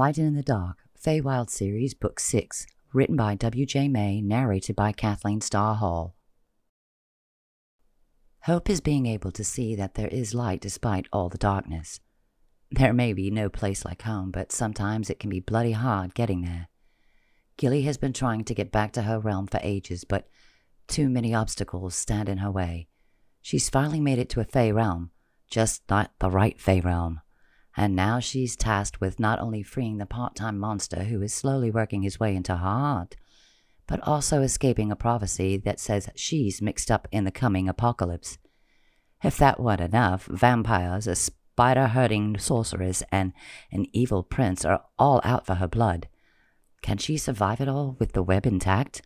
Light in the Dark, Fae Wild Series, Book 6, written by W.J. May, narrated by Kathleen Star Hall. Hope is being able to see that there is light despite all the darkness. There may be no place like home, but sometimes it can be bloody hard getting there. Gilly has been trying to get back to her realm for ages, but too many obstacles stand in her way. She's finally made it to a Fae realm, just not the right Fae realm and now she's tasked with not only freeing the part time monster who is slowly working his way into her heart, but also escaping a prophecy that says she's mixed up in the coming apocalypse. If that weren't enough, vampires, a spider herding sorceress, and an evil prince are all out for her blood. Can she survive it all with the web intact?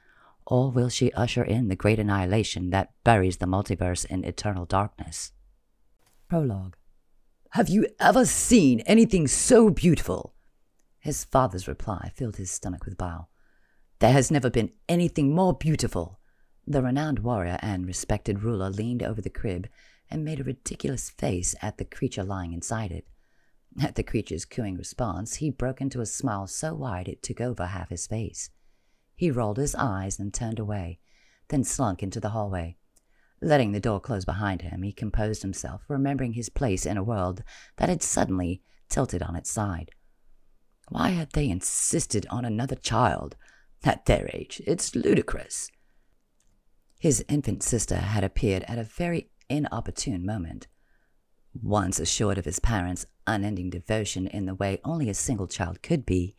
Or will she usher in the great annihilation that buries the multiverse in eternal darkness? Prologue have you ever seen anything so beautiful? His father's reply filled his stomach with bile. There has never been anything more beautiful. The renowned warrior and respected ruler leaned over the crib and made a ridiculous face at the creature lying inside it. At the creature's cooing response, he broke into a smile so wide it took over half his face. He rolled his eyes and turned away, then slunk into the hallway. Letting the door close behind him, he composed himself, remembering his place in a world that had suddenly tilted on its side. Why had they insisted on another child? At their age, it's ludicrous. His infant sister had appeared at a very inopportune moment. Once assured of his parents' unending devotion in the way only a single child could be,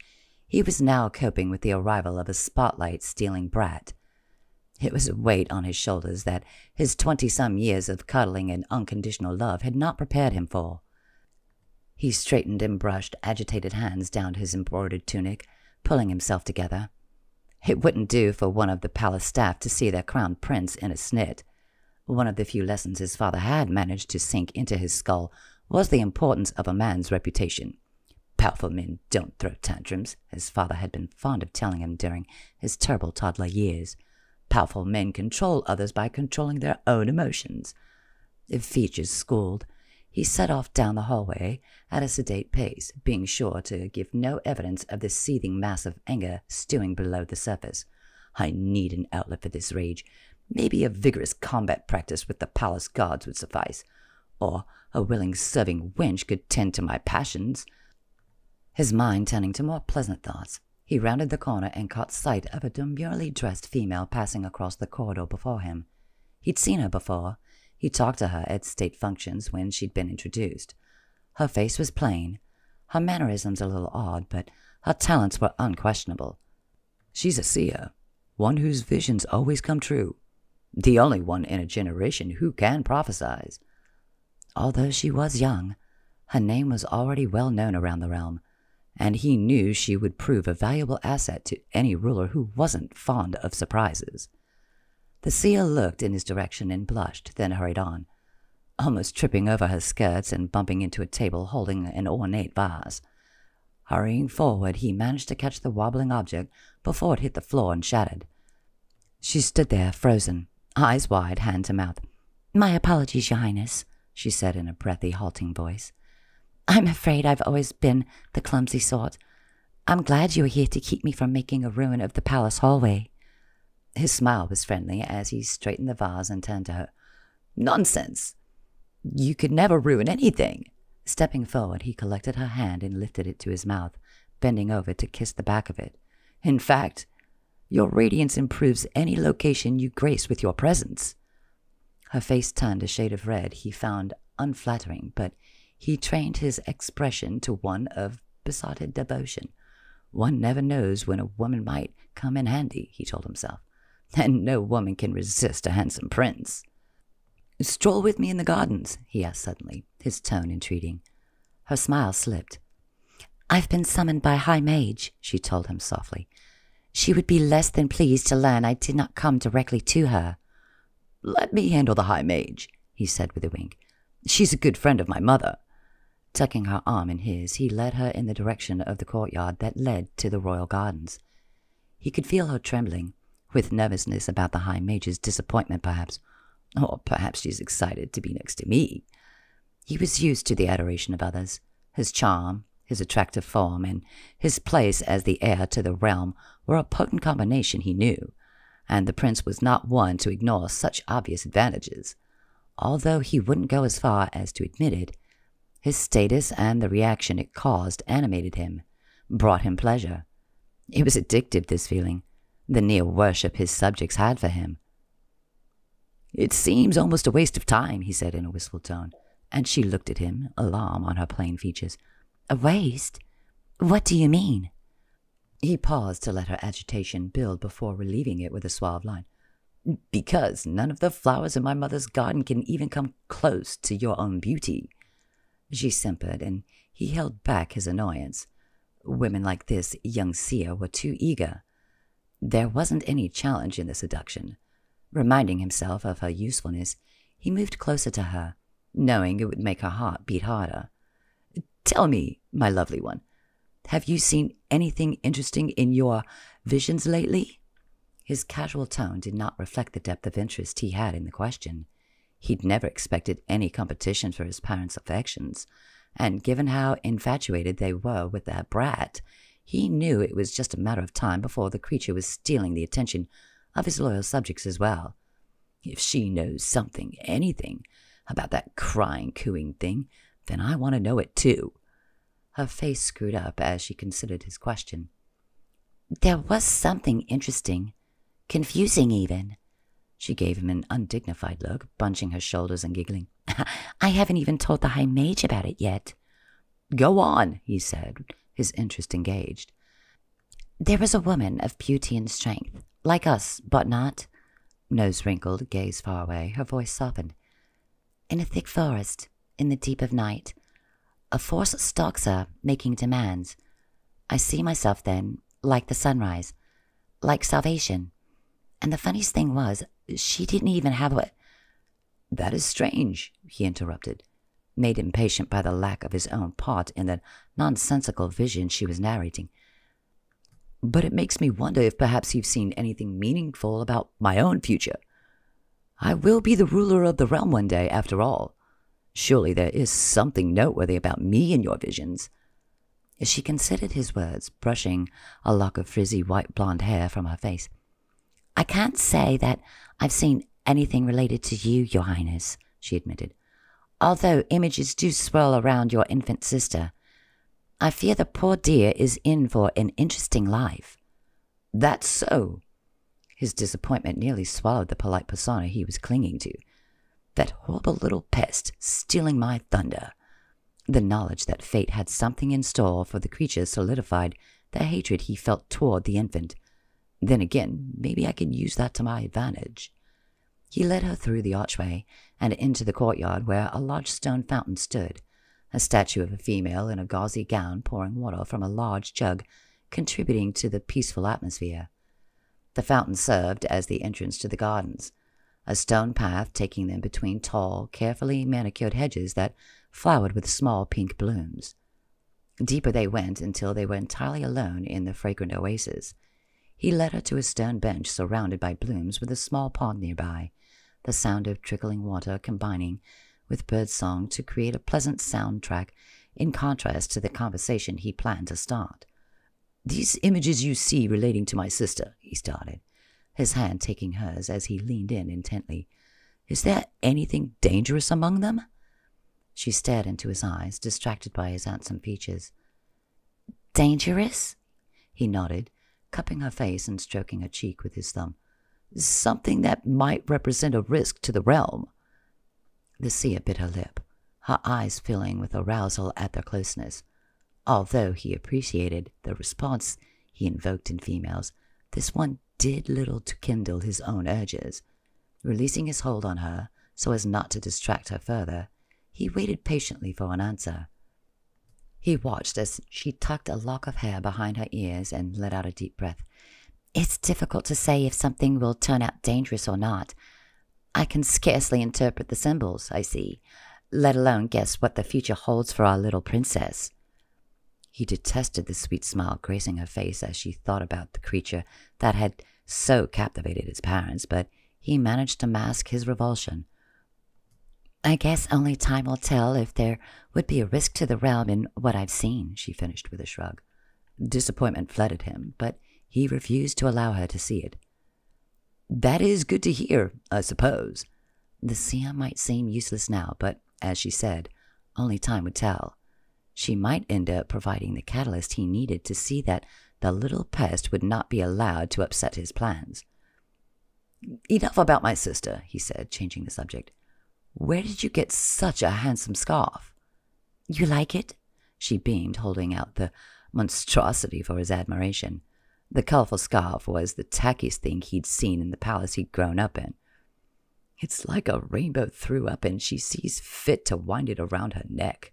he was now coping with the arrival of a spotlight stealing brat. It was a weight on his shoulders that his twenty some years of cuddling and unconditional love had not prepared him for. He straightened and brushed agitated hands down his embroidered tunic, pulling himself together. It wouldn't do for one of the palace staff to see their crown prince in a snit. One of the few lessons his father had managed to sink into his skull was the importance of a man's reputation. Powerful men don't throw tantrums, his father had been fond of telling him during his terrible toddler years. Powerful men control others by controlling their own emotions. If Features schooled, he set off down the hallway at a sedate pace, being sure to give no evidence of the seething mass of anger stewing below the surface. I need an outlet for this rage. Maybe a vigorous combat practice with the palace guards would suffice, or a willing serving wench could tend to my passions. His mind turning to more pleasant thoughts, he rounded the corner and caught sight of a demurely dressed female passing across the corridor before him. He'd seen her before. He'd talked to her at state functions when she'd been introduced. Her face was plain, her mannerisms a little odd, but her talents were unquestionable. She's a seer, one whose visions always come true, the only one in a generation who can prophesize. Although she was young, her name was already well known around the realm, and he knew she would prove a valuable asset to any ruler who wasn't fond of surprises. The seer looked in his direction and blushed, then hurried on, almost tripping over her skirts and bumping into a table holding an ornate vase. Hurrying forward, he managed to catch the wobbling object before it hit the floor and shattered. She stood there, frozen, eyes wide, hand to mouth. My apologies, Your Highness, she said in a breathy, halting voice. I'm afraid I've always been the clumsy sort. I'm glad you are here to keep me from making a ruin of the palace hallway. His smile was friendly as he straightened the vase and turned to her. Nonsense! You could never ruin anything. Stepping forward, he collected her hand and lifted it to his mouth, bending over to kiss the back of it. In fact, your radiance improves any location you grace with your presence. Her face turned a shade of red he found unflattering, but he trained his expression to one of besotted devotion. One never knows when a woman might come in handy, he told himself, and no woman can resist a handsome prince. Stroll with me in the gardens, he asked suddenly, his tone entreating. Her smile slipped. I've been summoned by High Mage, she told him softly. She would be less than pleased to learn I did not come directly to her. Let me handle the High Mage, he said with a wink. She's a good friend of my mother. Tucking her arm in his, he led her in the direction of the courtyard that led to the royal gardens. He could feel her trembling, with nervousness about the High Mage's disappointment, perhaps. Or perhaps she's excited to be next to me. He was used to the adoration of others, his charm, His attractive form and his place as the heir to the realm were a potent combination, he knew, and the prince was not one to ignore such obvious advantages. Although he wouldn't go as far as to admit it, his status and the reaction it caused animated him, brought him pleasure. It was addictive, this feeling, the near worship his subjects had for him. It seems almost a waste of time, he said in a wistful tone, and she looked at him, alarm on her plain features. A waste? What do you mean? He paused to let her agitation build before relieving it with a suave line. Because none of the flowers in my mother's garden can even come close to your own beauty. She simpered, and he held back his annoyance. Women like this young seer were too eager. There wasn't any challenge in the seduction. Reminding himself of her usefulness, he moved closer to her, knowing it would make her heart beat harder. Tell me, my lovely one, have you seen anything interesting in your visions lately? His casual tone did not reflect the depth of interest he had in the question. He'd never expected any competition for his parents' affections, and given how infatuated they were with their brat, he knew it was just a matter of time before the creature was stealing the attention of his loyal subjects as well. If she knows something, anything, about that crying, cooing thing, then I want to know it too. Her face screwed up as she considered his question. There was something interesting, confusing even. She gave him an undignified look, bunching her shoulders and giggling. I haven't even told the High Mage about it yet. Go on, he said, his interest engaged. There was a woman of beauty and strength, like us, but not. Nose wrinkled, gaze far away, her voice softened. In a thick forest, in the deep of night, a force stalks her, making demands. I see myself then, like the sunrise, like salvation. And the funniest thing was, she didn't even have what. That is strange, he interrupted, made impatient by the lack of his own part in the nonsensical vision she was narrating. But it makes me wonder if perhaps you've seen anything meaningful about my own future. I will be the ruler of the realm one day, after all. Surely there is something noteworthy about me in your visions. She considered his words, brushing a lock of frizzy white blonde hair from her face. I can't say that I've seen anything related to you, Your Highness, she admitted, although images do swirl around your infant sister. I fear the poor dear is in for an interesting life. That's so. His disappointment nearly swallowed the polite persona he was clinging to. That horrible little pest stealing my thunder. The knowledge that fate had something in store for the creature solidified the hatred he felt toward the infant. Then again, maybe I could use that to my advantage. He led her through the archway and into the courtyard where a large stone fountain stood, a statue of a female in a gauzy gown pouring water from a large jug, contributing to the peaceful atmosphere. The fountain served as the entrance to the gardens, a stone path taking them between tall, carefully manicured hedges that flowered with small pink blooms. Deeper they went until they were entirely alone in the fragrant oasis, he led her to a stone bench surrounded by blooms with a small pond nearby, the sound of trickling water combining with bird song to create a pleasant soundtrack in contrast to the conversation he planned to start. These images you see relating to my sister, he started, his hand taking hers as he leaned in intently. Is there anything dangerous among them? She stared into his eyes, distracted by his handsome features. Dangerous? He nodded, cupping her face and stroking her cheek with his thumb. Something that might represent a risk to the realm. The seer bit her lip, her eyes filling with arousal at their closeness. Although he appreciated the response he invoked in females, this one did little to kindle his own urges. Releasing his hold on her so as not to distract her further, he waited patiently for an answer. He watched as she tucked a lock of hair behind her ears and let out a deep breath. It's difficult to say if something will turn out dangerous or not. I can scarcely interpret the symbols I see, let alone guess what the future holds for our little princess. He detested the sweet smile gracing her face as she thought about the creature that had so captivated his parents, but he managed to mask his revulsion. I guess only time will tell if there would be a risk to the realm in what I've seen, she finished with a shrug. Disappointment flooded him, but he refused to allow her to see it. That is good to hear, I suppose. The seer might seem useless now, but as she said, only time would tell. She might end up providing the catalyst he needed to see that the little pest would not be allowed to upset his plans. Enough about my sister, he said, changing the subject. Where did you get such a handsome scarf? You like it? She beamed, holding out the monstrosity for his admiration. The colorful scarf was the tackiest thing he'd seen in the palace he'd grown up in. It's like a rainbow threw up, and she sees fit to wind it around her neck.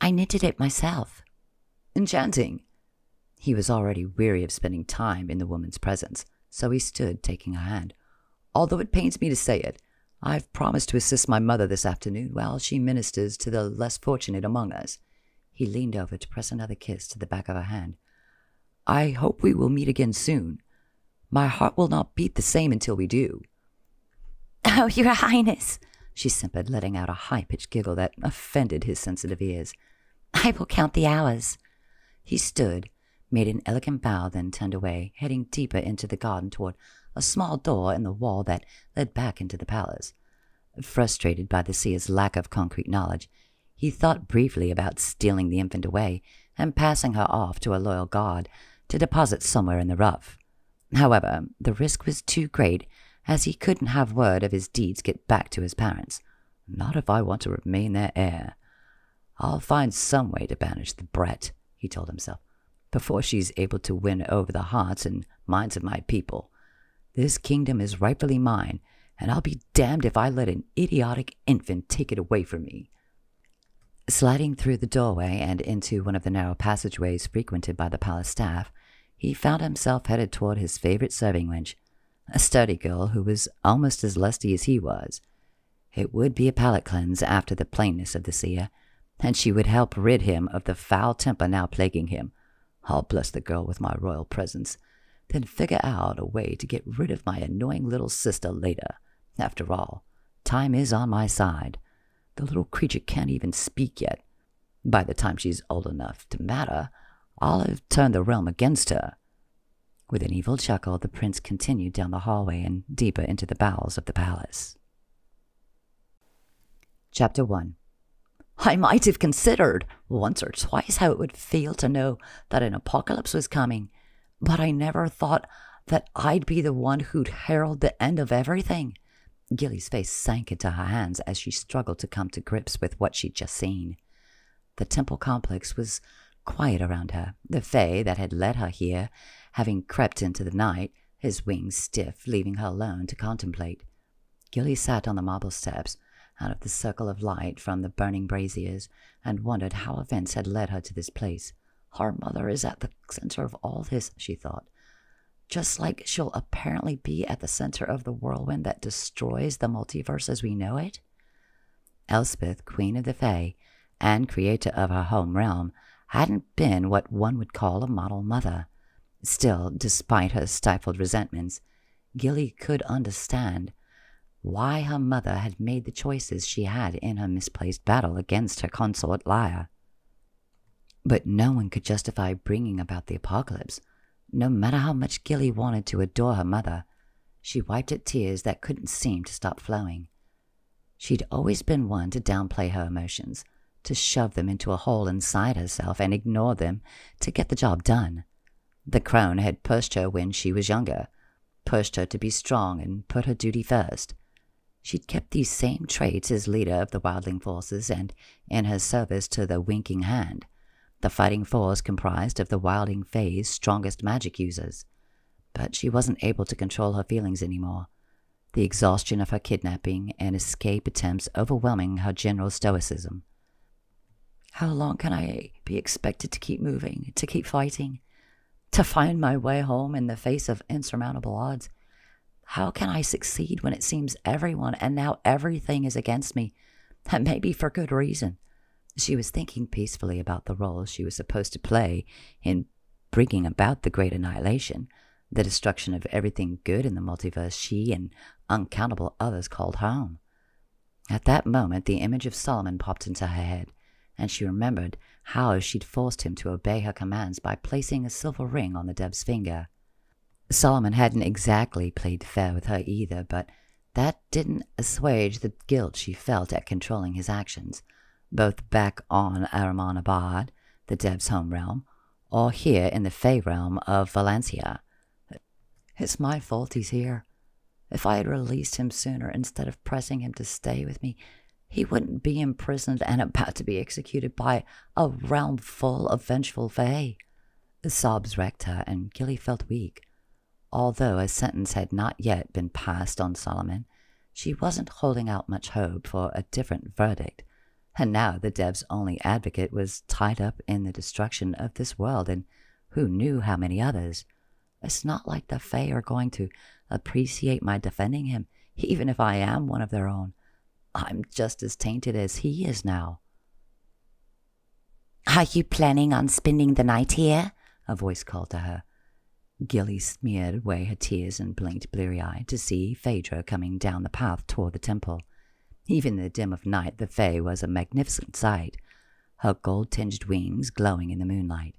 I knitted it myself. Enchanting. He was already weary of spending time in the woman's presence, so he stood taking her hand. Although it pains me to say it, I've promised to assist my mother this afternoon while she ministers to the less fortunate among us. He leaned over to press another kiss to the back of her hand. I hope we will meet again soon. My heart will not beat the same until we do. Oh, Your Highness, she simpered, letting out a high pitched giggle that offended his sensitive ears. I will count the hours. He stood, made an elegant bow, then turned away, heading deeper into the garden toward a small door in the wall that led back into the palace. Frustrated by the seer's lack of concrete knowledge, he thought briefly about stealing the infant away and passing her off to a loyal guard to deposit somewhere in the rough. However, the risk was too great, as he couldn't have word of his deeds get back to his parents. Not if I want to remain their heir. I'll find some way to banish the brat, he told himself, before she's able to win over the hearts and minds of my people. This kingdom is rightfully mine, and I'll be damned if I let an idiotic infant take it away from me. Sliding through the doorway and into one of the narrow passageways frequented by the palace staff, he found himself headed toward his favorite serving wench, a sturdy girl who was almost as lusty as he was. It would be a palate cleanse after the plainness of the seer, and she would help rid him of the foul temper now plaguing him. I'll bless the girl with my royal presence then figure out a way to get rid of my annoying little sister later. After all, time is on my side. The little creature can't even speak yet. By the time she's old enough to matter, I'll have turned the realm against her. With an evil chuckle, the prince continued down the hallway and deeper into the bowels of the palace. Chapter 1 I might have considered once or twice how it would feel to know that an apocalypse was coming but I never thought that I'd be the one who'd herald the end of everything. Gilly's face sank into her hands as she struggled to come to grips with what she'd just seen. The temple complex was quiet around her, the Fae that had led her here having crept into the night, his wings stiff, leaving her alone to contemplate. Gilly sat on the marble steps, out of the circle of light from the burning braziers, and wondered how events had led her to this place. Her mother is at the center of all this, she thought. Just like she'll apparently be at the center of the whirlwind that destroys the multiverse as we know it. Elspeth, Queen of the Fae, and creator of her home realm, hadn't been what one would call a model mother. Still, despite her stifled resentments, Gilly could understand why her mother had made the choices she had in her misplaced battle against her consort Lyra. But no one could justify bringing about the apocalypse, no matter how much Gilly wanted to adore her mother. She wiped at tears that couldn't seem to stop flowing. She'd always been one to downplay her emotions, to shove them into a hole inside herself and ignore them to get the job done. The crone had pushed her when she was younger, pushed her to be strong and put her duty first. She'd kept these same traits as leader of the wildling forces and in her service to the winking hand. The fighting force comprised of the Wildling Fae's strongest magic users, but she wasn't able to control her feelings anymore. The exhaustion of her kidnapping and escape attempts overwhelming her general stoicism. How long can I be expected to keep moving, to keep fighting, to find my way home in the face of insurmountable odds? How can I succeed when it seems everyone and now everything is against me, and maybe for good reason? She was thinking peacefully about the role she was supposed to play in bringing about the great annihilation, the destruction of everything good in the multiverse she and uncountable others called home. At that moment, the image of Solomon popped into her head, and she remembered how she'd forced him to obey her commands by placing a silver ring on the dev's finger. Solomon hadn't exactly played fair with her either, but that didn't assuage the guilt she felt at controlling his actions, both back on Ahrimanabad, the dev's home realm, or here in the Fae realm of Valencia. It's my fault he's here. If I had released him sooner instead of pressing him to stay with me, he wouldn't be imprisoned and about to be executed by a realm full of vengeful Fae. The sobs wrecked her, and Gilly felt weak. Although a sentence had not yet been passed on Solomon, she wasn't holding out much hope for a different verdict. And now the dev's only advocate was tied up in the destruction of this world, and who knew how many others. It's not like the Fae are going to appreciate my defending him, even if I am one of their own. I'm just as tainted as he is now. Are you planning on spending the night here? A voice called to her. Gilly smeared away her tears and blinked bleary eyed to see Phaedra coming down the path toward the temple. Even in the dim of night, the Fae was a magnificent sight, her gold tinged wings glowing in the moonlight.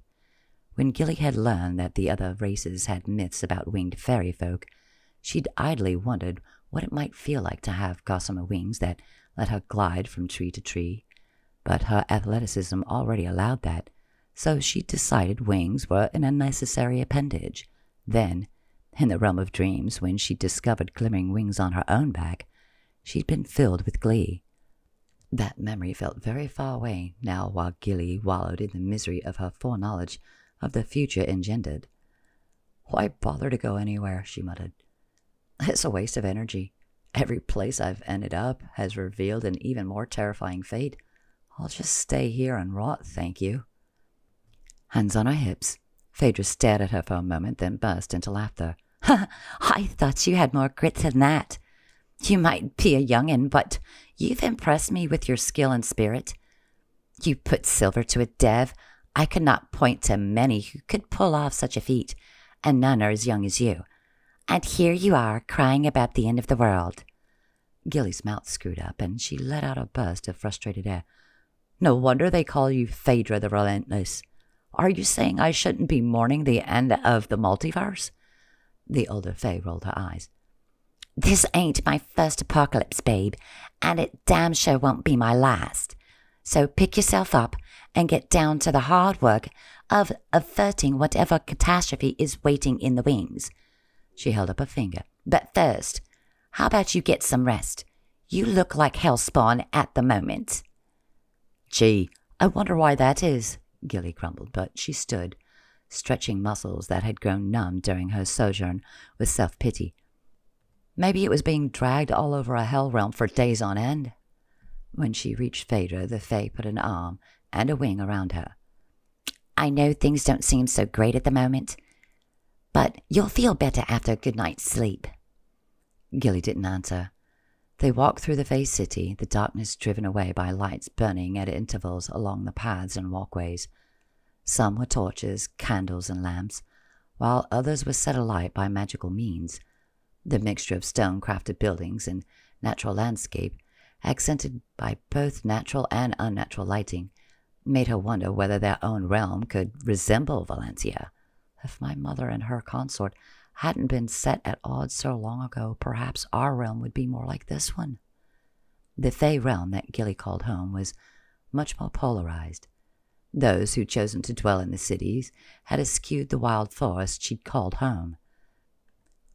When Gilly had learned that the other races had myths about winged fairy folk, she'd idly wondered what it might feel like to have gossamer wings that let her glide from tree to tree. But her athleticism already allowed that, so she decided wings were an unnecessary appendage. Then, in the realm of dreams, when she discovered glimmering wings on her own back, she'd been filled with glee. That memory felt very far away now while Gilly wallowed in the misery of her foreknowledge of the future engendered. Why bother to go anywhere? she muttered. It's a waste of energy. Every place I've ended up has revealed an even more terrifying fate. I'll just stay here and rot, thank you. Hands on her hips, Phaedra stared at her for a moment, then burst into laughter. Ha! I thought you had more grit than that. You might be a young'un, but you've impressed me with your skill and spirit. You put silver to a dev. I could not point to many who could pull off such a feat, and none are as young as you. And here you are, crying about the end of the world. Gilly's mouth screwed up, and she let out a burst of frustrated air. No wonder they call you Phaedra the Relentless. Are you saying I shouldn't be mourning the end of the multiverse? The older Fae rolled her eyes. This ain't my first apocalypse, babe, and it damn sure won't be my last. So pick yourself up and get down to the hard work of averting whatever catastrophe is waiting in the wings. She held up a finger. But first, how about you get some rest? You look like hellspawn at the moment. Gee, I wonder why that is, Gilly grumbled, but she stood, stretching muscles that had grown numb during her sojourn with self pity. Maybe it was being dragged all over a hell realm for days on end. When she reached Phaedra, the Fae put an arm and a wing around her. I know things don't seem so great at the moment, but you'll feel better after a good night's sleep. Gilly didn't answer. They walked through the Fae city, the darkness driven away by lights burning at intervals along the paths and walkways. Some were torches, candles, and lamps, while others were set alight by magical means. The mixture of stone crafted buildings and natural landscape, accented by both natural and unnatural lighting, made her wonder whether their own realm could resemble Valencia. If my mother and her consort hadn't been set at odds so long ago, perhaps our realm would be more like this one. The Fae realm that Gilly called home was much more polarized. Those who'd chosen to dwell in the cities had eschewed the wild forest she'd called home.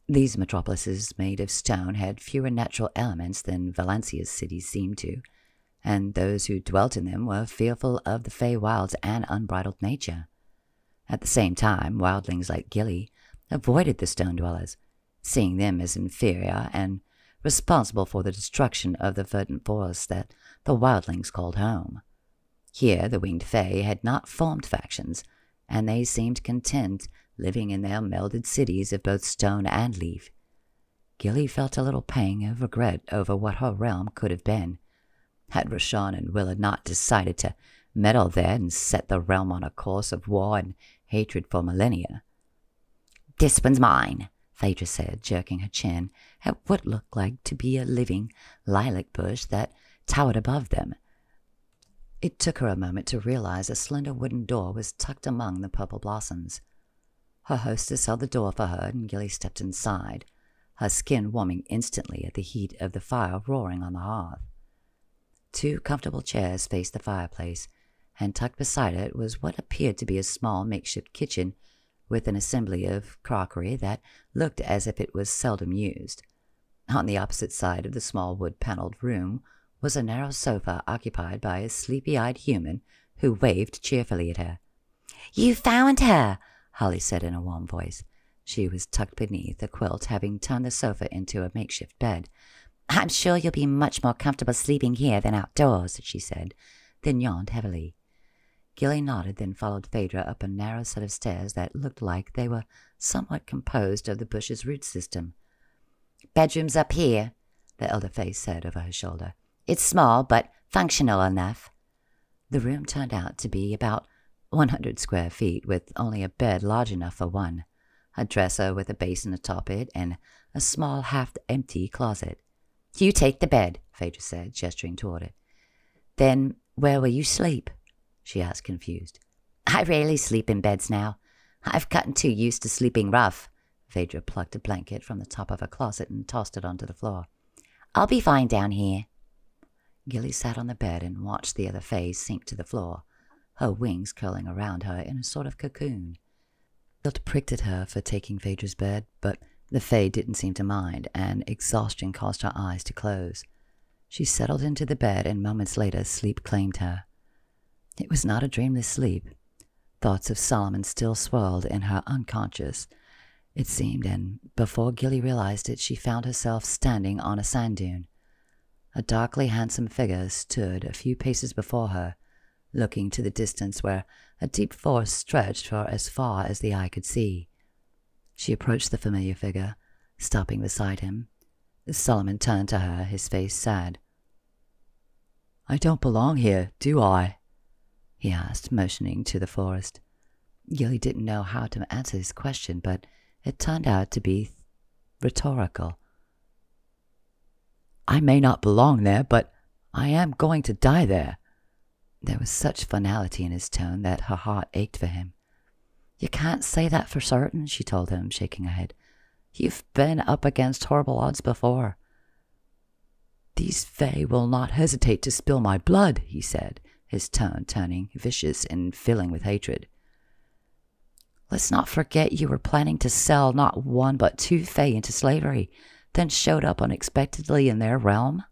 These metropolises made of stone had fewer natural elements than Valencia's cities seemed to, and those who dwelt in them were fearful of the Fae wilds and unbridled nature. At the same time, wildlings like Gilly avoided the stone dwellers, seeing them as inferior and responsible for the destruction of the verdant forests that the wildlings called home. Here the winged Fae had not formed factions, and they seemed content living in their melded cities of both stone and leaf. Gilly felt a little pang of regret over what her realm could have been, had Roshan and Willa not decided to meddle there and set the realm on a course of war and hatred for millennia. This one's mine, Phaedra said, jerking her chin at what looked like to be a living lilac bush that towered above them. It took her a moment to realize a slender wooden door was tucked among the purple blossoms. Her hostess held the door for her, and Gilly stepped inside, her skin warming instantly at the heat of the fire roaring on the hearth. Two comfortable chairs faced the fireplace, and tucked beside it was what appeared to be a small makeshift kitchen with an assembly of crockery that looked as if it was seldom used. On the opposite side of the small wood paneled room was a narrow sofa occupied by a sleepy eyed human who waved cheerfully at her. You found her, Holly said in a warm voice. She was tucked beneath a quilt, having turned the sofa into a makeshift bed. I'm sure you'll be much more comfortable sleeping here than outdoors, she said, then yawned heavily. Gilly nodded, then followed Phaedra up a narrow set of stairs that looked like they were somewhat composed of the bush's root system. Bedroom's up here, the elder Fae said over her shoulder. It's small, but functional enough. The room turned out to be about 100 square feet, with only a bed large enough for one, a dresser with a basin atop it, and a small half-empty closet. You take the bed, Phaedra said, gesturing toward it. Then where will you sleep? she asked, confused. I rarely sleep in beds now. I've gotten too used to sleeping rough. Phaedra plucked a blanket from the top of her closet and tossed it onto the floor. I'll be fine down here. Gilly sat on the bed and watched the other Fae sink to the floor, her wings curling around her in a sort of cocoon. Guilt pricked at her for taking Phaedra's bed, but the Fae didn't seem to mind, and exhaustion caused her eyes to close. She settled into the bed, and moments later sleep claimed her. It was not a dreamless sleep. Thoughts of Solomon still swirled in her unconscious, it seemed, and before Gilly realized it, she found herself standing on a sand dune. A darkly handsome figure stood a few paces before her, looking to the distance where a deep forest stretched for as far as the eye could see. She approached the familiar figure, stopping beside him. Solomon turned to her, his face sad. I don't belong here, do I? he asked, motioning to the forest. Gilly didn't know how to answer his question, but it turned out to be rhetorical. I may not belong there, but I am going to die there. There was such finality in his tone that her heart ached for him. You can't say that for certain, she told him, shaking her head. You've been up against horrible odds before. These Fae will not hesitate to spill my blood, he said, his tone turning vicious and filling with hatred. Let's not forget you were planning to sell not one but two Fae into slavery then showed up unexpectedly in their realm?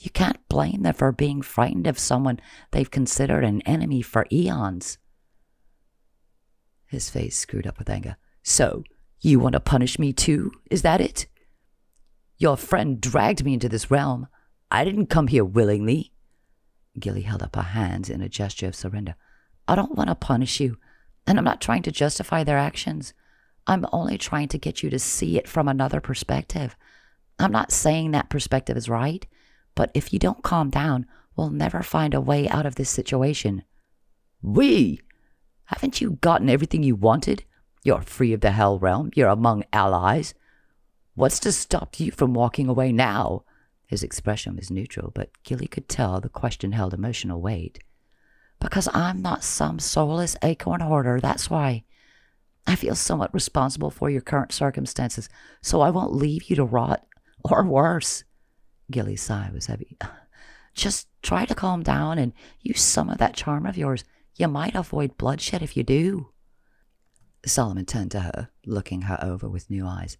You can't blame them for being frightened of someone they've considered an enemy for eons. His face screwed up with anger. So, you want to punish me too? Is that it? Your friend dragged me into this realm. I didn't come here willingly. Gilly held up her hands in a gesture of surrender. I don't want to punish you, and I'm not trying to justify their actions. I'm only trying to get you to see it from another perspective. I'm not saying that perspective is right, but if you don't calm down, we'll never find a way out of this situation. We? Haven't you gotten everything you wanted? You're free of the Hell Realm. You're among allies. What's to stop you from walking away now? His expression was neutral, but Gilly could tell the question held emotional weight. Because I'm not some soulless acorn hoarder, that's why. I feel somewhat responsible for your current circumstances, so I won't leave you to rot, or worse. Gilly's sigh was heavy. Just try to calm down and use some of that charm of yours. You might avoid bloodshed if you do. Solomon turned to her, looking her over with new eyes.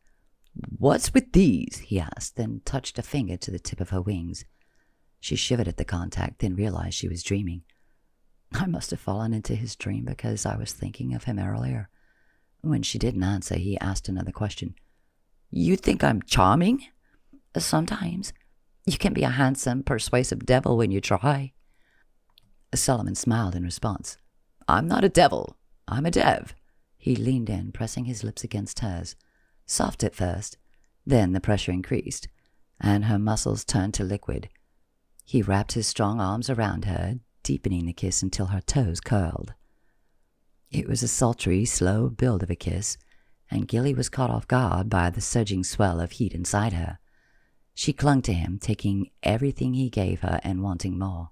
What's with these? he asked, then touched a finger to the tip of her wings. She shivered at the contact, then realized she was dreaming. I must have fallen into his dream because I was thinking of him earlier. When she didn't answer, he asked another question. You think I'm charming? Sometimes. You can be a handsome, persuasive devil when you try. Solomon smiled in response. I'm not a devil. I'm a dev. He leaned in, pressing his lips against hers. Soft at first, then the pressure increased, and her muscles turned to liquid. He wrapped his strong arms around her, deepening the kiss until her toes curled. It was a sultry, slow build of a kiss, and Gilly was caught off guard by the surging swell of heat inside her. She clung to him, taking everything he gave her and wanting more.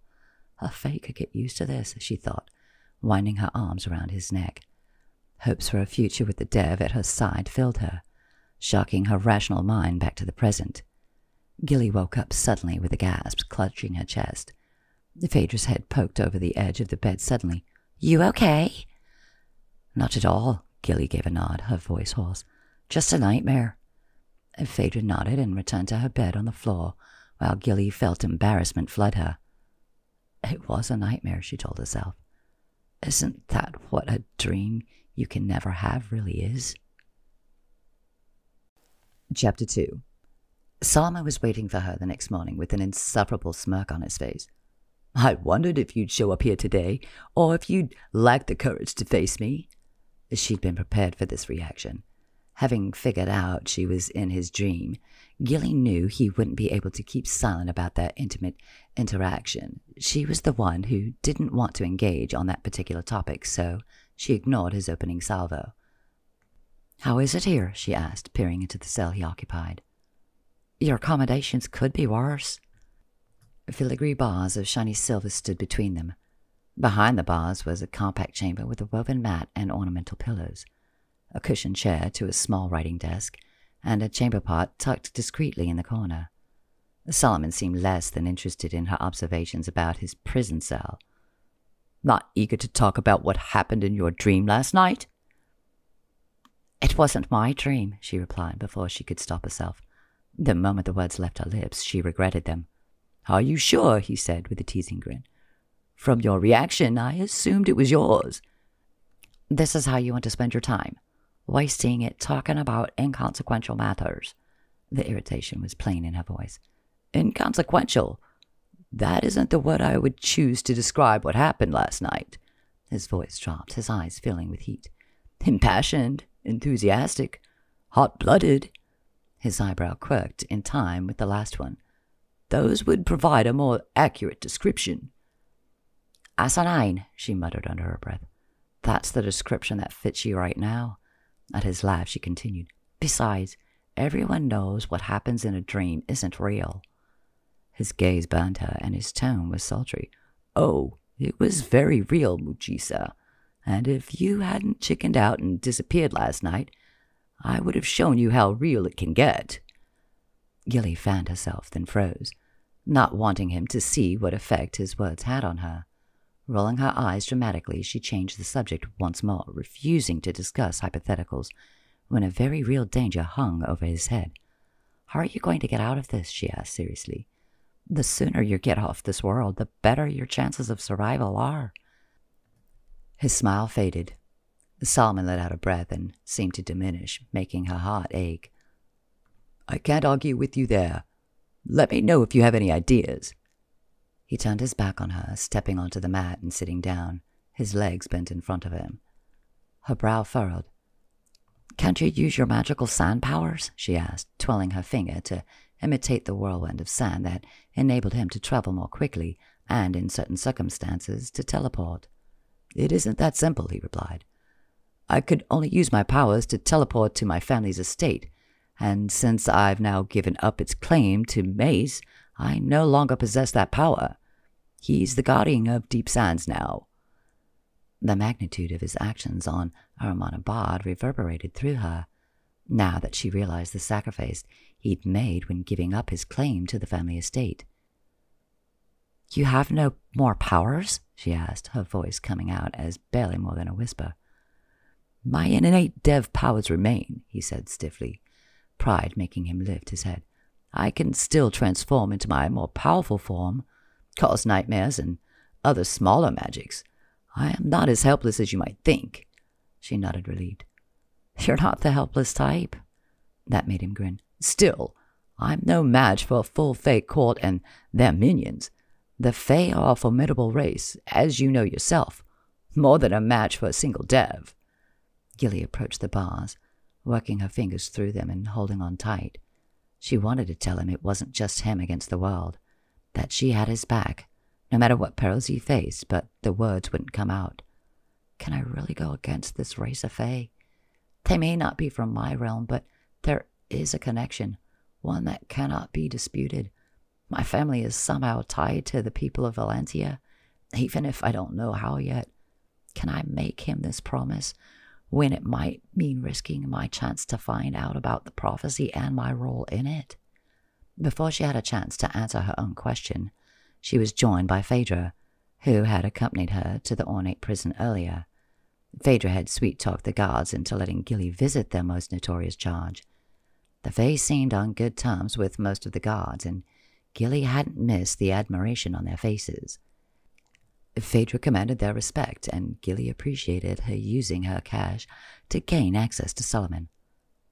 Her fate could get used to this, she thought, winding her arms around his neck. Hopes for a future with the dev at her side filled her, shocking her rational mind back to the present. Gilly woke up suddenly with a gasp, clutching her chest. Phaedra's head poked over the edge of the bed suddenly. You okay? Not at all, Gilly gave a nod, her voice hoarse. Just a nightmare. Phaedra nodded and returned to her bed on the floor, while Gilly felt embarrassment flood her. It was a nightmare, she told herself. Isn't that what a dream you can never have really is? Chapter 2 Solomon was waiting for her the next morning with an insufferable smirk on his face. I wondered if you'd show up here today, or if you'd lack the courage to face me. She'd been prepared for this reaction. Having figured out she was in his dream, Gilly knew he wouldn't be able to keep silent about their intimate interaction. She was the one who didn't want to engage on that particular topic, so she ignored his opening salvo. How is it here? she asked, peering into the cell he occupied. Your accommodations could be worse. Filigree bars of shiny silver stood between them. Behind the bars was a compact chamber with a woven mat and ornamental pillows, a cushioned chair to a small writing desk, and a chamber pot tucked discreetly in the corner. Solomon seemed less than interested in her observations about his prison cell. Not eager to talk about what happened in your dream last night? It wasn't my dream, she replied before she could stop herself. The moment the words left her lips, she regretted them. Are you sure? he said with a teasing grin. From your reaction, I assumed it was yours. This is how you want to spend your time, wasting it talking about inconsequential matters. The irritation was plain in her voice. Inconsequential? That isn't the word I would choose to describe what happened last night. His voice dropped, his eyes filling with heat. Impassioned, enthusiastic, hot blooded. His eyebrow quirked in time with the last one. Those would provide a more accurate description. Asinine, she muttered under her breath. That's the description that fits you right now. At his laugh, she continued. Besides, everyone knows what happens in a dream isn't real. His gaze burned her, and his tone was sultry. Oh, it was very real, Mujisa. And if you hadn't chickened out and disappeared last night, I would have shown you how real it can get. Gilly fanned herself, then froze, not wanting him to see what effect his words had on her. Rolling her eyes dramatically, she changed the subject once more, refusing to discuss hypotheticals when a very real danger hung over his head. How are you going to get out of this? she asked seriously. The sooner you get off this world, the better your chances of survival are. His smile faded. Solomon let out a breath and seemed to diminish, making her heart ache. I can't argue with you there. Let me know if you have any ideas. He turned his back on her, stepping onto the mat and sitting down, his legs bent in front of him. Her brow furrowed. Can't you use your magical sand powers? she asked, twirling her finger to imitate the whirlwind of sand that enabled him to travel more quickly and, in certain circumstances, to teleport. It isn't that simple, he replied. I could only use my powers to teleport to my family's estate, and since I've now given up its claim to Mace, I no longer possess that power. He's the guardian of Deep Sands now. The magnitude of his actions on Ahrimanabad reverberated through her, now that she realized the sacrifice he'd made when giving up his claim to the family estate. You have no more powers? she asked, her voice coming out as barely more than a whisper. My innate dev powers remain, he said stiffly, pride making him lift his head. I can still transform into my more powerful form, cause nightmares and other smaller magics. I am not as helpless as you might think. She nodded relieved. You're not the helpless type. That made him grin. Still, I'm no match for a full Fae court and their minions. The Fae are a formidable race, as you know yourself. More than a match for a single dev. Gilly approached the bars, working her fingers through them and holding on tight. She wanted to tell him it wasn't just him against the world, that she had his back, no matter what perils he faced, but the words wouldn't come out. Can I really go against this race of Fae? They may not be from my realm, but there is a connection, one that cannot be disputed. My family is somehow tied to the people of Valentia, even if I don't know how yet. Can I make him this promise when it might mean risking my chance to find out about the prophecy and my role in it? Before she had a chance to answer her own question, she was joined by Phaedra, who had accompanied her to the ornate prison earlier. Phaedra had sweet talked the guards into letting Gilly visit their most notorious charge. The Fae seemed on good terms with most of the guards, and Gilly hadn't missed the admiration on their faces. Phaedra commanded their respect, and Gilly appreciated her using her cash to gain access to Solomon.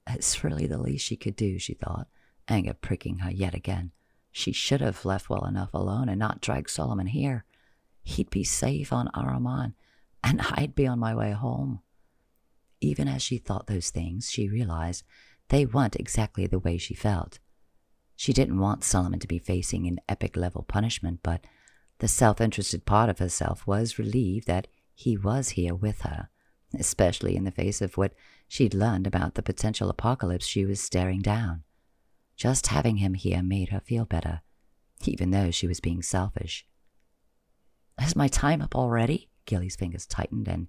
It's really the least she could do, she thought, anger pricking her yet again. She should have left well enough alone and not dragged Solomon here. He'd be safe on Ahriman, and I'd be on my way home. Even as she thought those things, she realized they weren't exactly the way she felt. She didn't want Solomon to be facing an epic level punishment, but the self interested part of herself was relieved that he was here with her, especially in the face of what she'd learned about the potential apocalypse she was staring down. Just having him here made her feel better, even though she was being selfish. Is my time up already? Gilly's fingers tightened, and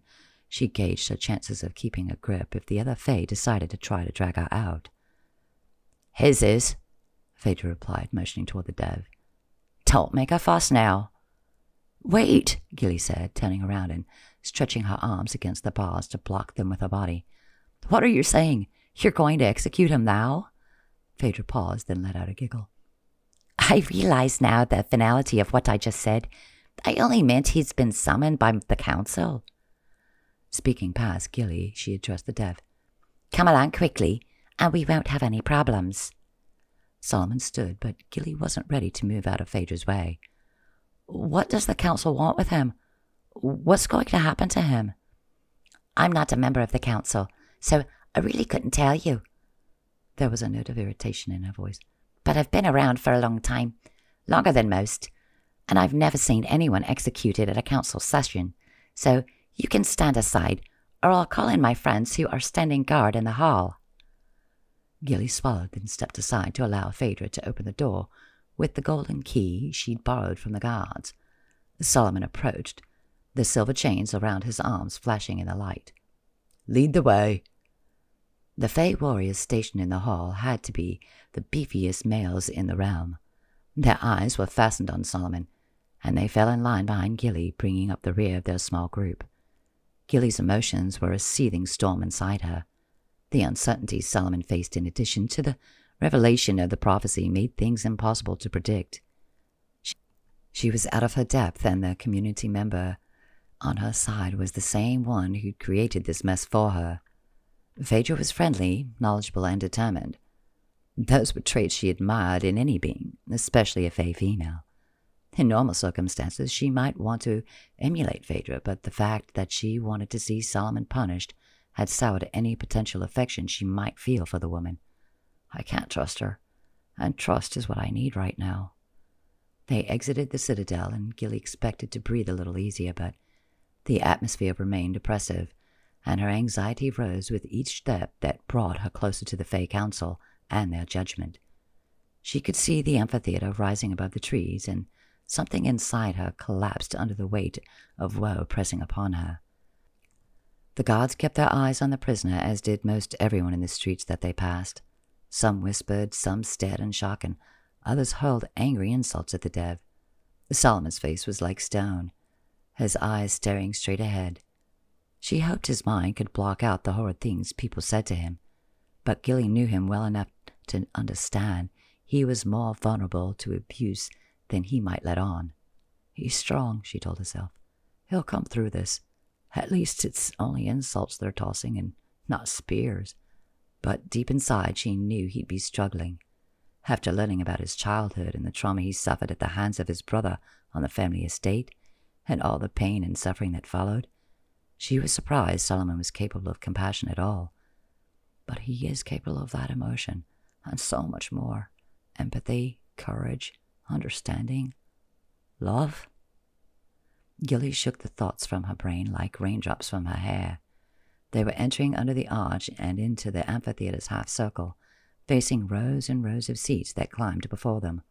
she gauged her chances of keeping a grip if the other Fae decided to try to drag her out. His is, Phaedra replied, motioning toward the dev. Don't make a fuss now. Wait, Gilly said, turning around and stretching her arms against the bars to block them with her body. What are you saying? You're going to execute him now? Phaedra paused, then let out a giggle. I realize now the finality of what I just said. I only meant he's been summoned by the council. Speaking past Gilly, she addressed the dev. Come along quickly, and we won't have any problems. Solomon stood, but Gilly wasn't ready to move out of Phaedra's way. What does the council want with him? What's going to happen to him? I'm not a member of the council, so I really couldn't tell you. There was a note of irritation in her voice. But I've been around for a long time, longer than most, and I've never seen anyone executed at a council session, so you can stand aside, or I'll call in my friends who are standing guard in the hall. Gilly swallowed, and stepped aside to allow Phaedra to open the door with the golden key she'd borrowed from the guards. Solomon approached, the silver chains around his arms flashing in the light. Lead the way. The Fae warriors stationed in the hall had to be the beefiest males in the realm. Their eyes were fastened on Solomon, and they fell in line behind Gilly, bringing up the rear of their small group. Gilly's emotions were a seething storm inside her. The uncertainty Solomon faced, in addition to the revelation of the prophecy, made things impossible to predict. She was out of her depth, and the community member on her side was the same one who'd created this mess for her. Phaedra was friendly, knowledgeable, and determined. Those were traits she admired in any being, especially a Fae female. In normal circumstances, she might want to emulate Phaedra, but the fact that she wanted to see Solomon punished had soured any potential affection she might feel for the woman. I can't trust her, and trust is what I need right now. They exited the citadel, and Gilly expected to breathe a little easier, but the atmosphere remained oppressive, and her anxiety rose with each step that brought her closer to the Fae Council and their judgment. She could see the amphitheater rising above the trees, and something inside her collapsed under the weight of woe pressing upon her. The guards kept their eyes on the prisoner, as did most everyone in the streets that they passed. Some whispered, some stared in shock, and others hurled angry insults at the dev. Solomon's face was like stone, his eyes staring straight ahead. She hoped his mind could block out the horrid things people said to him, but Gilly knew him well enough to understand he was more vulnerable to abuse than he might let on. He's strong, she told herself. He'll come through this. At least it's only insults they're tossing and not spears. But deep inside, she knew he'd be struggling. After learning about his childhood and the trauma he suffered at the hands of his brother on the family estate, and all the pain and suffering that followed, she was surprised Solomon was capable of compassion at all. But he is capable of that emotion, and so much more empathy, courage, understanding, love. Gilly shook the thoughts from her brain like raindrops from her hair. They were entering under the arch and into the amphitheater's half circle, facing rows and rows of seats that climbed before them.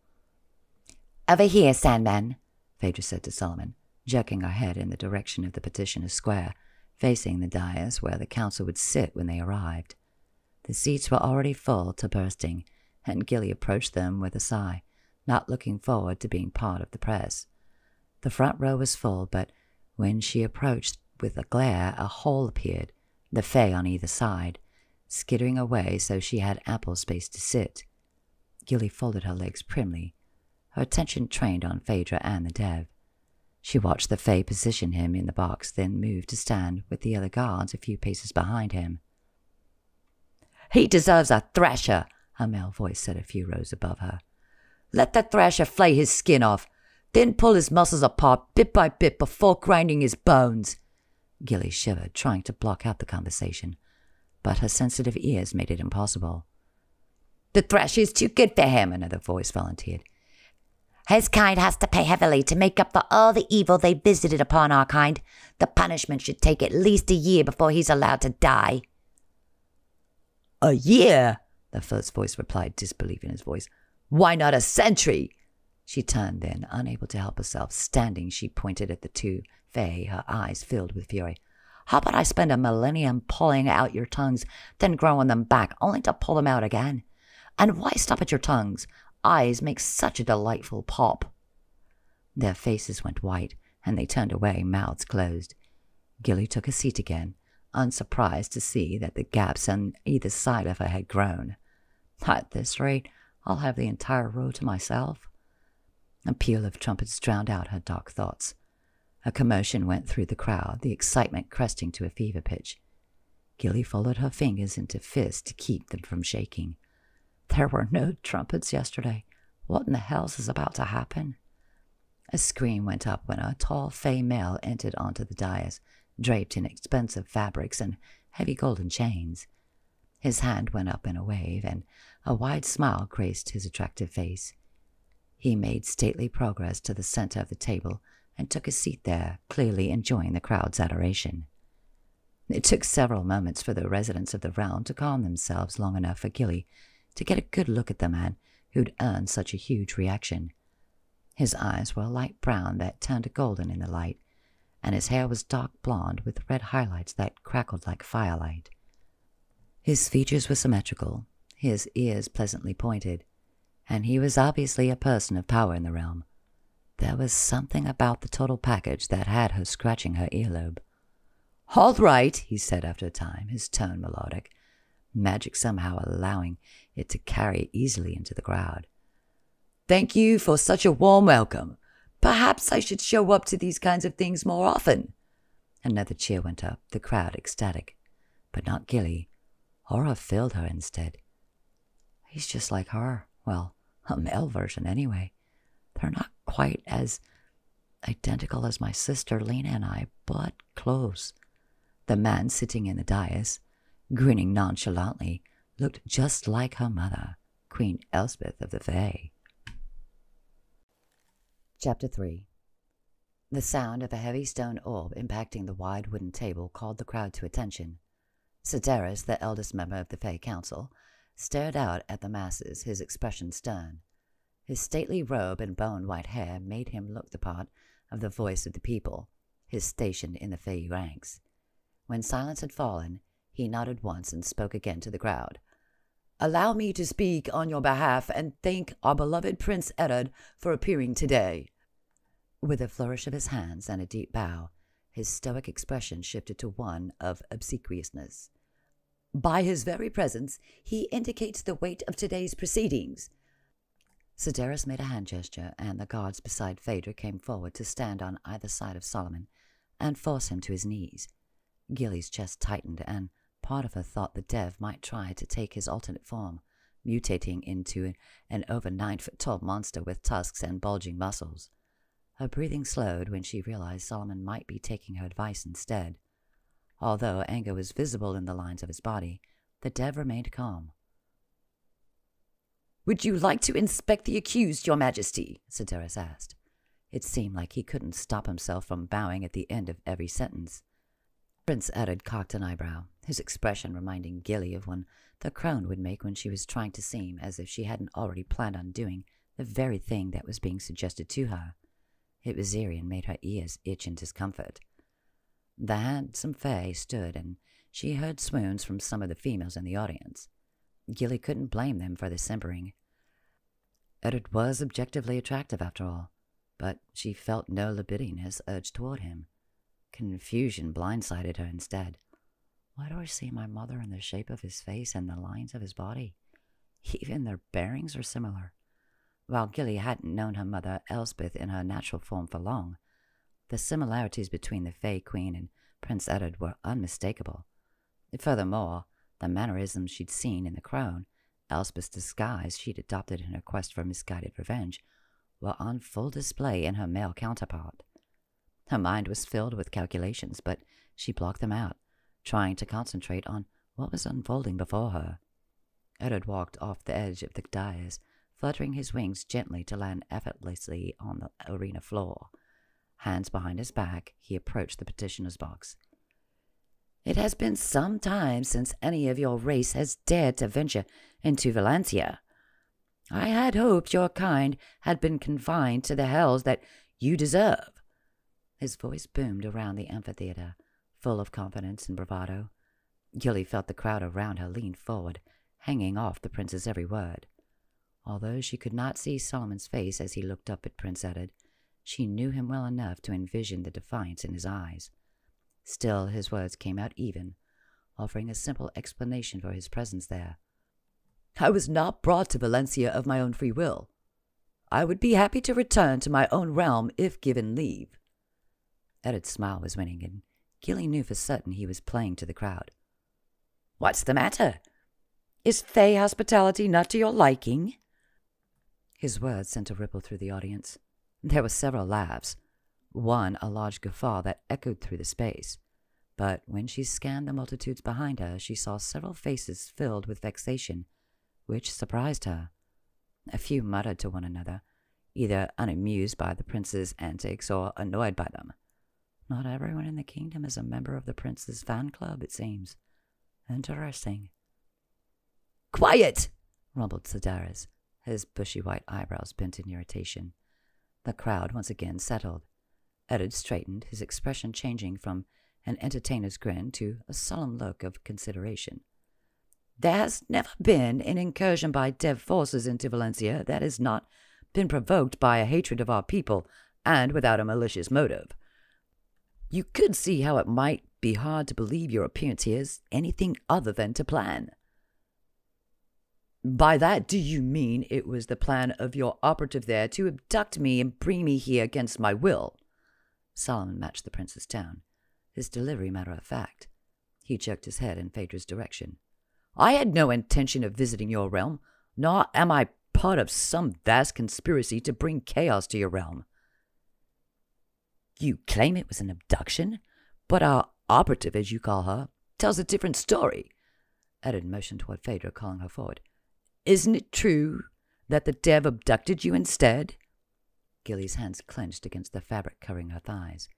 Over here, Sandman, Phaedra said to Solomon, jerking her head in the direction of the petitioner's square, facing the dais where the council would sit when they arrived. The seats were already full to bursting, and Gilly approached them with a sigh, not looking forward to being part of the press. The front row was full, but when she approached with a glare, a hole appeared, the Fae on either side, skittering away so she had ample space to sit. Gilly folded her legs primly, her attention trained on Phaedra and the Dev. She watched the Fae position him in the box, then move to stand with the other guards a few paces behind him. He deserves a thrasher, a male voice said a few rows above her. Let the thrasher flay his skin off, then pull his muscles apart bit by bit before grinding his bones. Gilly shivered, trying to block out the conversation, but her sensitive ears made it impossible. The thrasher is too good for him, another voice volunteered. His kind has to pay heavily to make up for all the evil they visited upon our kind. The punishment should take at least a year before he's allowed to die. A year? The first voice replied, disbelief in his voice. Why not a century? She turned then, unable to help herself. Standing, she pointed at the two Fae, her eyes filled with fury. How about I spend a millennium pulling out your tongues, then growing them back, only to pull them out again? And why stop at your tongues? Eyes make such a delightful pop. Their faces went white, and they turned away, mouths closed. Gilly took a seat again, unsurprised to see that the gaps on either side of her had grown. At this rate, I'll have the entire row to myself. A peal of trumpets drowned out her dark thoughts. A commotion went through the crowd, the excitement cresting to a fever pitch. Gilly folded her fingers into fists to keep them from shaking. There were no trumpets yesterday. What in the hell's is about to happen? A scream went up when a tall Fae male entered onto the dais, draped in expensive fabrics and heavy golden chains. His hand went up in a wave, and a wide smile graced his attractive face. He made stately progress to the center of the table and took a seat there, clearly enjoying the crowd's adoration. It took several moments for the residents of the realm to calm themselves long enough for Gilly to get a good look at the man who'd earned such a huge reaction. His eyes were a light brown that turned golden in the light, and his hair was dark blonde with red highlights that crackled like firelight. His features were symmetrical, his ears pleasantly pointed, and he was obviously a person of power in the realm. There was something about the total package that had her scratching her earlobe. All right, he said after a time, his tone melodic, magic somehow allowing it to carry easily into the crowd. Thank you for such a warm welcome. Perhaps I should show up to these kinds of things more often. Another cheer went up, the crowd ecstatic. But not Gilly. Horror filled her instead. He's just like her. Well, a male version anyway. They're not quite as identical as my sister Lena and I, but close. The man sitting in the dais, grinning nonchalantly, looked just like her mother, Queen Elspeth of the Fae. Chapter 3 The sound of a heavy stone orb impacting the wide wooden table called the crowd to attention. Sedaris, the eldest member of the Fae Council, stared out at the masses, his expression stern. His stately robe and bone white hair made him look the part of the voice of the people, his station in the Fae ranks. When silence had fallen, he nodded once and spoke again to the crowd. Allow me to speak on your behalf and thank our beloved Prince Eddard for appearing today. With a flourish of his hands and a deep bow, his stoic expression shifted to one of obsequiousness. By his very presence, he indicates the weight of today's proceedings. Sedaris made a hand gesture, and the guards beside Phaedra came forward to stand on either side of Solomon and force him to his knees. Gilly's chest tightened, and part of her thought the Dev might try to take his alternate form, mutating into an over nine foot tall monster with tusks and bulging muscles. Her breathing slowed when she realized Solomon might be taking her advice instead. Although anger was visible in the lines of his body, the Dev remained calm. Would you like to inspect the accused, Your Majesty? Sedaris asked. It seemed like he couldn't stop himself from bowing at the end of every sentence. Prince Edward cocked an eyebrow, his expression reminding Gilly of one the crone would make when she was trying to seem as if she hadn't already planned on doing the very thing that was being suggested to her. It was eerie and made her ears itch in discomfort. The handsome Fae stood, and she heard swoons from some of the females in the audience. Gilly couldn't blame them for the simpering. Edward was objectively attractive, after all, but she felt no libidinous urge toward him. Confusion blindsided her instead. Why do I see my mother in the shape of his face and the lines of his body? Even their bearings are similar. While Gilly hadn't known her mother, Elspeth, in her natural form for long, the similarities between the Fae Queen and Prince Edward were unmistakable. Furthermore, the mannerisms she'd seen in the crone, Elspeth's disguise she'd adopted in her quest for misguided revenge, were on full display in her male counterpart. Her mind was filled with calculations, but she blocked them out, trying to concentrate on what was unfolding before her. Edward walked off the edge of the dais, fluttering his wings gently to land effortlessly on the arena floor. Hands behind his back, he approached the petitioner's box. It has been some time since any of your race has dared to venture into Valencia. I had hoped your kind had been confined to the hells that you deserve. His voice boomed around the amphitheater, full of confidence and bravado. Gilly felt the crowd around her lean forward, hanging off the prince's every word. Although she could not see Solomon's face as he looked up at Prince Edward, she knew him well enough to envision the defiance in his eyes. Still, his words came out even, offering a simple explanation for his presence there. I was not brought to Valencia of my own free will. I would be happy to return to my own realm if given leave. Edward's smile was winning, and Gilly knew for certain he was playing to the crowd. What's the matter? Is Fae hospitality not to your liking? His words sent a ripple through the audience. There were several laughs, one a large guffaw that echoed through the space. But when she scanned the multitudes behind her, she saw several faces filled with vexation, which surprised her. A few muttered to one another, either unamused by the prince's antics or annoyed by them. Not everyone in the kingdom is a member of the prince's fan club, it seems. Interesting. Quiet! rumbled Sedaris, his bushy white eyebrows bent in irritation. The crowd once again settled. Edward straightened, his expression changing from an entertainer's grin to a solemn look of consideration. There has never been an incursion by Dev forces into Valencia that has not been provoked by a hatred of our people and without a malicious motive. You could see how it might be hard to believe your appearance here is anything other than to plan. By that, do you mean it was the plan of your operative there to abduct me and bring me here against my will? Solomon matched the prince's tone, his delivery matter of fact. He jerked his head in Phaedra's direction. I had no intention of visiting your realm, nor am I part of some vast conspiracy to bring chaos to your realm. You claim it was an abduction, but our operative, as you call her, tells a different story. Edward motioned toward Phaedra, calling her forward. Isn't it true that the dev abducted you instead? Gilly's hands clenched against the fabric covering her thighs.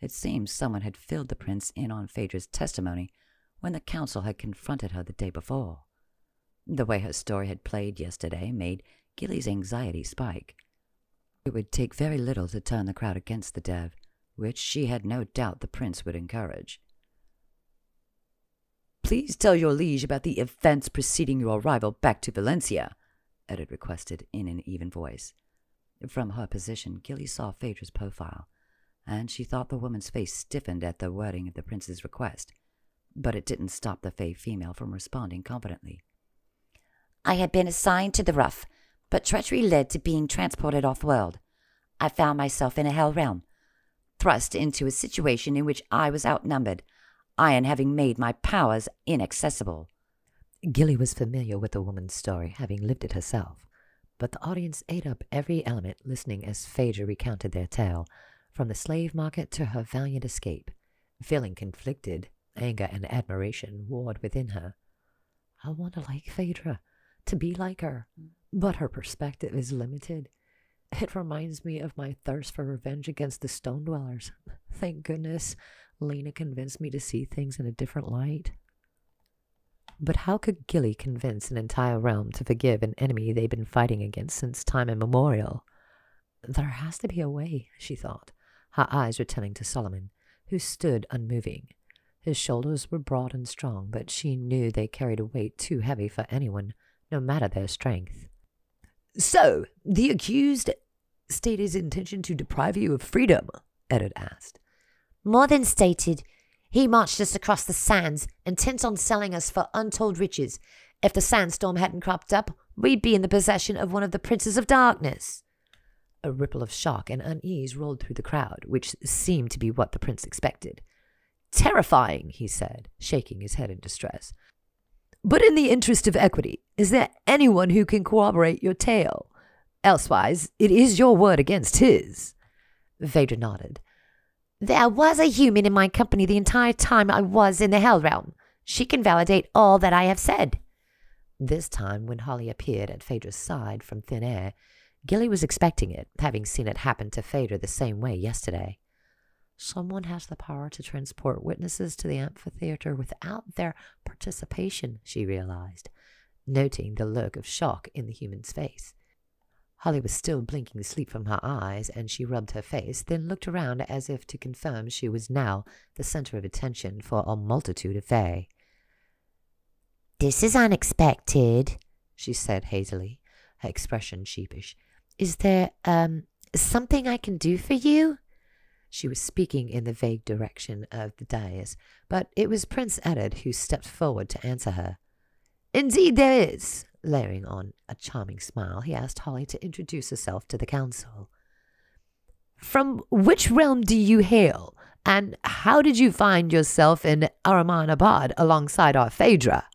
It seemed someone had filled the prince in on Phaedra's testimony when the council had confronted her the day before. The way her story had played yesterday made Gilly's anxiety spike. It would take very little to turn the crowd against the dev, which she had no doubt the prince would encourage. Please tell your liege about the events preceding your arrival back to Valencia, Edward requested in an even voice. From her position, Gilly saw Phaedra's profile, and she thought the woman's face stiffened at the wording of the prince's request. But it didn't stop the Fae female from responding confidently. I had been assigned to the rough, but treachery led to being transported off-world. I found myself in a hell realm, thrust into a situation in which I was outnumbered, Iron having made my powers inaccessible. Gilly was familiar with the woman's story, having lived it herself, but the audience ate up every element listening as Phaedra recounted their tale, from the slave market to her valiant escape. Feeling conflicted, anger and admiration warred within her. I want to like Phaedra, to be like her, but her perspective is limited. It reminds me of my thirst for revenge against the stone dwellers. Thank goodness Lena convinced me to see things in a different light. But how could Gilly convince an entire realm to forgive an enemy they've been fighting against since time immemorial? There has to be a way, she thought, her eyes returning to Solomon, who stood unmoving. His shoulders were broad and strong, but she knew they carried a weight too heavy for anyone, no matter their strength. So, the accused state his intention to deprive you of freedom? Eddard asked. More than stated. He marched us across the sands, intent on selling us for untold riches. If the sandstorm hadn't cropped up, we'd be in the possession of one of the princes of darkness. A ripple of shock and unease rolled through the crowd, which seemed to be what the prince expected. Terrifying, he said, shaking his head in distress. But in the interest of equity, is there anyone who can corroborate your tale? Elsewise, it is your word against his. Phaedra nodded. There was a human in my company the entire time I was in the Hell Realm. She can validate all that I have said. This time, when Holly appeared at Phaedra's side from thin air, Gilly was expecting it, having seen it happen to Phaedra the same way yesterday. Someone has the power to transport witnesses to the amphitheater without their participation, she realized, noting the look of shock in the human's face. Holly was still blinking the sleep from her eyes, and she rubbed her face, then looked around as if to confirm she was now the center of attention for a multitude of Fae. This is unexpected, she said hazily, her expression sheepish. Is there, um, something I can do for you? She was speaking in the vague direction of the dais, but it was Prince Eddard who stepped forward to answer her. Indeed, there is. Layering on a charming smile, he asked Holly to introduce herself to the council. From which realm do you hail, and how did you find yourself in Ahrimanabad alongside our Phaedra?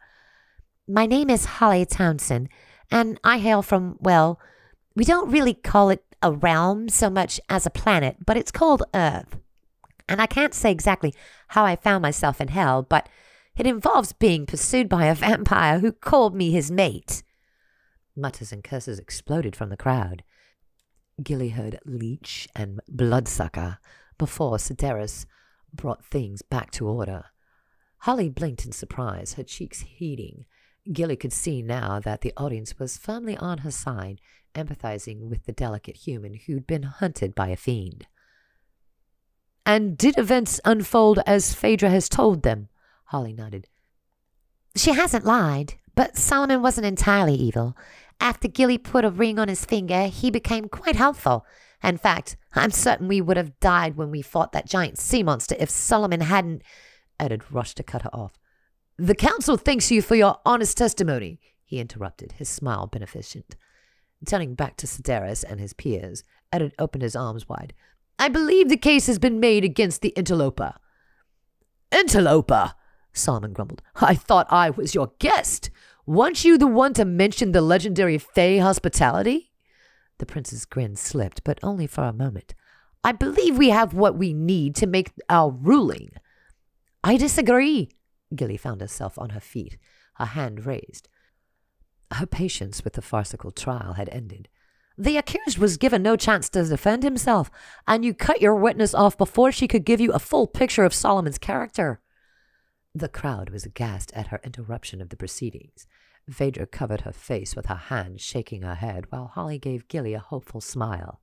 My name is Holly Townsend, and I hail from, well, we don't really call it a realm so much as a planet, but it's called Earth. And I can't say exactly how I found myself in hell, but it involves being pursued by a vampire who called me his mate. Mutters and curses exploded from the crowd. Gilly heard leech and bloodsucker before Sedaris brought things back to order. Holly blinked in surprise, her cheeks heating. Gilly could see now that the audience was firmly on her side empathizing with the delicate human who'd been hunted by a fiend. And did events unfold as Phaedra has told them? Holly nodded. She hasn't lied, but Solomon wasn't entirely evil. After Gilly put a ring on his finger, he became quite helpful. In fact, I'm certain we would have died when we fought that giant sea monster if Solomon hadn't. Eddard rushed to cut her off. The council thanks you for your honest testimony, he interrupted, his smile beneficent. Turning back to Sedaris and his peers, Eddard opened his arms wide. I believe the case has been made against the interloper. Interloper? Solomon grumbled. I thought I was your guest. Weren't you the one to mention the legendary Fae hospitality? The prince's grin slipped, but only for a moment. I believe we have what we need to make our ruling. I disagree. Gilly found herself on her feet, her hand raised. Her patience with the farcical trial had ended. The accused was given no chance to defend himself, and you cut your witness off before she could give you a full picture of Solomon's character. The crowd was aghast at her interruption of the proceedings. Phaedra covered her face with her hand, shaking her head, while Holly gave Gilly a hopeful smile.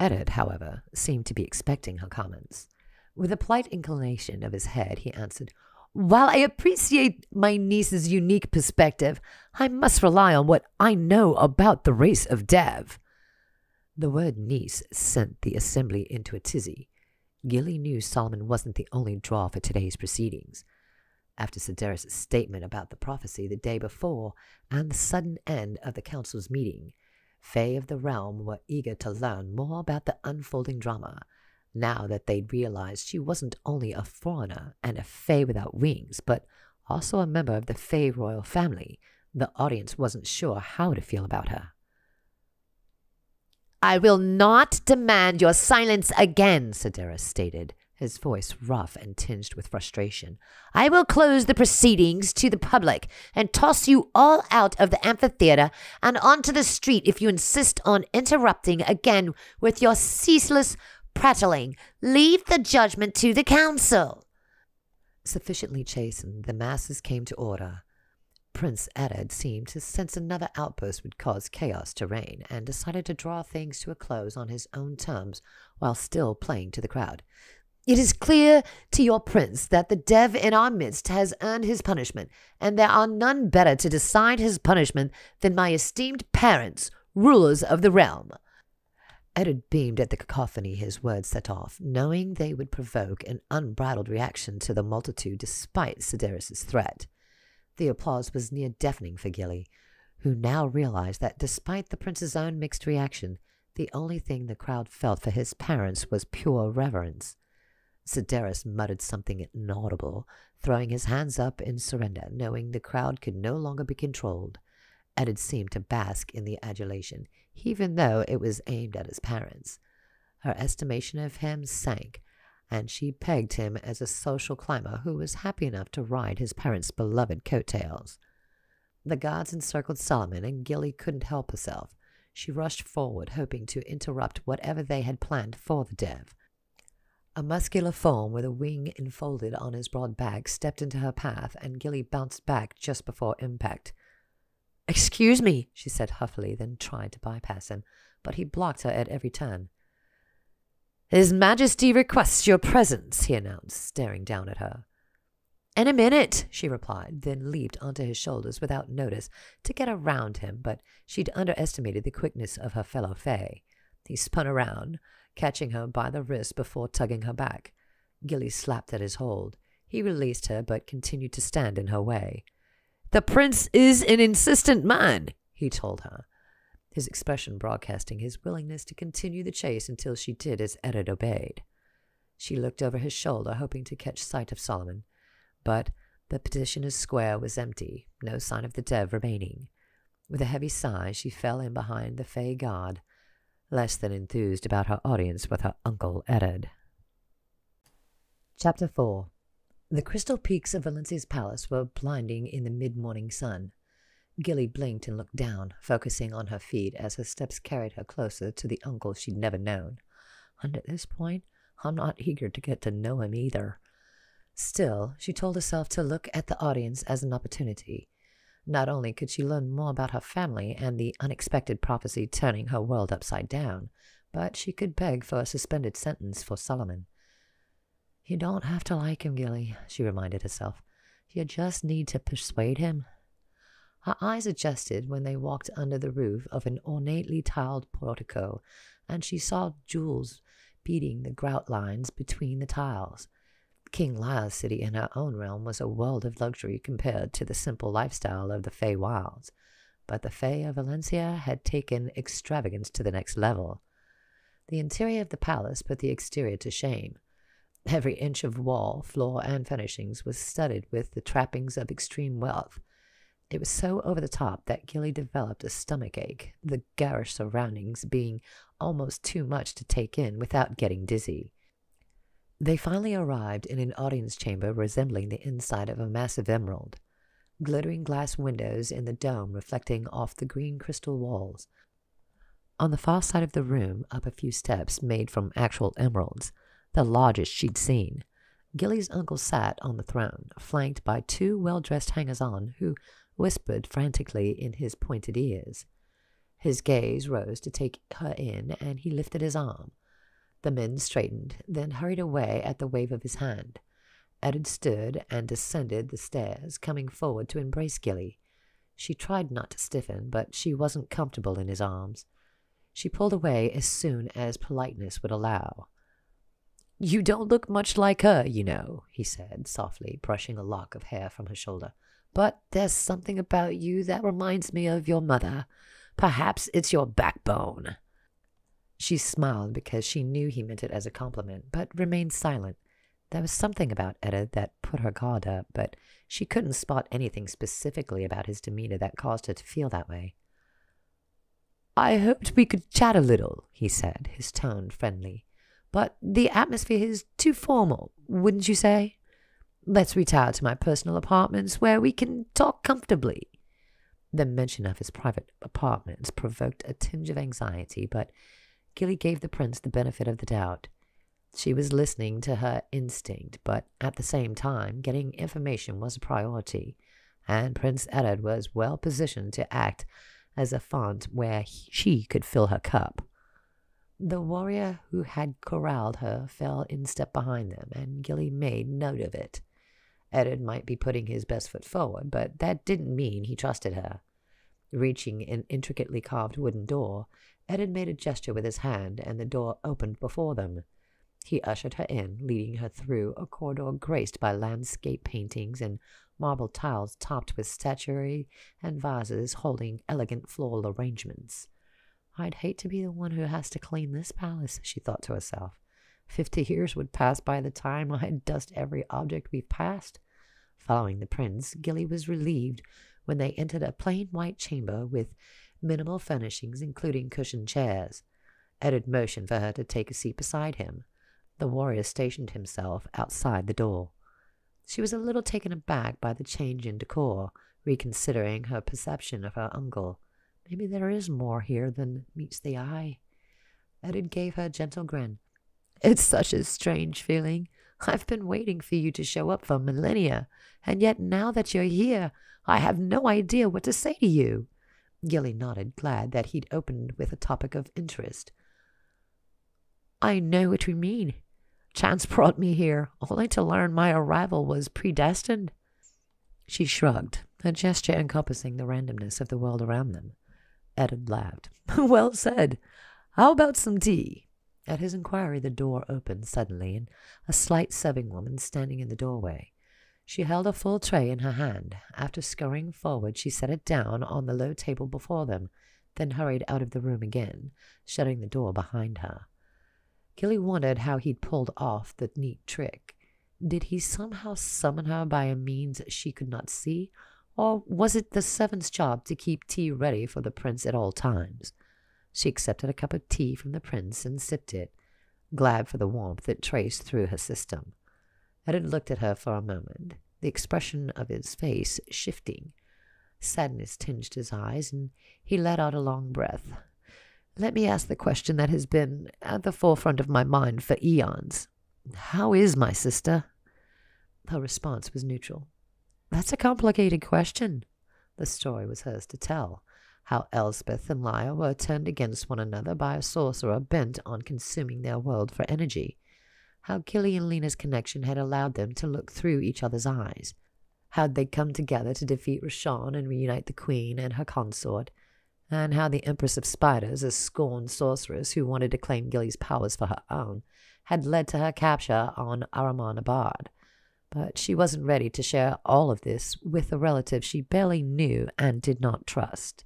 Eddard, however, seemed to be expecting her comments. With a polite inclination of his head, he answered, while I appreciate my niece's unique perspective, I must rely on what I know about the race of Dev. The word niece sent the assembly into a tizzy. Gilly knew Solomon wasn't the only draw for today's proceedings. After Sedaris' statement about the prophecy the day before and the sudden end of the council's meeting, Fae of the realm were eager to learn more about the unfolding drama now that they'd realized she wasn't only a foreigner and a Fae without wings, but also a member of the Fae royal family, the audience wasn't sure how to feel about her. I will not demand your silence again, Sedaris stated, his voice rough and tinged with frustration. I will close the proceedings to the public and toss you all out of the amphitheater and onto the street if you insist on interrupting again with your ceaseless prattling. Leave the judgment to the council. Sufficiently chastened, the masses came to order. Prince Eddard seemed to sense another outburst would cause chaos to reign, and decided to draw things to a close on his own terms while still playing to the crowd. It is clear to your prince that the dev in our midst has earned his punishment, and there are none better to decide his punishment than my esteemed parents, rulers of the realm. Eddard beamed at the cacophony his words set off, knowing they would provoke an unbridled reaction to the multitude despite Sedaris's threat. The applause was near deafening for Gilly, who now realized that despite the prince's own mixed reaction, the only thing the crowd felt for his parents was pure reverence. Sedaris muttered something inaudible, throwing his hands up in surrender, knowing the crowd could no longer be controlled. Eddard seemed to bask in the adulation, even though it was aimed at his parents. Her estimation of him sank, and she pegged him as a social climber who was happy enough to ride his parents' beloved coattails. The guards encircled Solomon, and Gilly couldn't help herself. She rushed forward, hoping to interrupt whatever they had planned for the dev. A muscular form with a wing enfolded on his broad back stepped into her path, and Gilly bounced back just before impact. Excuse me, she said huffily, then tried to bypass him, but he blocked her at every turn. His Majesty requests your presence, he announced, staring down at her. In a minute, she replied, then leaped onto his shoulders without notice to get around him, but she'd underestimated the quickness of her fellow Fae. He spun around, catching her by the wrist before tugging her back. Gilly slapped at his hold. He released her, but continued to stand in her way. The prince is an insistent man, he told her, his expression broadcasting his willingness to continue the chase until she did as Eddard obeyed. She looked over his shoulder, hoping to catch sight of Solomon, but the petitioner's square was empty, no sign of the dev remaining. With a heavy sigh, she fell in behind the Fae guard less than enthused about her audience with her uncle Eddard. Chapter 4 The crystal peaks of Valencia's palace were blinding in the mid morning sun. Gilly blinked and looked down, focusing on her feet as her steps carried her closer to the uncle she'd never known. And at this point, I'm not eager to get to know him either. Still, she told herself to look at the audience as an opportunity. Not only could she learn more about her family and the unexpected prophecy turning her world upside down, but she could beg for a suspended sentence for Solomon. You don't have to like him, Gilly, she reminded herself. You just need to persuade him. Her eyes adjusted when they walked under the roof of an ornately tiled portico, and she saw jewels beating the grout lines between the tiles. King Lyle's city in her own realm was a world of luxury compared to the simple lifestyle of the Fae Wilds, but the Fae of Valencia had taken extravagance to the next level. The interior of the palace put the exterior to shame. Every inch of wall, floor, and furnishings was studded with the trappings of extreme wealth. It was so over the top that Gilly developed a stomach ache, the garish surroundings being almost too much to take in without getting dizzy. They finally arrived in an audience chamber resembling the inside of a massive emerald, glittering glass windows in the dome reflecting off the green crystal walls. On the far side of the room, up a few steps made from actual emeralds, the largest she'd seen, Gilly's uncle sat on the throne, flanked by two well dressed hangers on who whispered frantically in his pointed ears. His gaze rose to take her in, and he lifted his arm. The men straightened, then hurried away at the wave of his hand. Eddard stood and descended the stairs, coming forward to embrace Gilly. She tried not to stiffen, but she wasn't comfortable in his arms. She pulled away as soon as politeness would allow. You don't look much like her, you know, he said, softly brushing a lock of hair from her shoulder. But there's something about you that reminds me of your mother. Perhaps it's your backbone. She smiled because she knew he meant it as a compliment, but remained silent. There was something about Eddard that put her guard up, but she couldn't spot anything specifically about his demeanor that caused her to feel that way. I hoped we could chat a little, he said, his tone friendly. But the atmosphere is too formal, wouldn't you say? Let's retire to my personal apartments where we can talk comfortably. The mention of his private apartments provoked a tinge of anxiety, but Gilly gave the prince the benefit of the doubt. She was listening to her instinct, but at the same time, getting information was a priority, and Prince Eddard was well positioned to act as a font where she could fill her cup. The warrior who had corralled her fell in step behind them, and Gilly made note of it. Eddard might be putting his best foot forward, but that didn't mean he trusted her. Reaching an intricately carved wooden door, Eddard made a gesture with his hand, and the door opened before them. He ushered her in, leading her through a corridor graced by landscape paintings and marble tiles topped with statuary and vases holding elegant floral arrangements. I'd hate to be the one who has to clean this palace, she thought to herself. Fifty years would pass by the time I'd dust every object we've passed. Following the prince, Gilly was relieved when they entered a plain white chamber with minimal furnishings, including cushioned chairs. Eddard motioned for her to take a seat beside him. The warrior stationed himself outside the door. She was a little taken aback by the change in decor, reconsidering her perception of her uncle. Maybe there is more here than meets the eye. Eddard gave her a gentle grin. It's such a strange feeling. I've been waiting for you to show up for millennia, and yet now that you're here, I have no idea what to say to you. Gilly nodded, glad that he'd opened with a topic of interest. I know what you mean. Chance brought me here, only to learn my arrival was predestined. She shrugged, a gesture encompassing the randomness of the world around them. Eddard laughed. well said. How about some tea? At his inquiry, the door opened suddenly, and a slight serving woman standing in the doorway. She held a full tray in her hand. After scurrying forward, she set it down on the low table before them, then hurried out of the room again, shutting the door behind her. Gilly wondered how he'd pulled off the neat trick. Did he somehow summon her by a means she could not see, or was it the servant's job to keep tea ready for the prince at all times? She accepted a cup of tea from the prince and sipped it, glad for the warmth that traced through her system. Eddard looked at her for a moment, the expression of his face shifting. Sadness tinged his eyes, and he let out a long breath. Let me ask the question that has been at the forefront of my mind for eons. How is my sister? Her response was neutral. That's a complicated question. The story was hers to tell. How Elspeth and Lia were turned against one another by a sorcerer bent on consuming their world for energy. How Gilly and Lena's connection had allowed them to look through each other's eyes. how they'd come together to defeat Rashawn and reunite the Queen and her consort, and how the Empress of Spiders, a scorned sorceress who wanted to claim Gilly's powers for her own, had led to her capture on Ahrimanabad. But she wasn't ready to share all of this with a relative she barely knew and did not trust.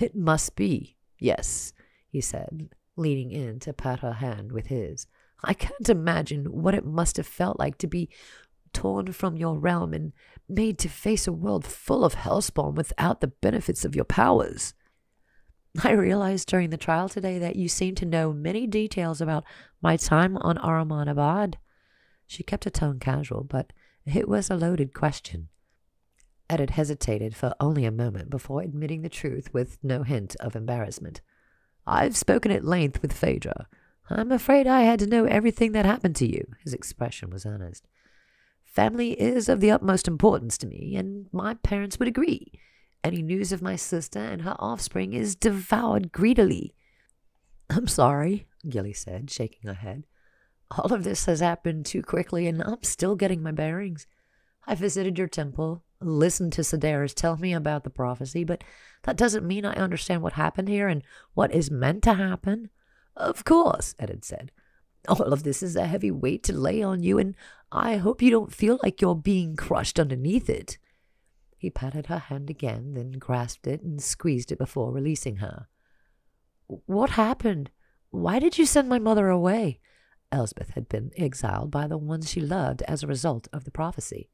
It must be, yes, he said, leaning in to pat her hand with his. I can't imagine what it must have felt like to be torn from your realm and made to face a world full of hellspawn without the benefits of your powers. I realized during the trial today that you seem to know many details about my time on Ahrimanabad. She kept her tone casual, but it was a loaded question. Eddard hesitated for only a moment before admitting the truth with no hint of embarrassment. I've spoken at length with Phaedra. I'm afraid I had to know everything that happened to you. His expression was earnest. Family is of the utmost importance to me, and my parents would agree. Any news of my sister and her offspring is devoured greedily. I'm sorry, Gilly said, shaking her head. All of this has happened too quickly, and I'm still getting my bearings. I visited your temple, listened to Sedaris tell me about the prophecy, but that doesn't mean I understand what happened here and what is meant to happen. Of course, Eddard said. All of this is a heavy weight to lay on you, and I hope you don't feel like you're being crushed underneath it. He patted her hand again, then grasped it and squeezed it before releasing her. What happened? Why did you send my mother away? Elspeth had been exiled by the ones she loved as a result of the prophecy.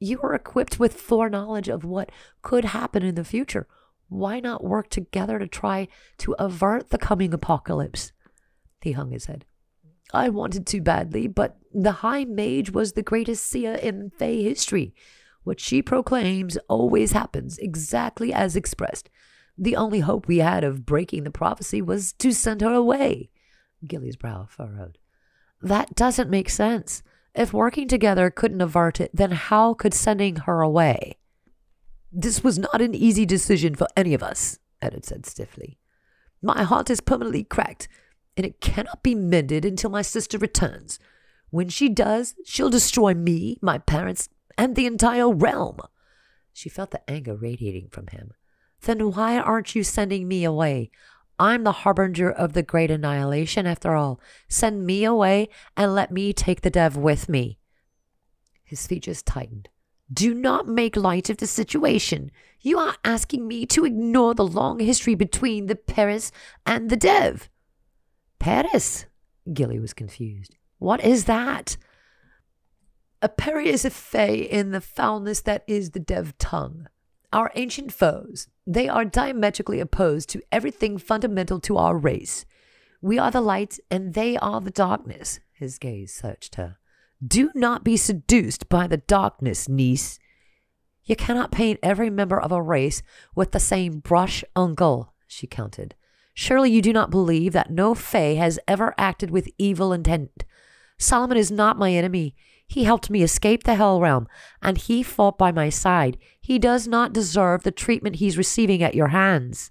You are equipped with foreknowledge of what could happen in the future. Why not work together to try to avert the coming apocalypse? He hung his head. I wanted to badly, but the High Mage was the greatest seer in Fae history. What she proclaims always happens exactly as expressed. The only hope we had of breaking the prophecy was to send her away. Gilly's brow furrowed. That doesn't make sense. If working together couldn't avert it, then how could sending her away? This was not an easy decision for any of us, Eddard said stiffly. My heart is permanently cracked, and it cannot be mended until my sister returns. When she does, she'll destroy me, my parents, and the entire realm. She felt the anger radiating from him. Then why aren't you sending me away? I'm the harbinger of the great annihilation, after all. Send me away and let me take the dev with me. His features tightened. Do not make light of the situation. You are asking me to ignore the long history between the Peris and the Dev. Peris? Gilly was confused. What is that? A Peri is a Fae in the foulness that is the Dev tongue. Our ancient foes, they are diametrically opposed to everything fundamental to our race. We are the light and they are the darkness. His gaze searched her. Do not be seduced by the darkness, niece. You cannot paint every member of a race with the same brush, uncle, she countered. Surely you do not believe that no Fae has ever acted with evil intent. Solomon is not my enemy. He helped me escape the Hell Realm, and he fought by my side. He does not deserve the treatment he's receiving at your hands.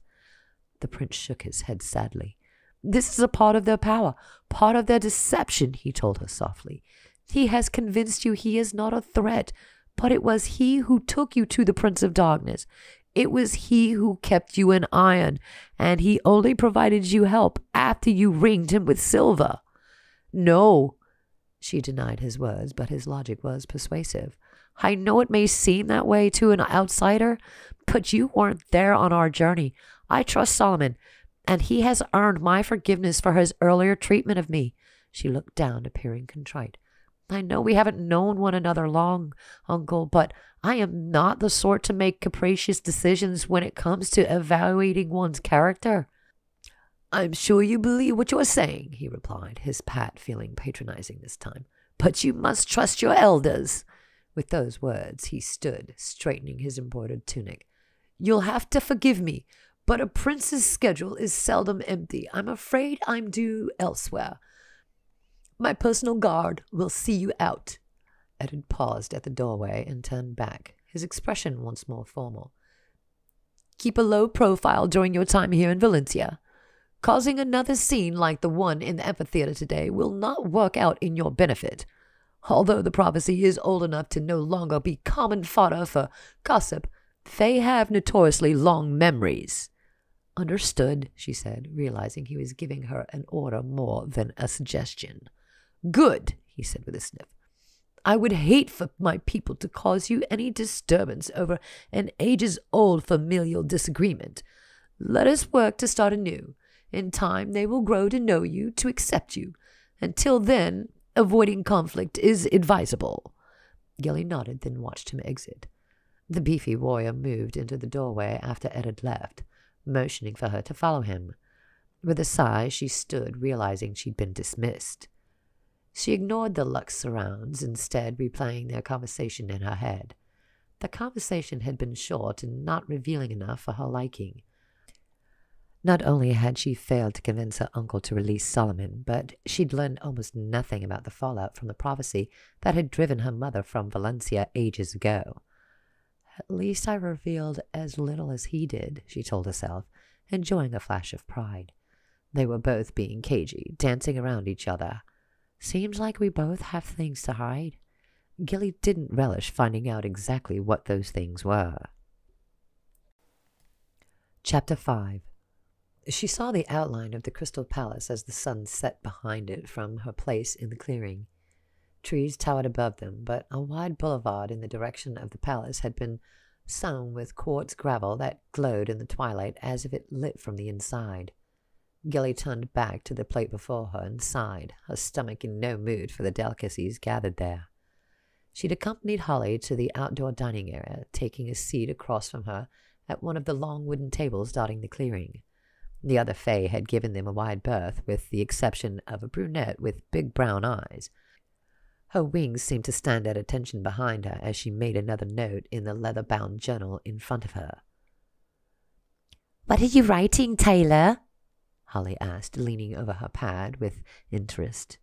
The prince shook his head sadly. This is a part of their power, part of their deception, he told her softly. He has convinced you he is not a threat, but it was he who took you to the Prince of Darkness. It was he who kept you in iron, and he only provided you help after you ringed him with silver. No, she denied his words, but his logic was persuasive. I know it may seem that way to an outsider, but you weren't there on our journey. I trust Solomon, and he has earned my forgiveness for his earlier treatment of me. She looked down, appearing contrite. I know we haven't known one another long, Uncle, but I am not the sort to make capricious decisions when it comes to evaluating one's character. I'm sure you believe what you're saying, he replied, his pat feeling patronizing this time. But you must trust your elders. With those words, he stood, straightening his embroidered tunic. You'll have to forgive me, but a prince's schedule is seldom empty. I'm afraid I'm due elsewhere. My personal guard will see you out. Eddard paused at the doorway and turned back, his expression once more formal. Keep a low profile during your time here in Valencia. Causing another scene like the one in the amphitheater today will not work out in your benefit. Although the prophecy is old enough to no longer be common fodder for gossip, they have notoriously long memories. Understood, she said, realizing he was giving her an order more than a suggestion. Good, he said with a sniff. I would hate for my people to cause you any disturbance over an ages old familial disagreement. Let us work to start anew. In time, they will grow to know you, to accept you. Until then, avoiding conflict is advisable. Gilly nodded, then watched him exit. The beefy warrior moved into the doorway after Ed had left, motioning for her to follow him. With a sigh, she stood, realizing she'd been dismissed. She ignored the Lux surrounds, instead replaying their conversation in her head. The conversation had been short and not revealing enough for her liking. Not only had she failed to convince her uncle to release Solomon, but she'd learned almost nothing about the fallout from the prophecy that had driven her mother from Valencia ages ago. At least I revealed as little as he did, she told herself, enjoying a flash of pride. They were both being cagey, dancing around each other. Seems like we both have things to hide. Gilly didn't relish finding out exactly what those things were. Chapter 5 she saw the outline of the Crystal Palace as the sun set behind it from her place in the clearing. Trees towered above them, but a wide boulevard in the direction of the palace had been sown with quartz gravel that glowed in the twilight as if it lit from the inside. Gilly turned back to the plate before her and sighed, her stomach in no mood for the delicacies gathered there. She'd accompanied Holly to the outdoor dining area, taking a seat across from her at one of the long wooden tables dotting the clearing. The other Fae had given them a wide berth, with the exception of a brunette with big brown eyes. Her wings seemed to stand at attention behind her as she made another note in the leather bound journal in front of her. What are you writing, Taylor? Holly asked, leaning over her pad with interest.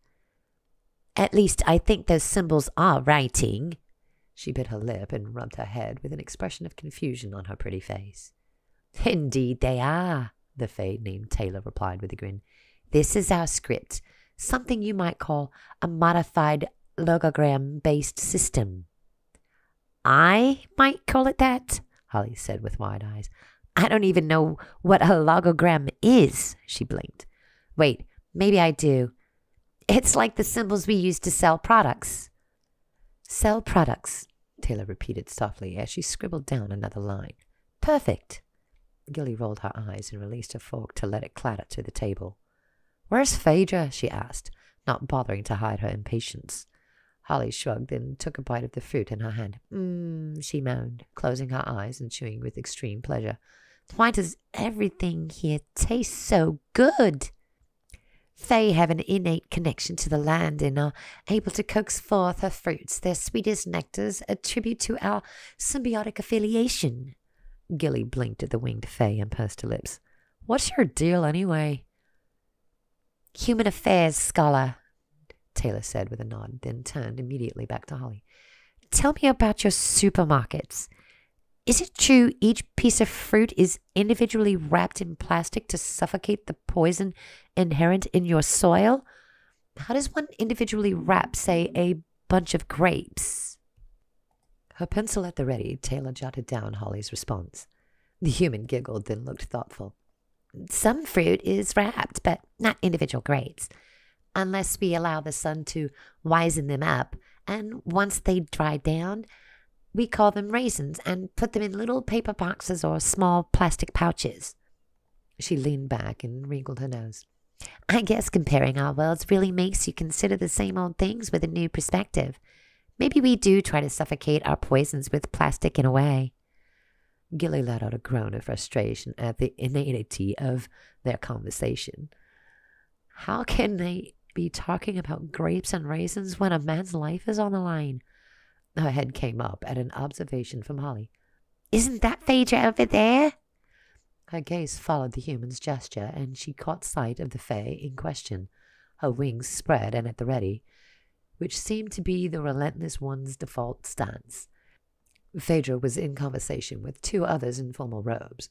At least I think those symbols are writing. She bit her lip and rubbed her head with an expression of confusion on her pretty face. Indeed they are, the Fae named Taylor replied with a grin. This is our script, something you might call a modified logogram based system. I might call it that, Holly said with wide eyes. I don't even know what a logogram is, she blinked. Wait, maybe I do. It's like the symbols we use to sell products. Sell products, Taylor repeated softly as she scribbled down another line. Perfect. Gilly rolled her eyes and released her fork to let it clatter to the table. Where's Phaedra? she asked, not bothering to hide her impatience. Holly shrugged and took a bite of the fruit in her hand. Mmm, she moaned, closing her eyes and chewing with extreme pleasure. Why does everything here taste so good? They have an innate connection to the land and are able to coax forth her fruits, their sweetest nectars, a tribute to our symbiotic affiliation. Gilly blinked at the winged Fae and pursed her lips. What's your deal, anyway? Human affairs scholar, Taylor said with a nod, then turned immediately back to Holly. Tell me about your supermarkets. Is it true each piece of fruit is individually wrapped in plastic to suffocate the poison inherent in your soil? How does one individually wrap, say, a bunch of grapes? Her pencil at the ready, Taylor jotted down Holly's response. The human giggled, then looked thoughtful. Some fruit is wrapped, but not individual grapes, unless we allow the sun to wizen them up. And once they dry down, we call them raisins and put them in little paper boxes or small plastic pouches. She leaned back and wrinkled her nose. I guess comparing our worlds really makes you consider the same old things with a new perspective. Maybe we do try to suffocate our poisons with plastic in a way. Gilly let out a groan of frustration at the inanity of their conversation. How can they be talking about grapes and raisins when a man's life is on the line? Her head came up at an observation from Holly. Isn't that Phaedra over there? Her gaze followed the human's gesture, and she caught sight of the Fae in question, her wings spread and at the ready, which seemed to be the relentless one's default stance. Phaedra was in conversation with two others in formal robes.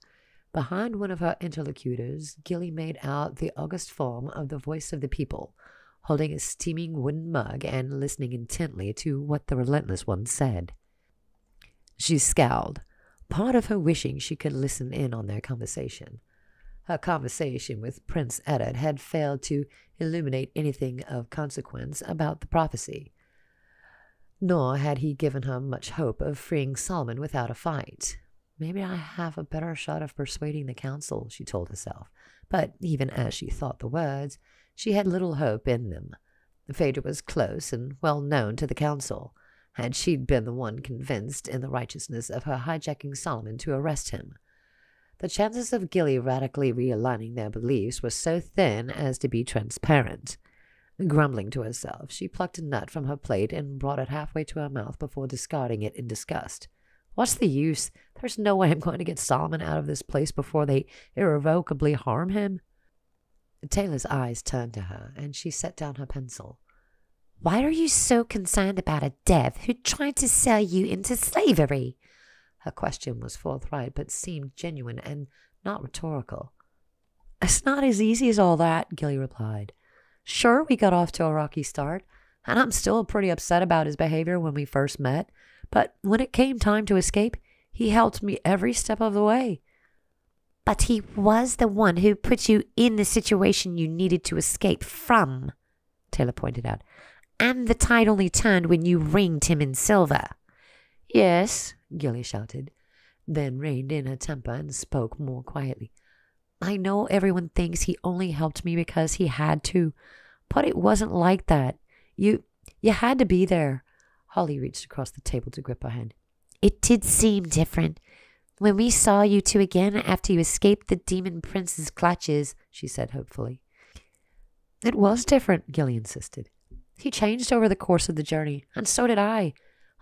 Behind one of her interlocutors, Gilly made out the august form of the voice of the people, holding a steaming wooden mug and listening intently to what the relentless one said. She scowled, part of her wishing she could listen in on their conversation. Her conversation with Prince Eddard had failed to illuminate anything of consequence about the prophecy, nor had he given her much hope of freeing Solomon without a fight. Maybe I have a better shot of persuading the council, she told herself. But even as she thought the words, she had little hope in them. Phaedra was close and well known to the council. Had she been the one convinced in the righteousness of her hijacking Solomon to arrest him? The chances of Gilly radically realigning their beliefs were so thin as to be transparent. Grumbling to herself, she plucked a nut from her plate and brought it halfway to her mouth before discarding it in disgust. What's the use? There's no way I'm going to get Solomon out of this place before they irrevocably harm him. Taylor's eyes turned to her, and she set down her pencil. Why are you so concerned about a dev who tried to sell you into slavery? Her question was forthright, but seemed genuine and not rhetorical. It's not as easy as all that, Gilly replied. Sure, we got off to a rocky start, and I'm still pretty upset about his behavior when we first met, but when it came time to escape, he helped me every step of the way. But he was the one who put you in the situation you needed to escape from, Taylor pointed out. And the tide only turned when you ringed him in silver. Yes, Gilly shouted, then reined in her temper and spoke more quietly. I know everyone thinks he only helped me because he had to, but it wasn't like that. You you had to be there. Holly reached across the table to grip her hand. It did seem different. When we saw you two again after you escaped the demon prince's clutches, she said hopefully. It was different, Gilly insisted. He changed over the course of the journey, and so did I.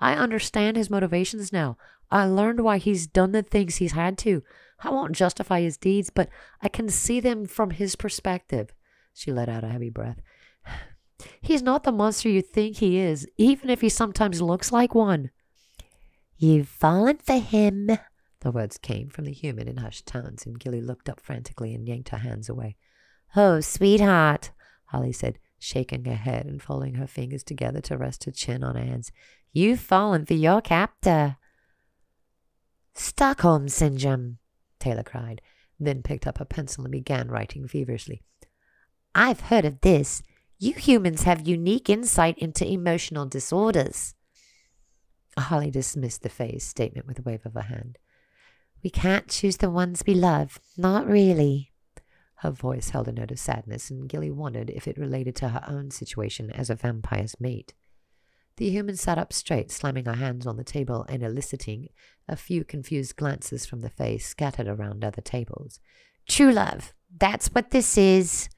I understand his motivations now. I learned why he's done the things he's had to. I won't justify his deeds, but I can see them from his perspective. She let out a heavy breath. He's not the monster you think he is, even if he sometimes looks like one. You've fallen for him. The words came from the human in hushed tones, and Gilly looked up frantically and yanked her hands away. Oh, sweetheart, Holly said, shaking her head and folding her fingers together to rest her chin on her hands. You've fallen for your captor. Stockholm Syndrome, Taylor cried, then picked up a pencil and began writing feverishly. I've heard of this. You humans have unique insight into emotional disorders. Holly dismissed the phase statement with a wave of her hand. We can't choose the ones we love. Not really. Her voice held a note of sadness, and Gilly wondered if it related to her own situation as a vampire's mate. The human sat up straight, slamming her hands on the table and eliciting a few confused glances from the Fae scattered around other tables. True love. That's what this is.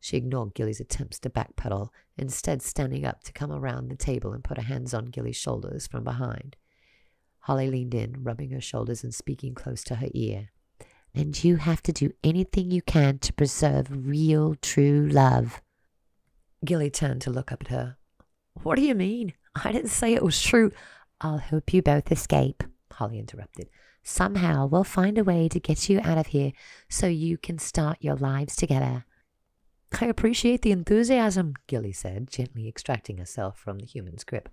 She ignored Gilly's attempts to backpedal, instead standing up to come around the table and put her hands on Gilly's shoulders from behind. Holly leaned in, rubbing her shoulders and speaking close to her ear. And you have to do anything you can to preserve real, true love. Gilly turned to look up at her. What do you mean? I didn't say it was true. I'll help you both escape, Holly interrupted. Somehow we'll find a way to get you out of here so you can start your lives together. I appreciate the enthusiasm, Gilly said, gently extracting herself from the human's grip.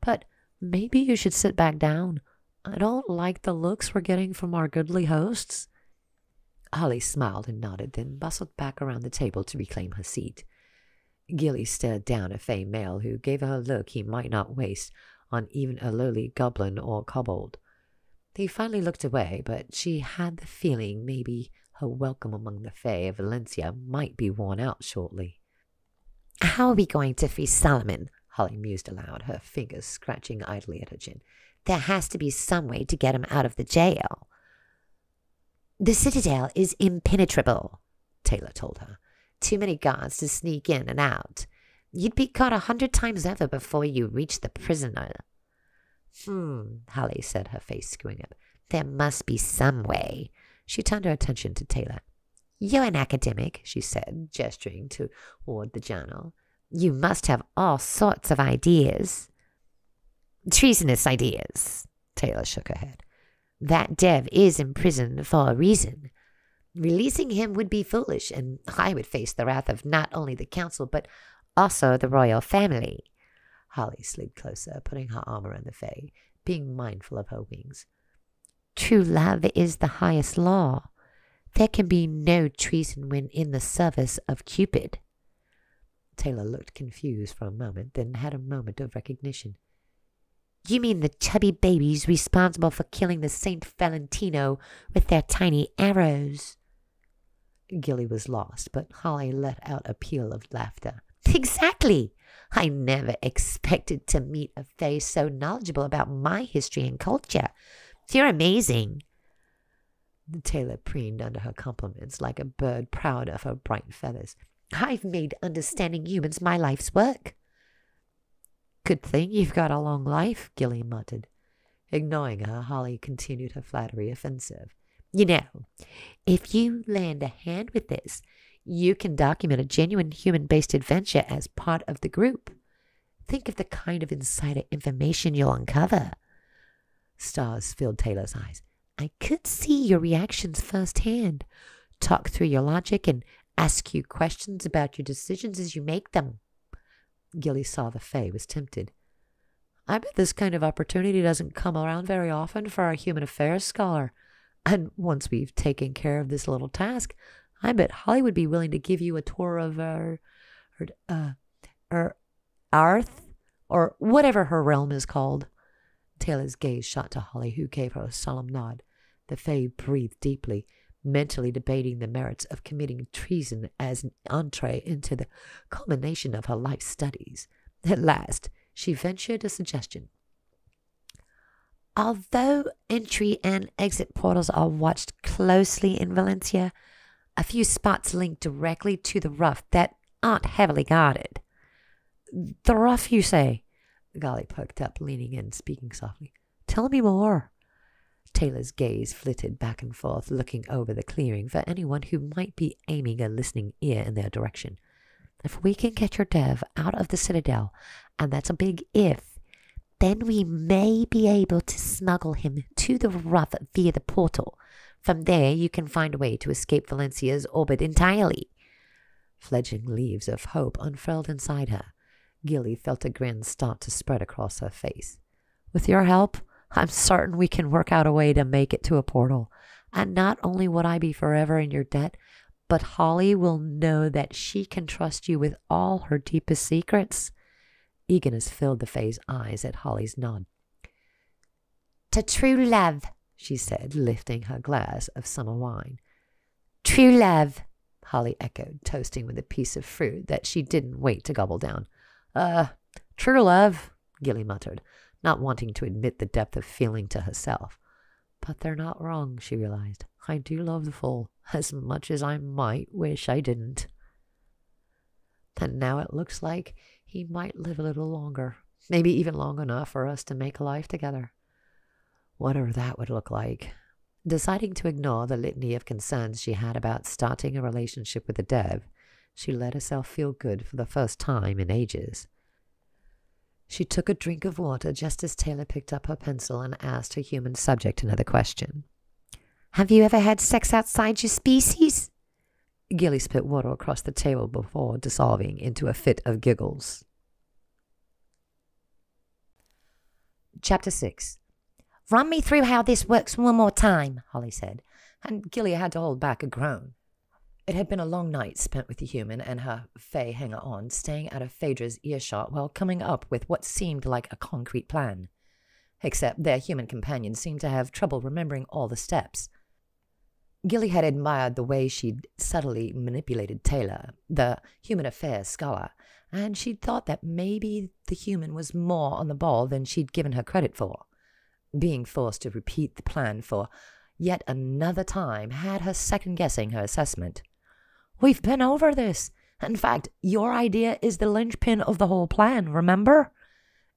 But maybe you should sit back down. I don't like the looks we're getting from our goodly hosts. Holly smiled and nodded, then bustled back around the table to reclaim her seat. Gilly stared down a Fae male who gave her a look he might not waste on even a lowly goblin or kobold. He finally looked away, but she had the feeling maybe her welcome among the Fae of Valencia might be worn out shortly. How are we going to free Solomon? Holly mused aloud, her fingers scratching idly at her chin. There has to be some way to get him out of the jail. The citadel is impenetrable, Taylor told her. Too many guards to sneak in and out. You'd be caught a hundred times over before you reach the prisoner. Hmm, Holly said, her face screwing up. There must be some way. She turned her attention to Taylor. You're an academic, she said, gesturing toward the journal. You must have all sorts of ideas. Treasonous ideas. Taylor shook her head. That dev is imprisoned for a reason. Releasing him would be foolish, and I would face the wrath of not only the council, but also the royal family. Holly slid closer, putting her arm around the Fae, being mindful of her wings. True love is the highest law. There can be no treason when in the service of Cupid. Taylor looked confused for a moment, then had a moment of recognition. You mean the chubby babies responsible for killing the Saint Valentino with their tiny arrows? Gilly was lost, but Holly let out a peal of laughter. Exactly. I never expected to meet a Fae so knowledgeable about my history and culture. You're amazing. The Taylor preened under her compliments like a bird proud of her bright feathers. I've made understanding humans my life's work. Good thing you've got a long life, Gilly muttered. Ignoring her, Holly continued her flattery offensive. You know, if you land a hand with this, you can document a genuine human based adventure as part of the group. Think of the kind of insider information you'll uncover. Stars filled Taylor's eyes. I could see your reactions firsthand. Talk through your logic and ask you questions about your decisions as you make them. Gilly saw the Fae was tempted. I bet this kind of opportunity doesn't come around very often for a human affairs scholar. And once we've taken care of this little task, I bet Holly would be willing to give you a tour of our, her, uh, her Arth, or whatever her realm is called. Taylor's gaze shot to Holly, who gave her a solemn nod. The Fae breathed deeply, mentally debating the merits of committing treason as an entree into the culmination of her life studies. At last, she ventured a suggestion. Although entry and exit portals are watched closely in Valencia, a few spots link directly to the rough that aren't heavily guarded. The rough, you say? Gilly poked up, leaning in, speaking softly. Tell me more. Taylor's gaze flitted back and forth, looking over the clearing for anyone who might be aiming a listening ear in their direction. If we can get your dev out of the Citadel, and that's a big if, then we may be able to smuggle him to the Rough via the portal. From there, you can find a way to escape Valencia's orbit entirely. Fledging leaves of hope unfurled inside her. Gilly felt a grin start to spread across her face. With your help, I'm certain we can work out a way to make it to a portal. And not only would I be forever in your debt, but Holly will know that she can trust you with all her deepest secrets. Eagerness filled the Fae's eyes at Holly's nod. To true love, she said, lifting her glass of summer wine. True love, Holly echoed, toasting with a piece of fruit that she didn't wait to gobble down. Uh, true love, Gilly muttered, not wanting to admit the depth of feeling to herself. But they're not wrong, she realized. I do love the fool, as much as I might wish I didn't. And now it looks like he might live a little longer, maybe even long enough for us to make a life together. Whatever that would look like. Deciding to ignore the litany of concerns she had about starting a relationship with the dev, she let herself feel good for the first time in ages. She took a drink of water just as Taylor picked up her pencil and asked her human subject another question. Have you ever had sex outside your species? Gilly spit water across the table before dissolving into a fit of giggles. Chapter 6 Run me through how this works one more time, Holly said, and Gilly had to hold back a groan. It had been a long night spent with the human and her Fae hanger on, staying out of Phaedra's earshot while coming up with what seemed like a concrete plan. Except their human companion seemed to have trouble remembering all the steps. Gilly had admired the way she'd subtly manipulated Taylor, the human affairs scholar, and she'd thought that maybe the human was more on the ball than she'd given her credit for. Being forced to repeat the plan for yet another time had her second guessing her assessment. We've been over this. In fact, your idea is the linchpin of the whole plan, remember?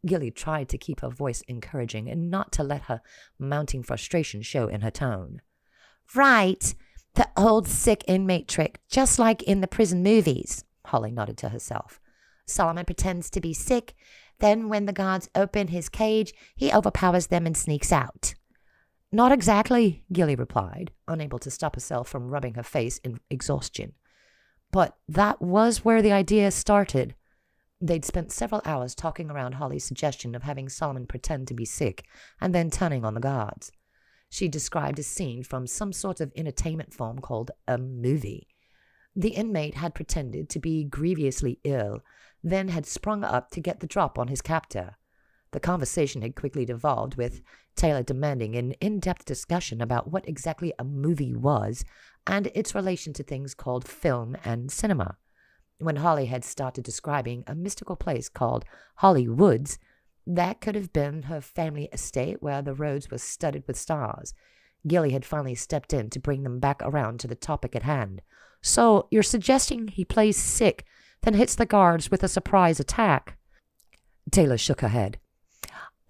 Gilly tried to keep her voice encouraging and not to let her mounting frustration show in her tone. Right. The old sick inmate trick, just like in the prison movies, Holly nodded to herself. Solomon pretends to be sick, then when the guards open his cage, he overpowers them and sneaks out. Not exactly, Gilly replied, unable to stop herself from rubbing her face in exhaustion. But that was where the idea started. They'd spent several hours talking around Holly's suggestion of having Solomon pretend to be sick and then turning on the guards. She described a scene from some sort of entertainment film called a movie. The inmate had pretended to be grievously ill, then had sprung up to get the drop on his captor. The conversation had quickly devolved, with Taylor demanding an in depth discussion about what exactly a movie was and its relation to things called film and cinema. When Holly had started describing a mystical place called Holly Woods, that could have been her family estate where the roads were studded with stars. Gilly had finally stepped in to bring them back around to the topic at hand. So, you're suggesting he plays sick, then hits the guards with a surprise attack? Taylor shook her head.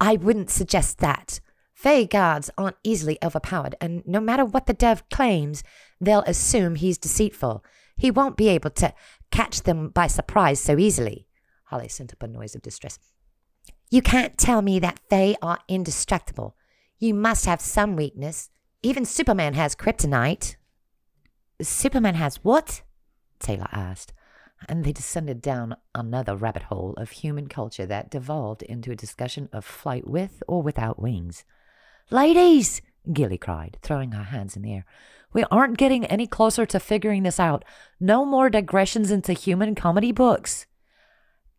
I wouldn't suggest that. Fae guards aren't easily overpowered, and no matter what the dev claims, they'll assume he's deceitful. He won't be able to catch them by surprise so easily. Holly sent up a noise of distress. You can't tell me that Fae are indestructible. You must have some weakness. Even Superman has kryptonite. Superman has what? Taylor asked, and they descended down another rabbit hole of human culture that devolved into a discussion of flight with or without wings. Ladies, Gilly cried, throwing her hands in the air. We aren't getting any closer to figuring this out. No more digressions into human comedy books.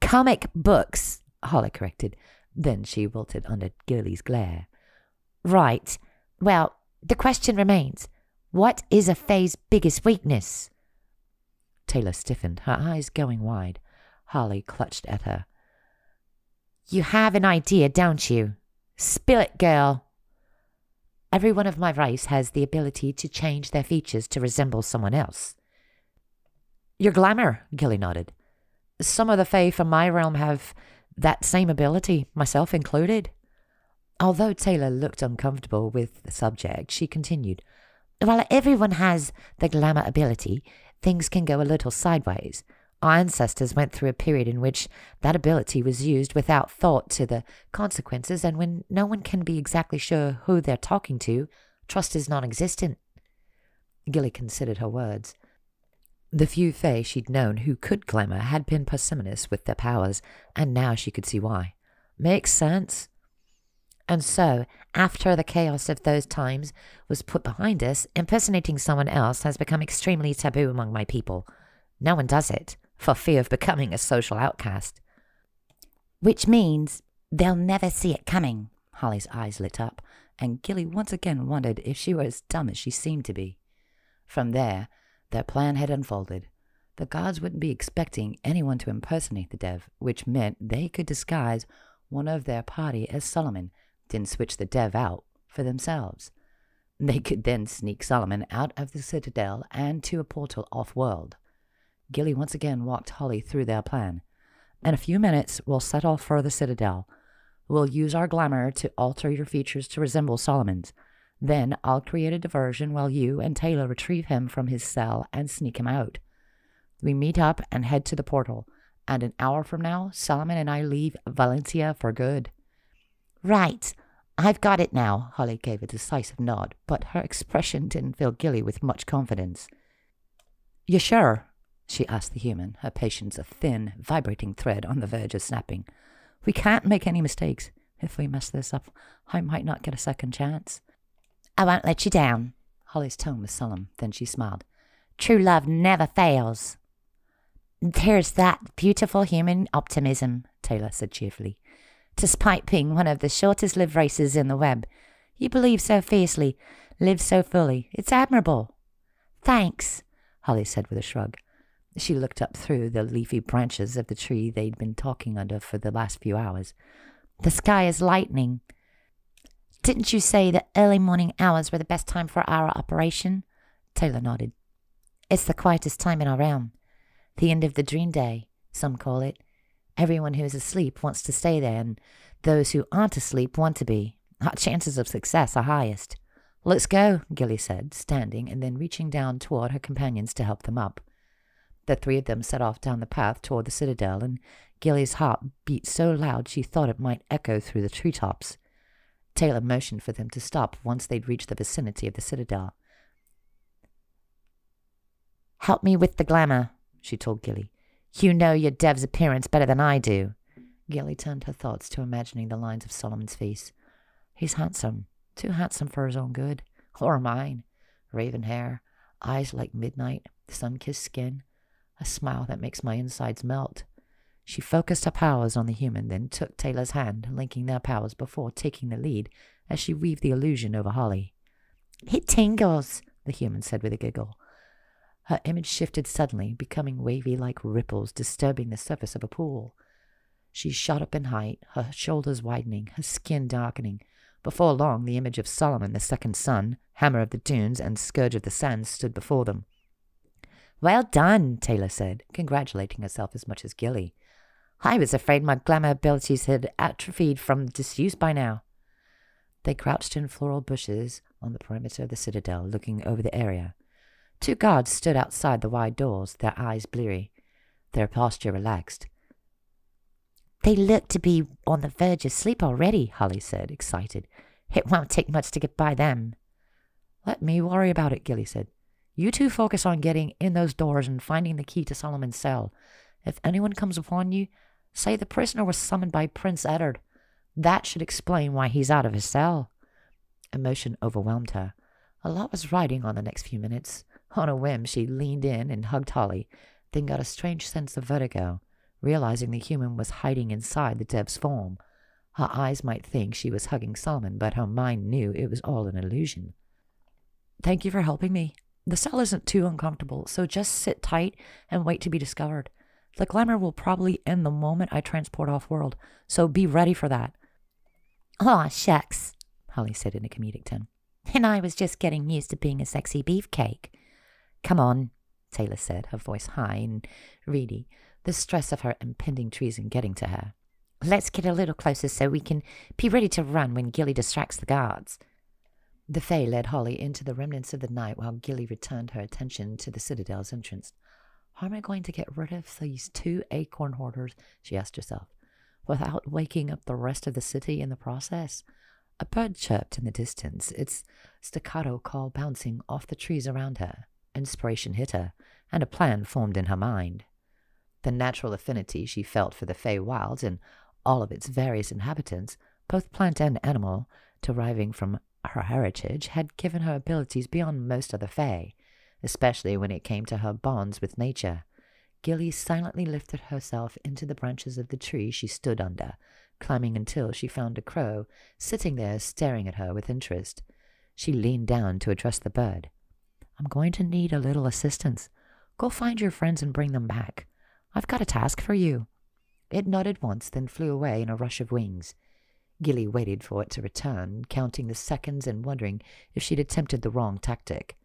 Comic books, Holly corrected. Then she wilted under Gilly's glare. Right. Well, the question remains what is a Fae's biggest weakness? Taylor stiffened, her eyes going wide. Holly clutched at her. You have an idea, don't you? Spill it, girl. Every one of my race has the ability to change their features to resemble someone else. Your glamour, Gilly nodded. Some of the Fae from my realm have that same ability, myself included. Although Taylor looked uncomfortable with the subject, she continued, While everyone has the glamour ability, things can go a little sideways. Our ancestors went through a period in which that ability was used without thought to the consequences, and when no one can be exactly sure who they're talking to, trust is non existent. Gilly considered her words. The few Fae she'd known who could glamour had been parsimonious with their powers, and now she could see why. Makes sense. And so, after the chaos of those times was put behind us, impersonating someone else has become extremely taboo among my people. No one does it, for fear of becoming a social outcast. Which means they'll never see it coming. Holly's eyes lit up, and Gilly once again wondered if she were as dumb as she seemed to be. From there, their plan had unfolded. The guards wouldn't be expecting anyone to impersonate the dev, which meant they could disguise one of their party as Solomon, then switch the dev out for themselves. They could then sneak Solomon out of the citadel and to a portal off world. Gilly once again walked Holly through their plan. In a few minutes, we'll set off for the citadel. We'll use our glamour to alter your features to resemble Solomon's. Then I'll create a diversion while you and Taylor retrieve him from his cell and sneak him out. We meet up and head to the portal, and an hour from now, Solomon and I leave Valencia for good. Right. I've got it now. Holly gave a decisive nod, but her expression didn't fill Gilly with much confidence. You sure? she asked the human, her patience a thin, vibrating thread on the verge of snapping. We can't make any mistakes. If we mess this up, I might not get a second chance. I won't let you down. Holly's tone was solemn. Then she smiled. True love never fails. There's that beautiful human optimism, Taylor said cheerfully. Despite being one of the shortest lived races in the web, you believe so fiercely, live so fully. It's admirable. Thanks, Holly said with a shrug. She looked up through the leafy branches of the tree they'd been talking under for the last few hours. The sky is lightening. Didn't you say the early morning hours were the best time for our operation? Taylor nodded. It's the quietest time in our realm. The end of the dream day, some call it. Everyone who is asleep wants to stay there, and those who aren't asleep want to be. Our chances of success are highest. Let's go, Gilly said, standing and then reaching down toward her companions to help them up. The three of them set off down the path toward the citadel, and Gilly's heart beat so loud she thought it might echo through the treetops. Taylor motioned for them to stop once they'd reached the vicinity of the citadel. Help me with the glamour, she told Gilly. You know your dev's appearance better than I do. Gilly turned her thoughts to imagining the lines of Solomon's face. He's handsome, too handsome for his own good, or mine. Raven hair, eyes like midnight, sun kissed skin, a smile that makes my insides melt. She focused her powers on the human, then took Taylor's hand, linking their powers before taking the lead as she weaved the illusion over Holly. It tingles, the human said with a giggle. Her image shifted suddenly, becoming wavy like ripples disturbing the surface of a pool. She shot up in height, her shoulders widening, her skin darkening. Before long, the image of Solomon, the second son, hammer of the dunes, and scourge of the sands stood before them. Well done, Taylor said, congratulating herself as much as Gilly. I was afraid my glamour abilities had atrophied from disuse by now. They crouched in floral bushes on the perimeter of the citadel, looking over the area. Two guards stood outside the wide doors, their eyes bleary, their posture relaxed. They look to be on the verge of sleep already, Holly said, excited. It won't take much to get by them. Let me worry about it, Gilly said. You two focus on getting in those doors and finding the key to Solomon's cell. If anyone comes upon you, say the prisoner was summoned by Prince Eddard. That should explain why he's out of his cell. Emotion overwhelmed her. A lot was riding on the next few minutes. On a whim, she leaned in and hugged Holly, then got a strange sense of vertigo, realizing the human was hiding inside the dev's form. Her eyes might think she was hugging Solomon, but her mind knew it was all an illusion. Thank you for helping me. The cell isn't too uncomfortable, so just sit tight and wait to be discovered. The glamour will probably end the moment I transport off world, so be ready for that. Aw, shucks, Holly said in a comedic tone. And I was just getting used to being a sexy beefcake. Come on, Taylor said, her voice high and reedy, the stress of her impending treason getting to her. Let's get a little closer so we can be ready to run when Gilly distracts the guards. The Fae led Holly into the remnants of the night while Gilly returned her attention to the Citadel's entrance. How am I going to get rid of these two acorn hoarders? she asked herself, without waking up the rest of the city in the process. A bird chirped in the distance, its staccato call bouncing off the trees around her. Inspiration hit her, and a plan formed in her mind. The natural affinity she felt for the Fae Wilds and all of its various inhabitants, both plant and animal, deriving from her heritage, had given her abilities beyond most other Fae, especially when it came to her bonds with nature. Gilly silently lifted herself into the branches of the tree she stood under, climbing until she found a crow sitting there staring at her with interest. She leaned down to address the bird. I'm going to need a little assistance. Go find your friends and bring them back. I've got a task for you. It nodded once, then flew away in a rush of wings. Gilly waited for it to return, counting the seconds and wondering if she'd attempted the wrong tactic.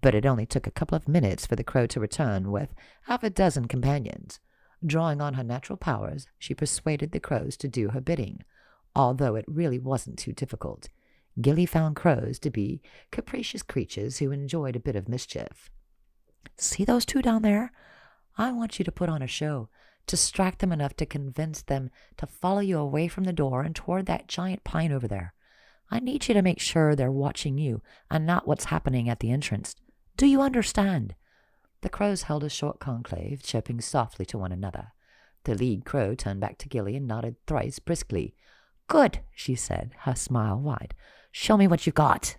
But it only took a couple of minutes for the crow to return with half a dozen companions. Drawing on her natural powers, she persuaded the crows to do her bidding, although it really wasn't too difficult. Gilly found crows to be capricious creatures who enjoyed a bit of mischief. See those two down there? I want you to put on a show, distract them enough to convince them to follow you away from the door and toward that giant pine over there. I need you to make sure they're watching you and not what's happening at the entrance. Do you understand? The crows held a short conclave, chirping softly to one another. The lead crow turned back to Gilly and nodded thrice briskly. Good, she said, her smile wide. Show me what you've got.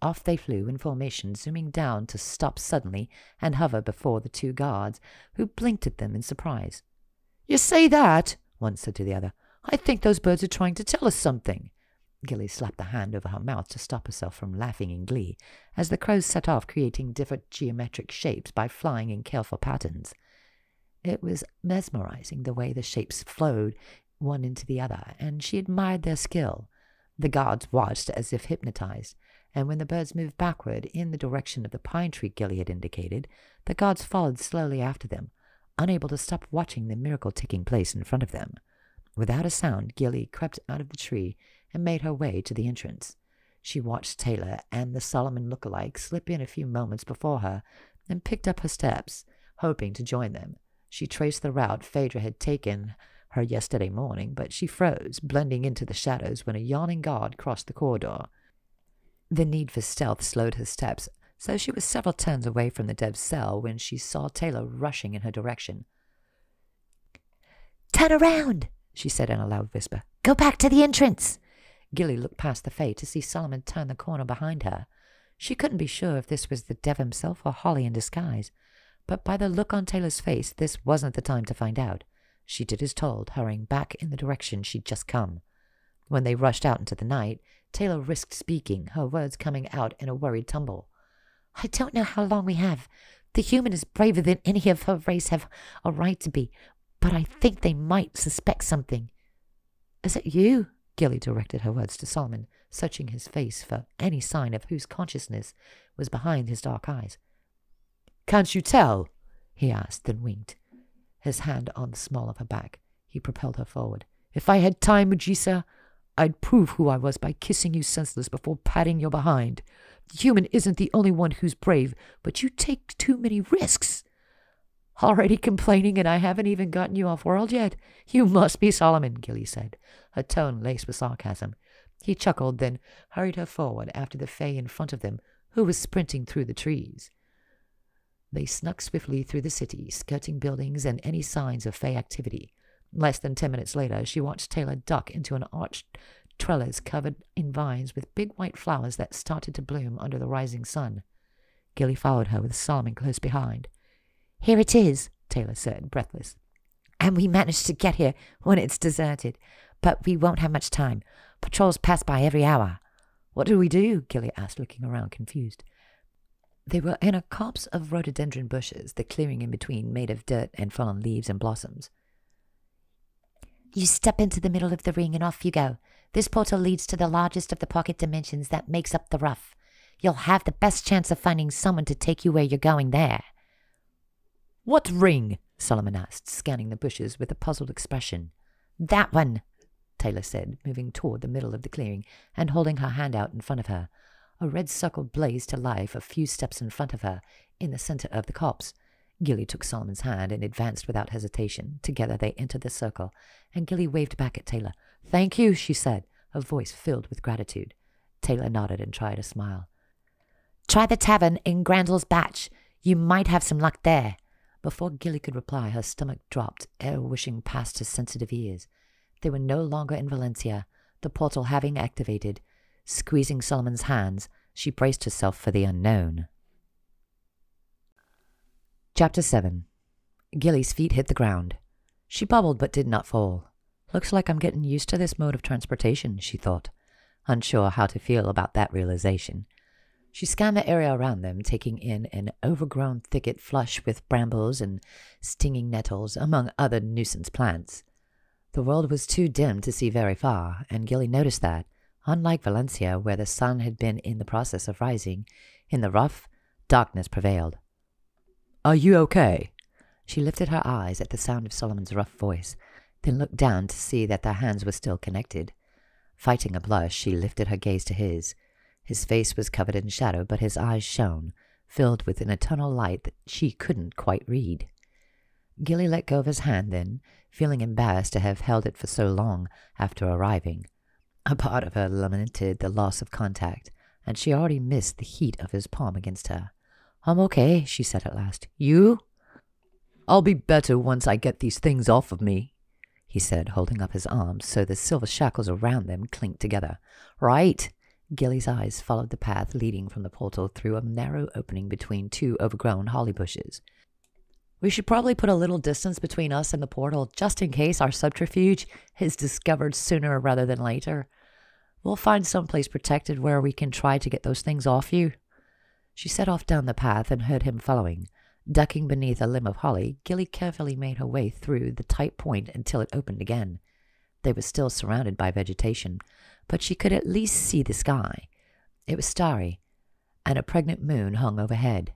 Off they flew in formation, zooming down to stop suddenly and hover before the two guards, who blinked at them in surprise. You say that? One said to the other. I think those birds are trying to tell us something. Gilly slapped a hand over her mouth to stop herself from laughing in glee, as the crows set off creating different geometric shapes by flying in careful patterns. It was mesmerizing the way the shapes flowed one into the other, and she admired their skill. The guards watched as if hypnotized, and when the birds moved backward in the direction of the pine tree Gilly had indicated, the guards followed slowly after them, unable to stop watching the miracle taking place in front of them. Without a sound, Gilly crept out of the tree and made her way to the entrance. She watched Taylor and the Solomon look-alike slip in a few moments before her and picked up her steps, hoping to join them. She traced the route Phaedra had taken her yesterday morning, but she froze, blending into the shadows when a yawning guard crossed the corridor. The need for stealth slowed her steps, so she was several turns away from the dev's cell when she saw Taylor rushing in her direction. Turn around, she said in a loud whisper. Go back to the entrance. Gilly looked past the Fae to see Solomon turn the corner behind her. She couldn't be sure if this was the Dev himself or Holly in disguise, but by the look on Taylor's face, this wasn't the time to find out. She did as told, hurrying back in the direction she'd just come. When they rushed out into the night, Taylor risked speaking, her words coming out in a worried tumble. I don't know how long we have. The human is braver than any of her race have a right to be, but I think they might suspect something. Is it you? Gilly directed her words to Solomon, searching his face for any sign of whose consciousness was behind his dark eyes. Can't you tell? he asked, then winked. His hand on the small of her back, he propelled her forward. If I had time, Mujisa, I'd prove who I was by kissing you senseless before patting your behind. The human isn't the only one who's brave, but you take too many risks. Already complaining, and I haven't even gotten you off world yet? You must be Solomon, Gilly said, her tone laced with sarcasm. He chuckled, then hurried her forward after the Fae in front of them, who was sprinting through the trees. They snuck swiftly through the city, skirting buildings and any signs of Fae activity. Less than ten minutes later, she watched Taylor duck into an arched trellis covered in vines with big white flowers that started to bloom under the rising sun. Gilly followed her with Solomon close behind. Here it is, Taylor said, breathless. And we managed to get here when it's deserted. But we won't have much time. Patrols pass by every hour. What do we do? Gilly asked, looking around confused. They were in a copse of rhododendron bushes, the clearing in between made of dirt and fallen leaves and blossoms. You step into the middle of the ring and off you go. This portal leads to the largest of the pocket dimensions that makes up the rough. You'll have the best chance of finding someone to take you where you're going there. What ring? Solomon asked, scanning the bushes with a puzzled expression. That one, Taylor said, moving toward the middle of the clearing and holding her hand out in front of her. A red circle blazed to life a few steps in front of her, in the center of the copse. Gilly took Solomon's hand and advanced without hesitation. Together they entered the circle, and Gilly waved back at Taylor. Thank you, she said, her voice filled with gratitude. Taylor nodded and tried a smile. Try the tavern in Grandel's Batch. You might have some luck there. Before Gilly could reply, her stomach dropped, air wishing past her sensitive ears. They were no longer in Valencia, the portal having activated. Squeezing Solomon's hands, she braced herself for the unknown. Chapter 7 Gilly's feet hit the ground. She bubbled but did not fall. Looks like I'm getting used to this mode of transportation, she thought, unsure how to feel about that realization. She scanned the area around them, taking in an overgrown thicket flush with brambles and stinging nettles, among other nuisance plants. The world was too dim to see very far, and Gilly noticed that, unlike Valencia, where the sun had been in the process of rising, in the rough, darkness prevailed. Are you okay? She lifted her eyes at the sound of Solomon's rough voice, then looked down to see that their hands were still connected. Fighting a blush, she lifted her gaze to his. His face was covered in shadow, but his eyes shone, filled with an eternal light that she couldn't quite read. Gilly let go of his hand then, feeling embarrassed to have held it for so long after arriving. A part of her lamented the loss of contact, and she already missed the heat of his palm against her. I'm okay, she said at last. You? I'll be better once I get these things off of me, he said, holding up his arms so the silver shackles around them clinked together. Right, Gilly's eyes followed the path leading from the portal through a narrow opening between two overgrown holly bushes. We should probably put a little distance between us and the portal, just in case our subterfuge is discovered sooner rather than later. We'll find some place protected where we can try to get those things off you. She set off down the path and heard him following. Ducking beneath a limb of holly, Gilly carefully made her way through the tight point until it opened again. They were still surrounded by vegetation, but she could at least see the sky. It was starry, and a pregnant moon hung overhead.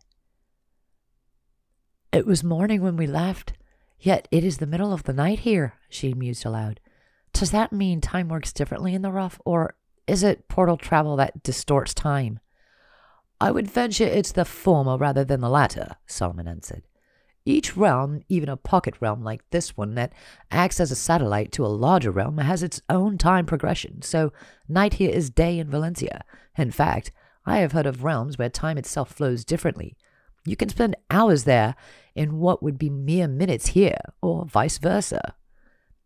It was morning when we left, yet it is the middle of the night here, she mused aloud. Does that mean time works differently in the rough, or is it portal travel that distorts time? I would venture it's the former rather than the latter, Solomon answered. Each realm, even a pocket realm like this one that acts as a satellite to a larger realm, has its own time progression, so night here is day in Valencia. In fact, I have heard of realms where time itself flows differently. You can spend hours there in what would be mere minutes here, or vice versa.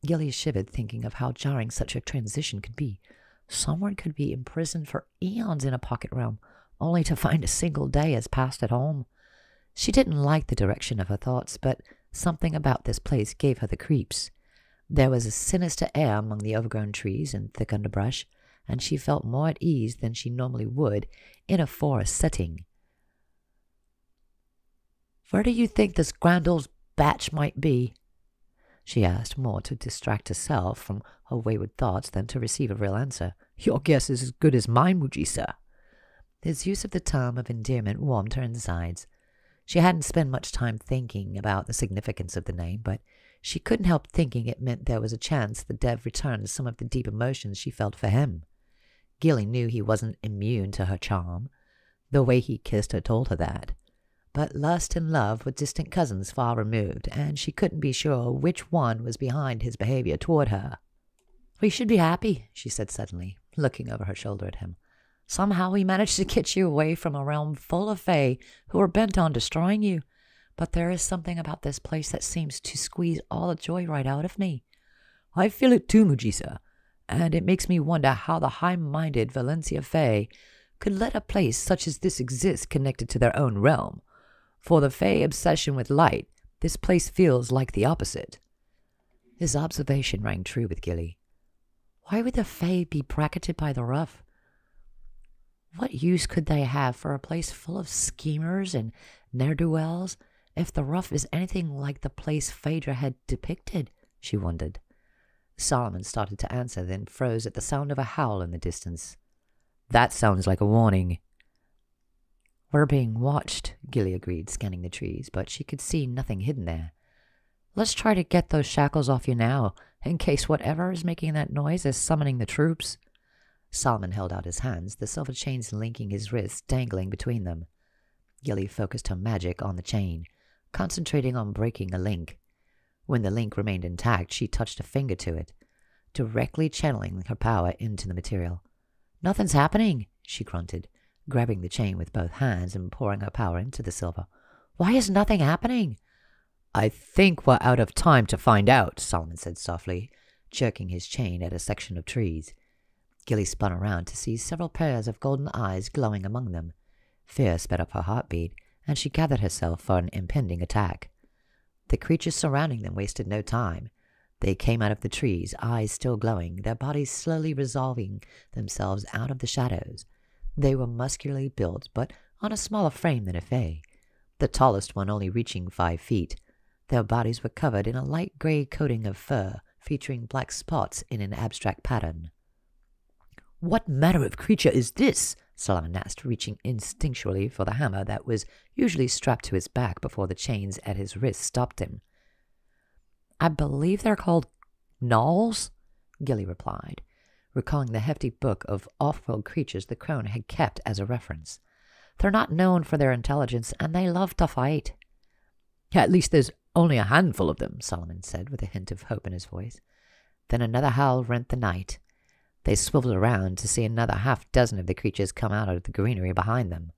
Gilly shivered, thinking of how jarring such a transition could be. Someone could be imprisoned for eons in a pocket realm, only to find a single day has passed at home. She didn't like the direction of her thoughts, but something about this place gave her the creeps. There was a sinister air among the overgrown trees and thick underbrush, and she felt more at ease than she normally would in a forest setting. Where do you think this Grandel's batch might be? She asked, more to distract herself from her wayward thoughts than to receive a real answer. Your guess is as good as mine, Mujisa. His use of the term of endearment warmed her insides. She hadn't spent much time thinking about the significance of the name, but she couldn't help thinking it meant there was a chance the dev returned some of the deep emotions she felt for him. Gilly knew he wasn't immune to her charm. The way he kissed her told her that. But lust and love were distant cousins far removed, and she couldn't be sure which one was behind his behavior toward her. We should be happy, she said suddenly, looking over her shoulder at him. Somehow we managed to get you away from a realm full of Fae who are bent on destroying you. But there is something about this place that seems to squeeze all the joy right out of me. I feel it too, Mujisa, and it makes me wonder how the high-minded Valencia Fae could let a place such as this exist connected to their own realm. For the Fae obsession with light, this place feels like the opposite. His observation rang true with Gilly. Why would the Fae be bracketed by the rough? What use could they have for a place full of schemers and ne'er-do-wells if the rough is anything like the place Phaedra had depicted? She wondered. Solomon started to answer, then froze at the sound of a howl in the distance. That sounds like a warning. We're being watched, Gilly agreed, scanning the trees, but she could see nothing hidden there. Let's try to get those shackles off you now, in case whatever is making that noise is summoning the troops. Solomon held out his hands, the silver chains linking his wrists dangling between them. Gilly focused her magic on the chain, concentrating on breaking a link. When the link remained intact, she touched a finger to it, directly channeling her power into the material. Nothing's happening, she grunted, grabbing the chain with both hands and pouring her power into the silver. Why is nothing happening? I think we're out of time to find out, Solomon said softly, jerking his chain at a section of trees. Gilly spun around to see several pairs of golden eyes glowing among them. Fear sped up her heartbeat, and she gathered herself for an impending attack. The creatures surrounding them wasted no time. They came out of the trees, eyes still glowing, their bodies slowly resolving themselves out of the shadows. They were muscularly built, but on a smaller frame than a Fae, the tallest one only reaching five feet. Their bodies were covered in a light gray coating of fur, featuring black spots in an abstract pattern. What manner of creature is this? Solomon asked, reaching instinctually for the hammer that was usually strapped to his back before the chains at his wrist stopped him. I believe they're called gnolls, Gilly replied, recalling the hefty book of off-world creatures the crone had kept as a reference. They're not known for their intelligence, and they love to fight. At least there's only a handful of them, Solomon said, with a hint of hope in his voice. Then another howl rent the night. They swiveled around to see another half dozen of the creatures come out of the greenery behind them.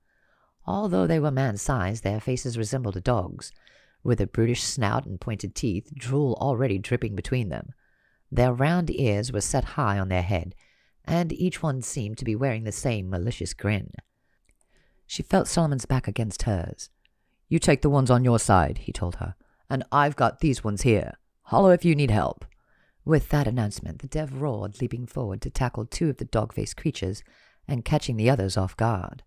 Although they were man-sized, their faces resembled a dog's, with a brutish snout and pointed teeth, drool already dripping between them. Their round ears were set high on their head, and each one seemed to be wearing the same malicious grin. She felt Solomon's back against hers. You take the ones on your side, he told her, and I've got these ones here. Hollow if you need help. With that announcement, the dev roared, leaping forward to tackle two of the dog-faced creatures and catching the others off guard.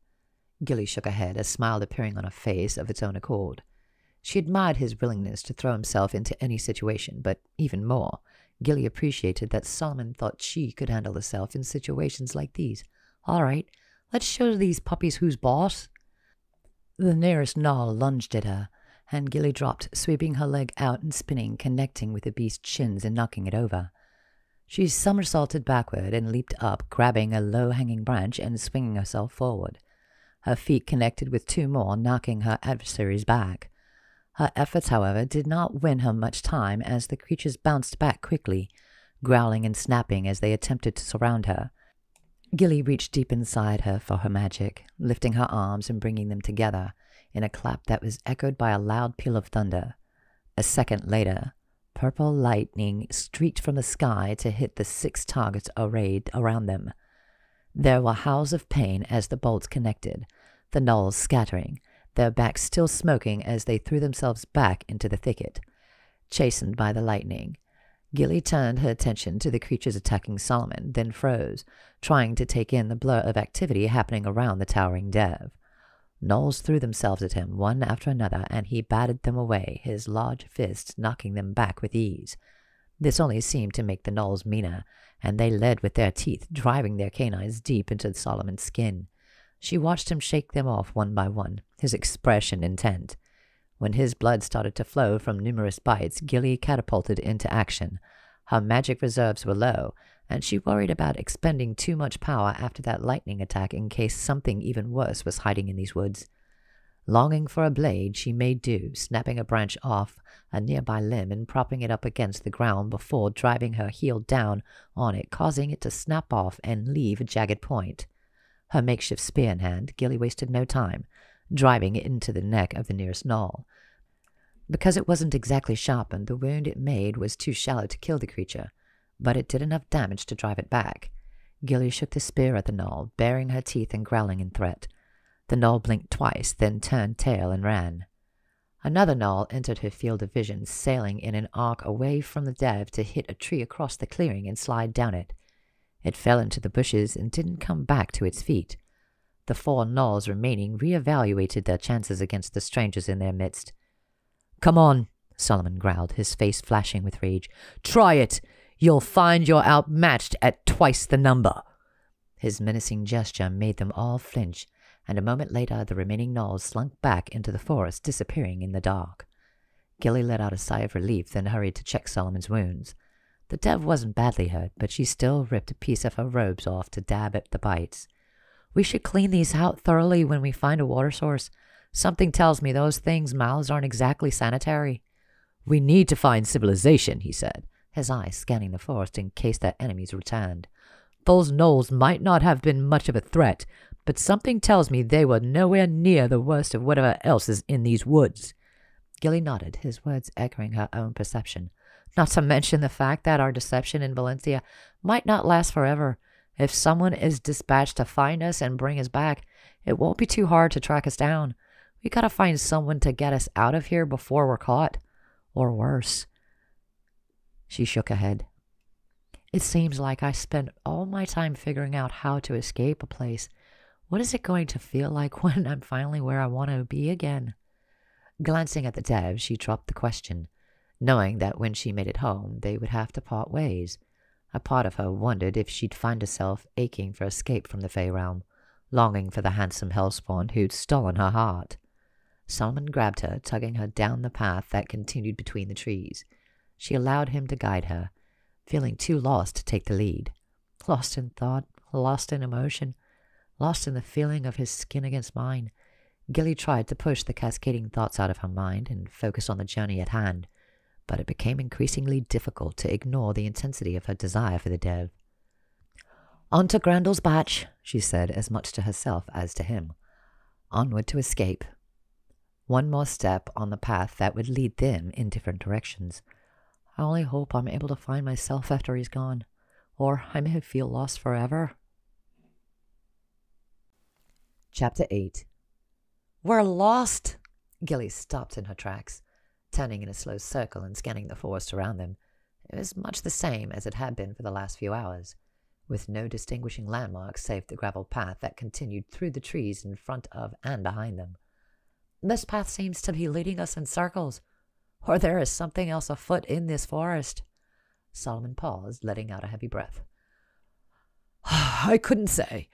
Gilly shook her head, a smile appearing on her face of its own accord. She admired his willingness to throw himself into any situation, but even more, Gilly appreciated that Solomon thought she could handle herself in situations like these. All right, let's show these puppies who's boss. The nearest gnoll lunged at her, and Gilly dropped, sweeping her leg out and spinning, connecting with the beast's shins and knocking it over. She somersaulted backward and leaped up, grabbing a low-hanging branch and swinging herself forward. Her feet connected with two more, knocking her adversaries back. Her efforts, however, did not win her much time as the creatures bounced back quickly, growling and snapping as they attempted to surround her. Gilly reached deep inside her for her magic, lifting her arms and bringing them together, in a clap that was echoed by a loud peal of thunder. A second later, purple lightning streaked from the sky to hit the six targets arrayed around them. There were howls of pain as the bolts connected, the gnolls scattering, their backs still smoking as they threw themselves back into the thicket. Chastened by the lightning, Gilly turned her attention to the creatures attacking Solomon, then froze, trying to take in the blur of activity happening around the towering dev. Gnolls threw themselves at him one after another, and he batted them away, his large fists knocking them back with ease. This only seemed to make the gnolls meaner, and they led with their teeth, driving their canines deep into Solomon's skin. She watched him shake them off one by one, his expression intent. When his blood started to flow from numerous bites, Gilly catapulted into action. Her magic reserves were low, and she worried about expending too much power after that lightning attack in case something even worse was hiding in these woods. Longing for a blade, she made do, snapping a branch off a nearby limb and propping it up against the ground before driving her heel down on it, causing it to snap off and leave a jagged point. Her makeshift spear in hand, Gilly wasted no time, driving it into the neck of the nearest gnoll. Because it wasn't exactly sharpened, the wound it made was too shallow to kill the creature, but it did enough damage to drive it back. Gilly shook the spear at the gnoll, baring her teeth and growling in threat. The gnoll blinked twice, then turned tail and ran. Another gnoll entered her field of vision, sailing in an arc away from the dev to hit a tree across the clearing and slide down it. It fell into the bushes and didn't come back to its feet. The four gnolls remaining re-evaluated their chances against the strangers in their midst. Come on, Solomon growled, his face flashing with rage. Try it! You'll find you're outmatched at twice the number. His menacing gesture made them all flinch, and a moment later the remaining gnolls slunk back into the forest, disappearing in the dark. Gilly let out a sigh of relief, then hurried to check Solomon's wounds. The dev wasn't badly hurt, but she still ripped a piece of her robes off to dab at the bites. We should clean these out thoroughly when we find a water source. Something tells me those things' mouths aren't exactly sanitary. We need to find civilization, he said, his eyes scanning the forest in case their enemies returned. Those gnolls might not have been much of a threat, but something tells me they were nowhere near the worst of whatever else is in these woods. Gilly nodded, his words echoing her own perception. Not to mention the fact that our deception in Valencia might not last forever. If someone is dispatched to find us and bring us back, it won't be too hard to track us down. We gotta find someone to get us out of here before we're caught. Or worse. She shook her head. It seems like I spent all my time figuring out how to escape a place. What is it going to feel like when I'm finally where I want to be again? Glancing at the dev, she dropped the question knowing that when she made it home, they would have to part ways. A part of her wondered if she'd find herself aching for escape from the Fae realm, longing for the handsome hellspawn who'd stolen her heart. Solomon grabbed her, tugging her down the path that continued between the trees. She allowed him to guide her, feeling too lost to take the lead. Lost in thought, lost in emotion, lost in the feeling of his skin against mine. Gilly tried to push the cascading thoughts out of her mind and focus on the journey at hand but it became increasingly difficult to ignore the intensity of her desire for the dev. On to Grandel's batch, she said as much to herself as to him. Onward to escape. One more step on the path that would lead them in different directions. I only hope I'm able to find myself after he's gone, or I may feel lost forever. Chapter 8 We're lost! Gilly stopped in her tracks turning in a slow circle and scanning the forest around them. It was much the same as it had been for the last few hours, with no distinguishing landmarks save the gravel path that continued through the trees in front of and behind them. This path seems to be leading us in circles, or there is something else afoot in this forest. Solomon paused, letting out a heavy breath. I couldn't say.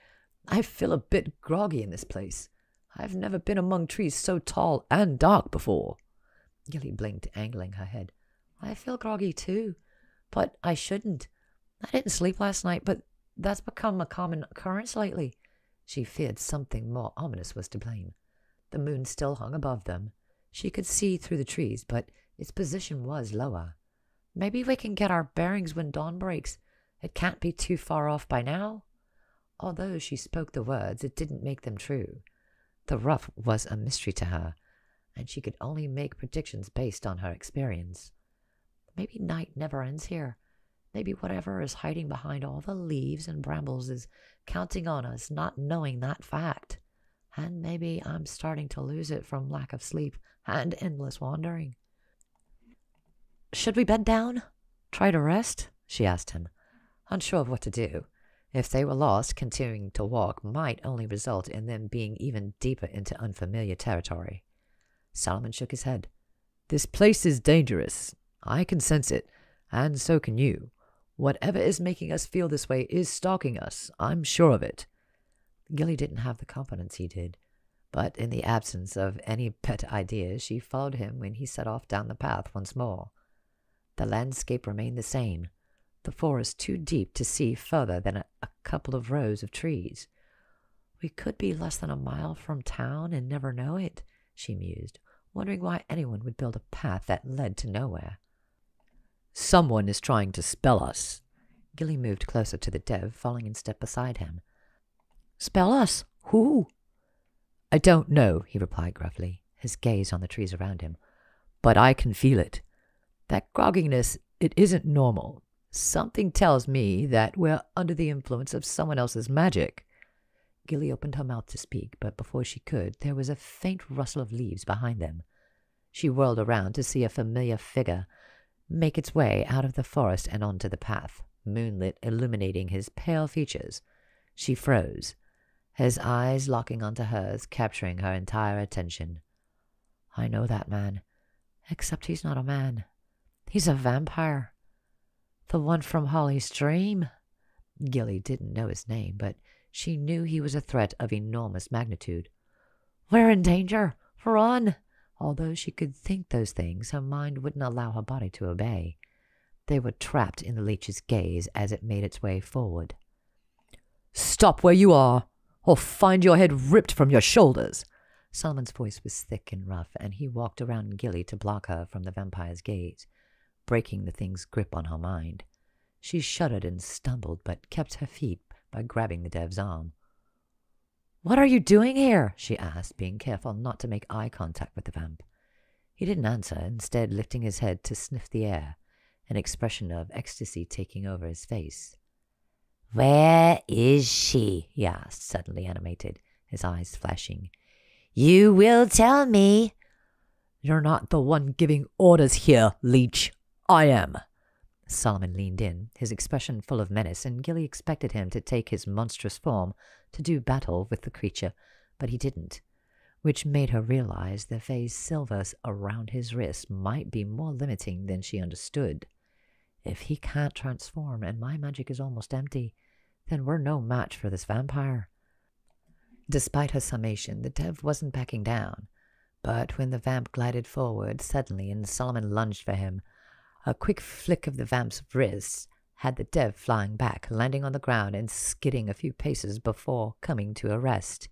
I feel a bit groggy in this place. I've never been among trees so tall and dark before. Gilly blinked, angling her head. I feel groggy too, but I shouldn't. I didn't sleep last night, but that's become a common occurrence lately. She feared something more ominous was to blame. The moon still hung above them. She could see through the trees, but its position was lower. Maybe we can get our bearings when dawn breaks. It can't be too far off by now. Although she spoke the words, it didn't make them true. The rough was a mystery to her and she could only make predictions based on her experience. Maybe night never ends here. Maybe whatever is hiding behind all the leaves and brambles is counting on us, not knowing that fact. And maybe I'm starting to lose it from lack of sleep and endless wandering. Should we bed down? Try to rest? she asked him, unsure of what to do. If they were lost, continuing to walk might only result in them being even deeper into unfamiliar territory. Solomon shook his head. This place is dangerous. I can sense it, and so can you. Whatever is making us feel this way is stalking us. I'm sure of it. Gilly didn't have the confidence he did, but in the absence of any pet ideas, she followed him when he set off down the path once more. The landscape remained the same, the forest too deep to see further than a, a couple of rows of trees. We could be less than a mile from town and never know it, she mused wondering why anyone would build a path that led to nowhere. Someone is trying to spell us. Gilly moved closer to the dev, falling in step beside him. Spell us? Who? I don't know, he replied gruffly, his gaze on the trees around him. But I can feel it. That grogginess, it isn't normal. Something tells me that we're under the influence of someone else's magic. Gilly opened her mouth to speak, but before she could, there was a faint rustle of leaves behind them. She whirled around to see a familiar figure make its way out of the forest and onto the path, moonlit illuminating his pale features. She froze, his eyes locking onto hers, capturing her entire attention. I know that man, except he's not a man. He's a vampire. The one from Holly's dream. Gilly didn't know his name, but she knew he was a threat of enormous magnitude. We're in danger. Run! Although she could think those things, her mind wouldn't allow her body to obey. They were trapped in the leech's gaze as it made its way forward. Stop where you are, or find your head ripped from your shoulders. Solomon's voice was thick and rough, and he walked around Gilly to block her from the vampire's gaze, breaking the thing's grip on her mind. She shuddered and stumbled, but kept her feet by grabbing the dev's arm. What are you doing here? she asked, being careful not to make eye contact with the vamp. He didn't answer, instead lifting his head to sniff the air, an expression of ecstasy taking over his face. Where is she? he asked, suddenly animated, his eyes flashing. You will tell me. You're not the one giving orders here, leech. I am. Solomon leaned in, his expression full of menace, and Gilly expected him to take his monstrous form to do battle with the creature, but he didn't, which made her realize the Fae's silvers around his wrist might be more limiting than she understood. If he can't transform and my magic is almost empty, then we're no match for this vampire. Despite her summation, the dev wasn't backing down. But when the vamp glided forward suddenly and Solomon lunged for him, a quick flick of the vamp's wrist had the dev flying back, landing on the ground and skidding a few paces before coming to a rest.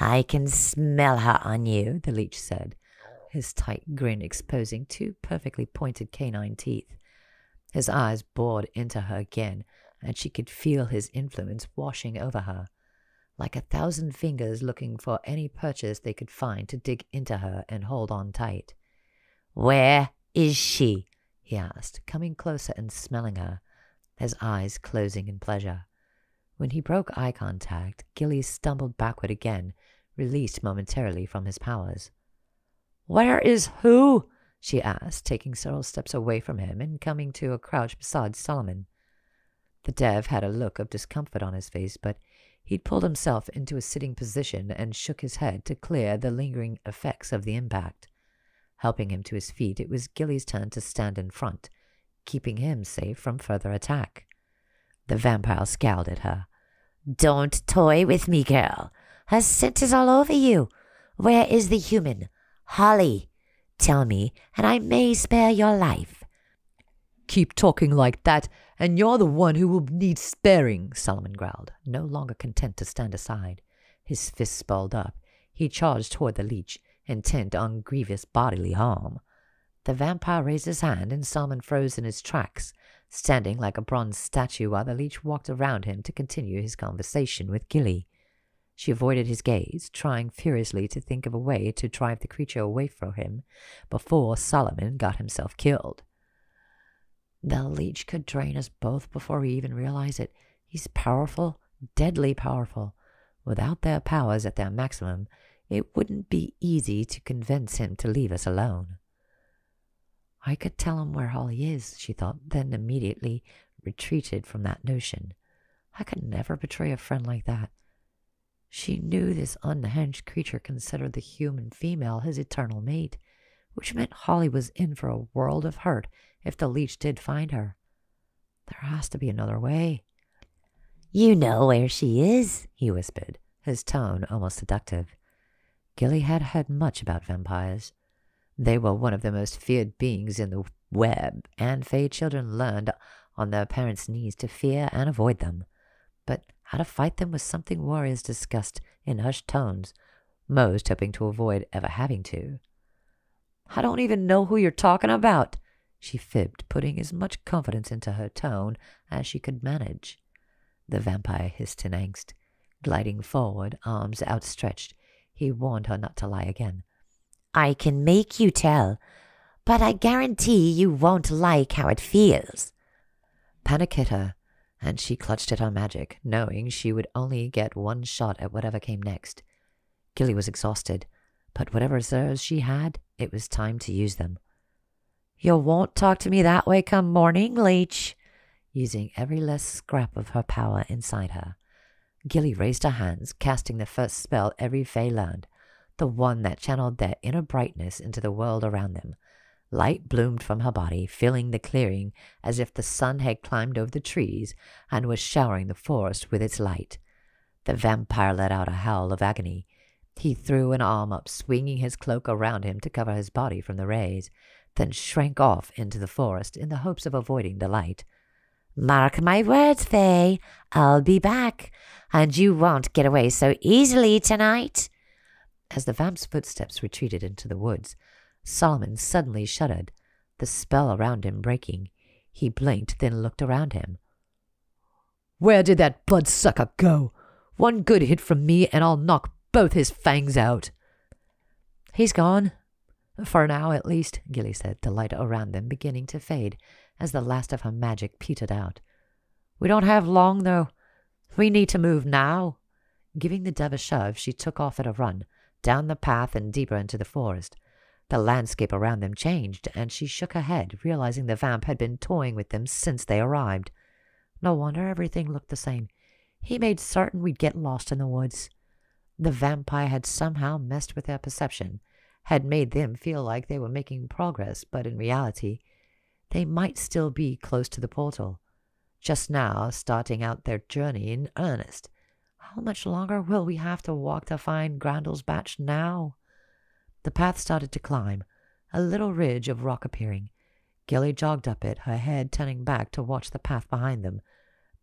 I can smell her on you, the leech said, his tight grin exposing two perfectly pointed canine teeth. His eyes bored into her again, and she could feel his influence washing over her, like a thousand fingers looking for any purchase they could find to dig into her and hold on tight. Where is she? He asked, coming closer and smelling her, his eyes closing in pleasure. When he broke eye contact, Gilly stumbled backward again, released momentarily from his powers. Where is who? she asked, taking several steps away from him and coming to a crouch beside Solomon. The dev had a look of discomfort on his face, but he'd pulled himself into a sitting position and shook his head to clear the lingering effects of the impact. Helping him to his feet, it was Gilly's turn to stand in front, keeping him safe from further attack. The vampire scowled at her. Don't toy with me, girl. Her scent is all over you. Where is the human? Holly, tell me, and I may spare your life. Keep talking like that, and you're the one who will need sparing, Solomon growled, no longer content to stand aside. His fists balled up. He charged toward the leech, intent on grievous bodily harm. The vampire raised his hand, and Solomon froze in his tracks, standing like a bronze statue while the leech walked around him to continue his conversation with Gilly. She avoided his gaze, trying furiously to think of a way to drive the creature away from him before Solomon got himself killed. The leech could drain us both before we even realize it. He's powerful, deadly powerful. Without their powers at their maximum, it wouldn't be easy to convince him to leave us alone. I could tell him where Holly is, she thought, then immediately retreated from that notion. I could never betray a friend like that. She knew this unhinged creature considered the human female his eternal mate, which meant Holly was in for a world of hurt if the leech did find her. There has to be another way. You know where she is, he whispered, his tone almost seductive. Gilly had heard much about vampires. They were one of the most feared beings in the web, and Fae children learned on their parents' knees to fear and avoid them. But how to fight them was something warriors discussed in hushed tones, most hoping to avoid ever having to. I don't even know who you're talking about, she fibbed, putting as much confidence into her tone as she could manage. The vampire hissed in angst. Gliding forward, arms outstretched, he warned her not to lie again. I can make you tell, but I guarantee you won't like how it feels. Panic hit her, and she clutched at her magic, knowing she would only get one shot at whatever came next. Gilly was exhausted, but whatever reserves she had, it was time to use them. You won't talk to me that way come morning, leech. Using every last scrap of her power inside her, Gilly raised her hands, casting the first spell every Fae learned, the one that channeled their inner brightness into the world around them. Light bloomed from her body, filling the clearing as if the sun had climbed over the trees and was showering the forest with its light. The vampire let out a howl of agony, He threw an arm up, swinging his cloak around him to cover his body from the rays, then shrank off into the forest in the hopes of avoiding the light. Mark my words, Fae, I'll be back, and you won't get away so easily tonight. As the vamp's footsteps retreated into the woods, Solomon suddenly shuddered, the spell around him breaking. He blinked, then looked around him. Where did that bloodsucker go? One good hit from me, and I'll knock both his fangs out. He's gone. For now, at least, Gilly said, the light around them beginning to fade as the last of her magic petered out. We don't have long, though. We need to move now. Giving the dev a shove, she took off at a run, down the path and deeper into the forest. The landscape around them changed, and she shook her head, realizing the vamp had been toying with them since they arrived. No wonder everything looked the same. He made certain we'd get lost in the woods. The vampire had somehow messed with their perception, had made them feel like they were making progress, but in reality, they might still be close to the portal. Just now, starting out their journey in earnest. How much longer will we have to walk to find Grandel's batch now? The path started to climb, a little ridge of rock appearing. Gilly jogged up it, her head turning back to watch the path behind them,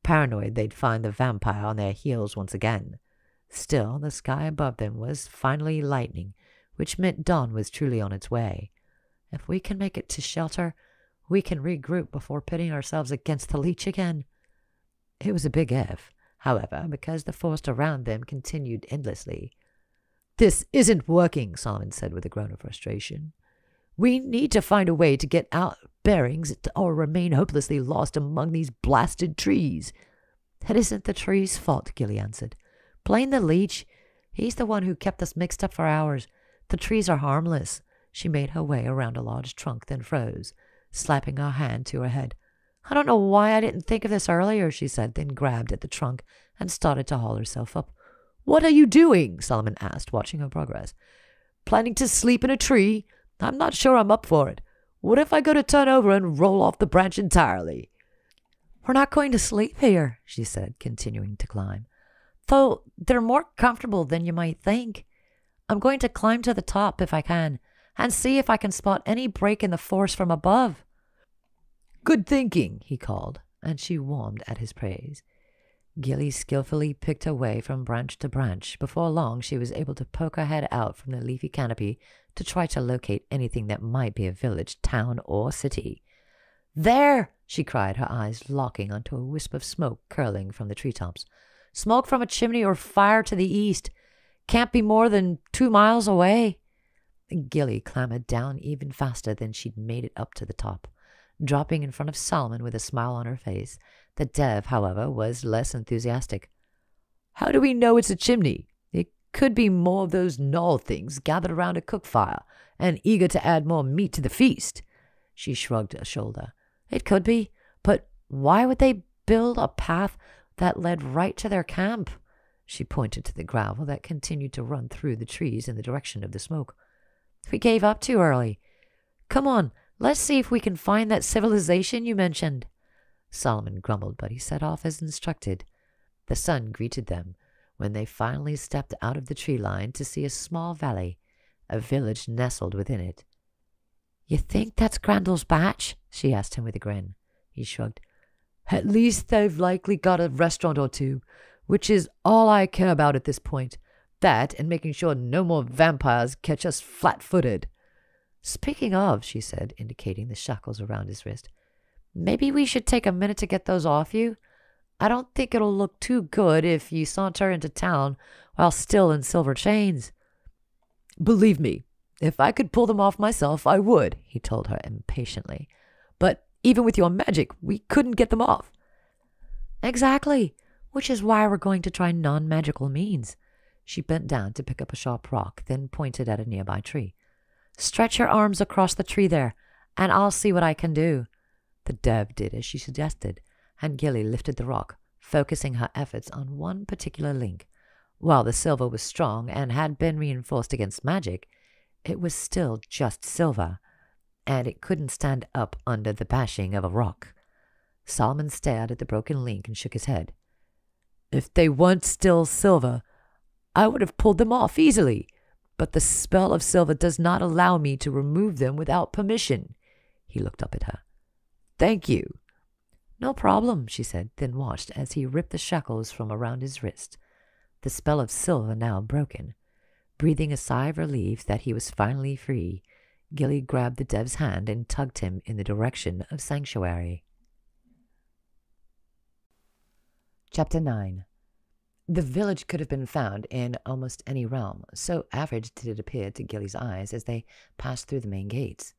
paranoid they'd find the vampire on their heels once again. Still, the sky above them was finally lightening, which meant dawn was truly on its way. If we can make it to shelter, we can regroup before pitting ourselves against the leech again. It was a big if, however, because the forest around them continued endlessly. This isn't working, Solomon said with a groan of frustration. We need to find a way to get out bearings or remain hopelessly lost among these blasted trees. It isn't the trees' fault, Gilly answered. Blame the leech. He's the one who kept us mixed up for hours. The trees are harmless. She made her way around a large trunk, then froze, slapping her hand to her head. I don't know why I didn't think of this earlier, she said, then grabbed at the trunk and started to haul herself up. What are you doing? Solomon asked, watching her progress. Planning to sleep in a tree? I'm not sure I'm up for it. What if I go to turn over and roll off the branch entirely? We're not going to sleep here, she said, continuing to climb though they're more comfortable than you might think. I'm going to climb to the top if I can, and see if I can spot any break in the force from above. Good thinking, he called, and she warmed at his praise. Gilly skillfully picked her way from branch to branch. Before long, she was able to poke her head out from the leafy canopy to try to locate anything that might be a village, town, or city. There! she cried, her eyes locking onto a wisp of smoke curling from the treetops. Smoke from a chimney or fire to the east. Can't be more than two miles away. Gilly clambered down even faster than she'd made it up to the top, dropping in front of Solomon with a smile on her face. The dev, however, was less enthusiastic. How do we know it's a chimney? It could be more of those gnoll things gathered around a cook fire and eager to add more meat to the feast. She shrugged a shoulder. It could be, but why would they build a path that led right to their camp. She pointed to the gravel that continued to run through the trees in the direction of the smoke. We gave up too early. Come on, let's see if we can find that civilization you mentioned. Solomon grumbled, but he set off as instructed. The sun greeted them when they finally stepped out of the tree line to see a small valley, a village nestled within it. You think that's Grandel's batch? she asked him with a grin. He shrugged. At least they've likely got a restaurant or two, which is all I care about at this point. That and making sure no more vampires catch us flat footed. Speaking of, she said, indicating the shackles around his wrist, maybe we should take a minute to get those off you. I don't think it'll look too good if you saunter into town while still in silver chains. Believe me, if I could pull them off myself, I would, he told her impatiently. But even with your magic, we couldn't get them off. Exactly, which is why we're going to try non magical means. She bent down to pick up a sharp rock, then pointed at a nearby tree. Stretch your arms across the tree there, and I'll see what I can do. The dev did as she suggested, and Gilly lifted the rock, focusing her efforts on one particular link. While the silver was strong and had been reinforced against magic, it was still just silver, and it couldn't stand up under the bashing of a rock. Solomon stared at the broken link and shook his head. If they weren't still silver, I would have pulled them off easily, but the spell of silver does not allow me to remove them without permission. He looked up at her. Thank you. No problem, she said, then watched as he ripped the shackles from around his wrist, the spell of silver now broken. Breathing a sigh of relief that he was finally free, Gilly grabbed the dev's hand and tugged him in the direction of sanctuary. Chapter 9 The village could have been found in almost any realm, so average did it appear to Gilly's eyes as they passed through the main gates.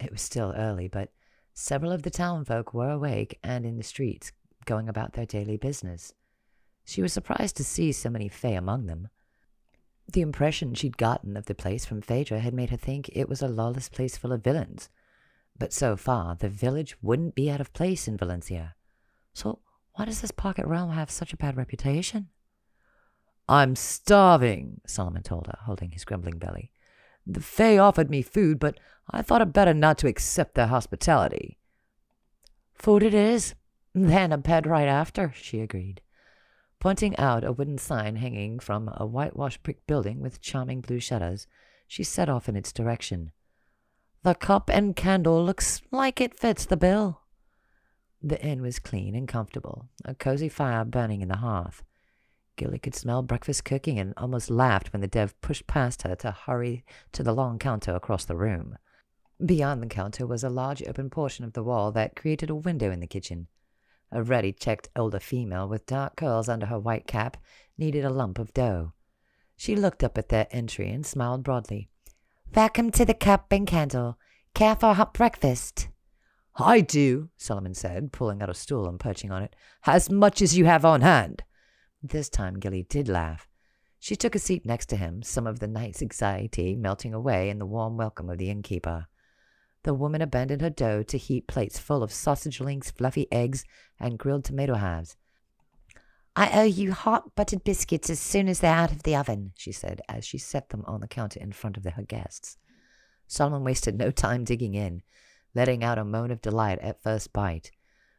It was still early, but several of the townfolk were awake and in the streets, going about their daily business. She was surprised to see so many Fae among them. The impression she'd gotten of the place from Phaedra had made her think it was a lawless place full of villains. But so far, the village wouldn't be out of place in Valencia. So why does this pocket realm have such a bad reputation? I'm starving, Solomon told her, holding his grumbling belly. The Fae offered me food, but I thought it better not to accept their hospitality. Food it is, then a bed right after, she agreed pointing out a wooden sign hanging from a whitewashed brick building with charming blue shutters. She set off in its direction. The cup and candle looks like it fits the bill. The inn was clean and comfortable, a cozy fire burning in the hearth. Gilly could smell breakfast cooking and almost laughed when the dev pushed past her to hurry to the long counter across the room. Beyond the counter was a large open portion of the wall that created a window in the kitchen. A ruddy checked older female with dark curls under her white cap kneaded a lump of dough. She looked up at their entry and smiled broadly. Welcome to the Cup and Candle. Care for a hot breakfast? I do, Solomon said, pulling out a stool and perching on it. As much as you have on hand. This time Gilly did laugh. She took a seat next to him, some of the night's anxiety melting away in the warm welcome of the innkeeper. The woman abandoned her dough to heat plates full of sausage links, fluffy eggs, and grilled tomato halves. I owe you hot buttered biscuits as soon as they're out of the oven, she said as she set them on the counter in front of her guests. Solomon wasted no time digging in, letting out a moan of delight at first bite.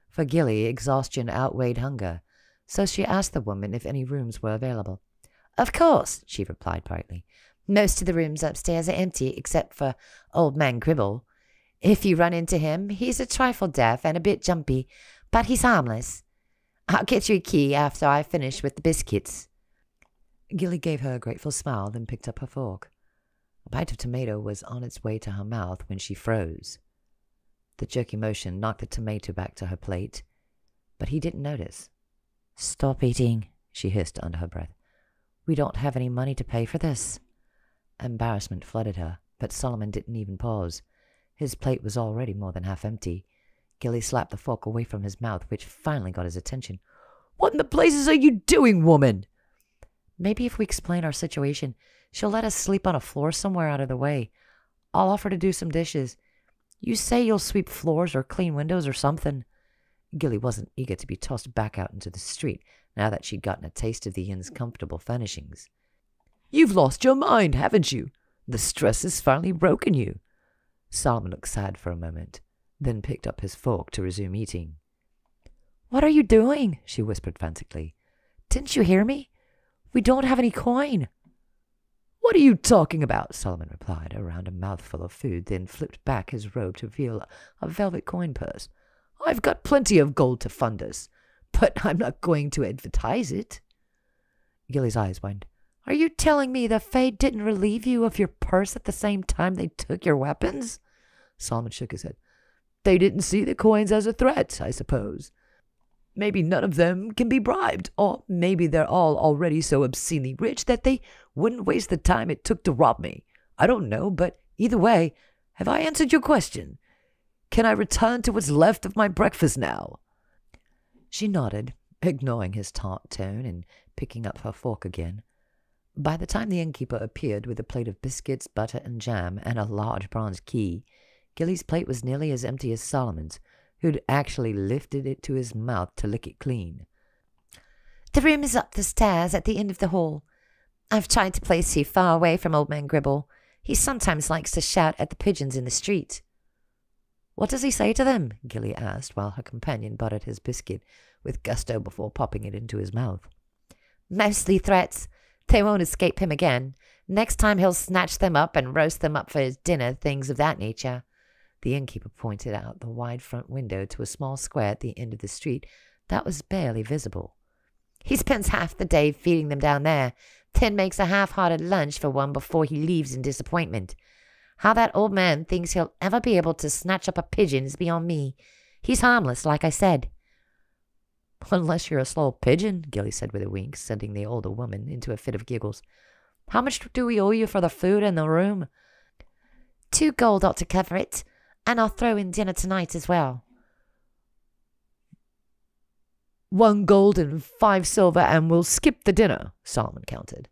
For Gilly, exhaustion outweighed hunger, so she asked the woman if any rooms were available. Of course, she replied brightly. Most of the rooms upstairs are empty except for old man Gribble. If you run into him, he's a trifle deaf and a bit jumpy, but he's harmless. I'll get you a key after I finish with the biscuits. Gilly gave her a grateful smile, then picked up her fork. A bite of tomato was on its way to her mouth when she froze. The jerky motion knocked the tomato back to her plate, but he didn't notice. Stop eating, she hissed under her breath. We don't have any money to pay for this. Embarrassment flooded her, but Solomon didn't even pause. His plate was already more than half empty. Gilly slapped the fork away from his mouth, which finally got his attention. What in the blazes are you doing, woman? Maybe if we explain our situation, she'll let us sleep on a floor somewhere out of the way. I'll offer to do some dishes. You say you'll sweep floors or clean windows or something. Gilly wasn't eager to be tossed back out into the street now that she'd gotten a taste of the inn's comfortable furnishings. You've lost your mind, haven't you? The stress has finally broken you. Solomon looked sad for a moment, then picked up his fork to resume eating. What are you doing? she whispered frantically. Didn't you hear me? We don't have any coin. What are you talking about? Solomon replied, around a mouthful of food, then flipped back his robe to reveal a velvet coin purse. I've got plenty of gold to fund us, but I'm not going to advertise it. Gilly's eyes widened. Are you telling me the Fae didn't relieve you of your purse at the same time they took your weapons? Solomon shook his head. They didn't see the coins as a threat, I suppose. Maybe none of them can be bribed, or maybe they're all already so obscenely rich that they wouldn't waste the time it took to rob me. I don't know, but either way, have I answered your question? Can I return to what's left of my breakfast now? She nodded, ignoring his tart tone and picking up her fork again. By the time the innkeeper appeared with a plate of biscuits, butter, and jam, and a large bronze key, Gilly's plate was nearly as empty as Solomon's, who'd actually lifted it to his mouth to lick it clean. The room is up the stairs at the end of the hall. I've tried to place you far away from old man Gribble. He sometimes likes to shout at the pigeons in the street. What does he say to them? Gilly asked, while her companion buttered his biscuit with gusto before popping it into his mouth. Mostly threats. They won't escape him again. Next time he'll snatch them up and roast them up for his dinner, things of that nature. The innkeeper pointed out the wide front window to a small square at the end of the street that was barely visible. He spends half the day feeding them down there, then makes a half hearted lunch for one before he leaves in disappointment. How that old man thinks he'll ever be able to snatch up a pigeon is beyond me. He's harmless, like I said. Unless you're a slow pigeon, Gilly said with a wink, sending the older woman into a fit of giggles. How much do we owe you for the food and the room? Two gold ought to cover it, and I'll throw in dinner tonight as well. One gold and five silver, and we'll skip the dinner, Solomon counted,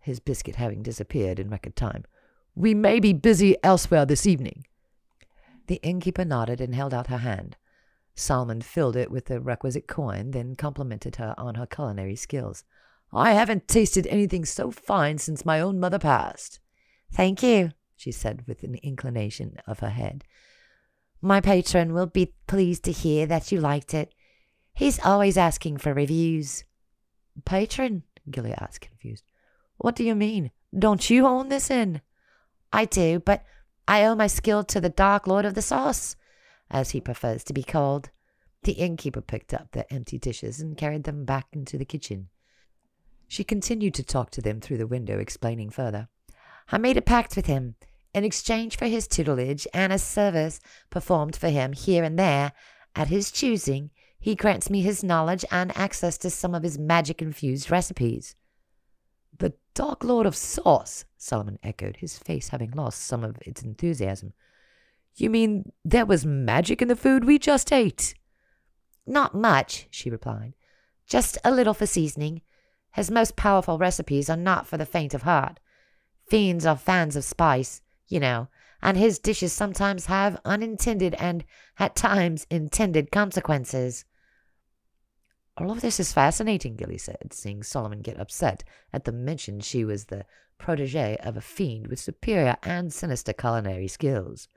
his biscuit having disappeared in record time. We may be busy elsewhere this evening. The innkeeper nodded and held out her hand. Solomon filled it with the requisite coin, then complimented her on her culinary skills. I haven't tasted anything so fine since my own mother passed. Thank you, she said with an inclination of her head. My patron will be pleased to hear that you liked it. He's always asking for reviews. Patron? Gilly asked, confused. What do you mean? Don't you own this inn? I do, but I owe my skill to the Dark Lord of the Sauce, as he prefers to be called. The innkeeper picked up the empty dishes and carried them back into the kitchen. She continued to talk to them through the window, explaining further. I made a pact with him. In exchange for his tutelage and a service performed for him here and there, at his choosing, he grants me his knowledge and access to some of his magic infused recipes. Dark Lord of Sauce, Solomon echoed, his face having lost some of its enthusiasm. You mean there was magic in the food we just ate? Not much, she replied. Just a little for seasoning. His most powerful recipes are not for the faint of heart. Fiends are fans of spice, you know, and his dishes sometimes have unintended and, at times, intended consequences. All of this is fascinating, Gilly said, seeing Solomon get upset at the mention she was the protege of a fiend with superior and sinister culinary skills.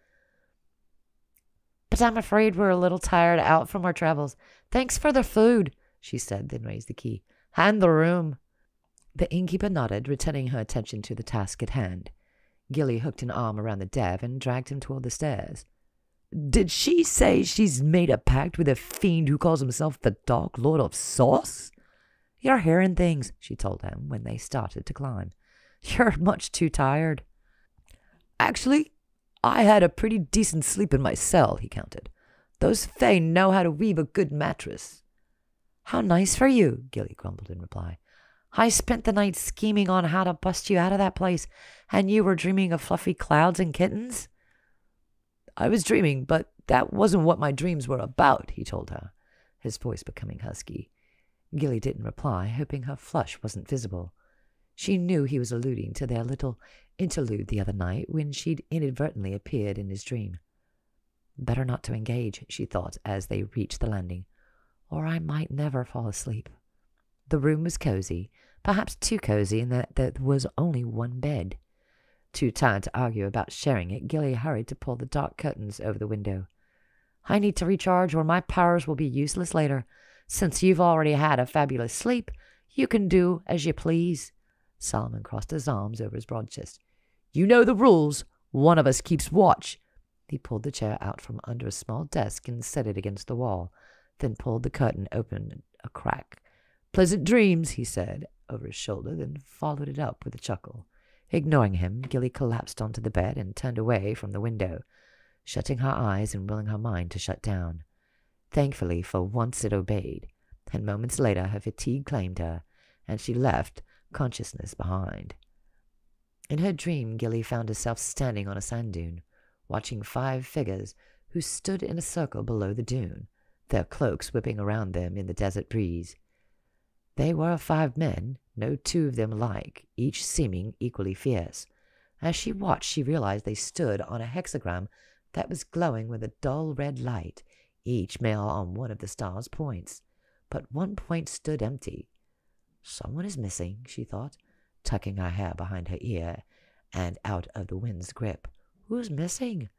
But I'm afraid we're a little tired out from our travels. Thanks for the food, she said, then raised the key. And the room. The innkeeper nodded, returning her attention to the task at hand. Gilly hooked an arm around the dev and dragged him toward the stairs. Did she say she's made a pact with a fiend who calls himself the Dark Lord of Sauce? You're hearing things, she told him when they started to climb. You're much too tired. Actually, I had a pretty decent sleep in my cell, he counted. Those Fae know how to weave a good mattress. How nice for you, Gilly grumbled in reply. I spent the night scheming on how to bust you out of that place, and you were dreaming of fluffy clouds and kittens? I was dreaming, but that wasn't what my dreams were about, he told her, his voice becoming husky. Gilly didn't reply, hoping her flush wasn't visible. She knew he was alluding to their little interlude the other night when she'd inadvertently appeared in his dream. Better not to engage, she thought as they reached the landing, or I might never fall asleep. The room was cozy, perhaps too cozy in that there was only one bed. Too tired to argue about sharing it, Gilly hurried to pull the dark curtains over the window. I need to recharge or my powers will be useless later. Since you've already had a fabulous sleep, you can do as you please. Solomon crossed his arms over his broad chest. You know the rules. One of us keeps watch. He pulled the chair out from under a small desk and set it against the wall, then pulled the curtain open a crack. Pleasant dreams, he said over his shoulder, then followed it up with a chuckle. Ignoring him, Gilly collapsed onto the bed and turned away from the window, shutting her eyes and willing her mind to shut down. Thankfully, for once it obeyed, and moments later her fatigue claimed her, and she left consciousness behind. In her dream, Gilly found herself standing on a sand dune, watching five figures who stood in a circle below the dune, their cloaks whipping around them in the desert breeze. They were five men, no two of them alike, each seeming equally fierce. As she watched, she realized they stood on a hexagram that was glowing with a dull red light, each male on one of the star's points. But one point stood empty. Someone is missing, she thought, tucking her hair behind her ear and out of the wind's grip. Who's missing?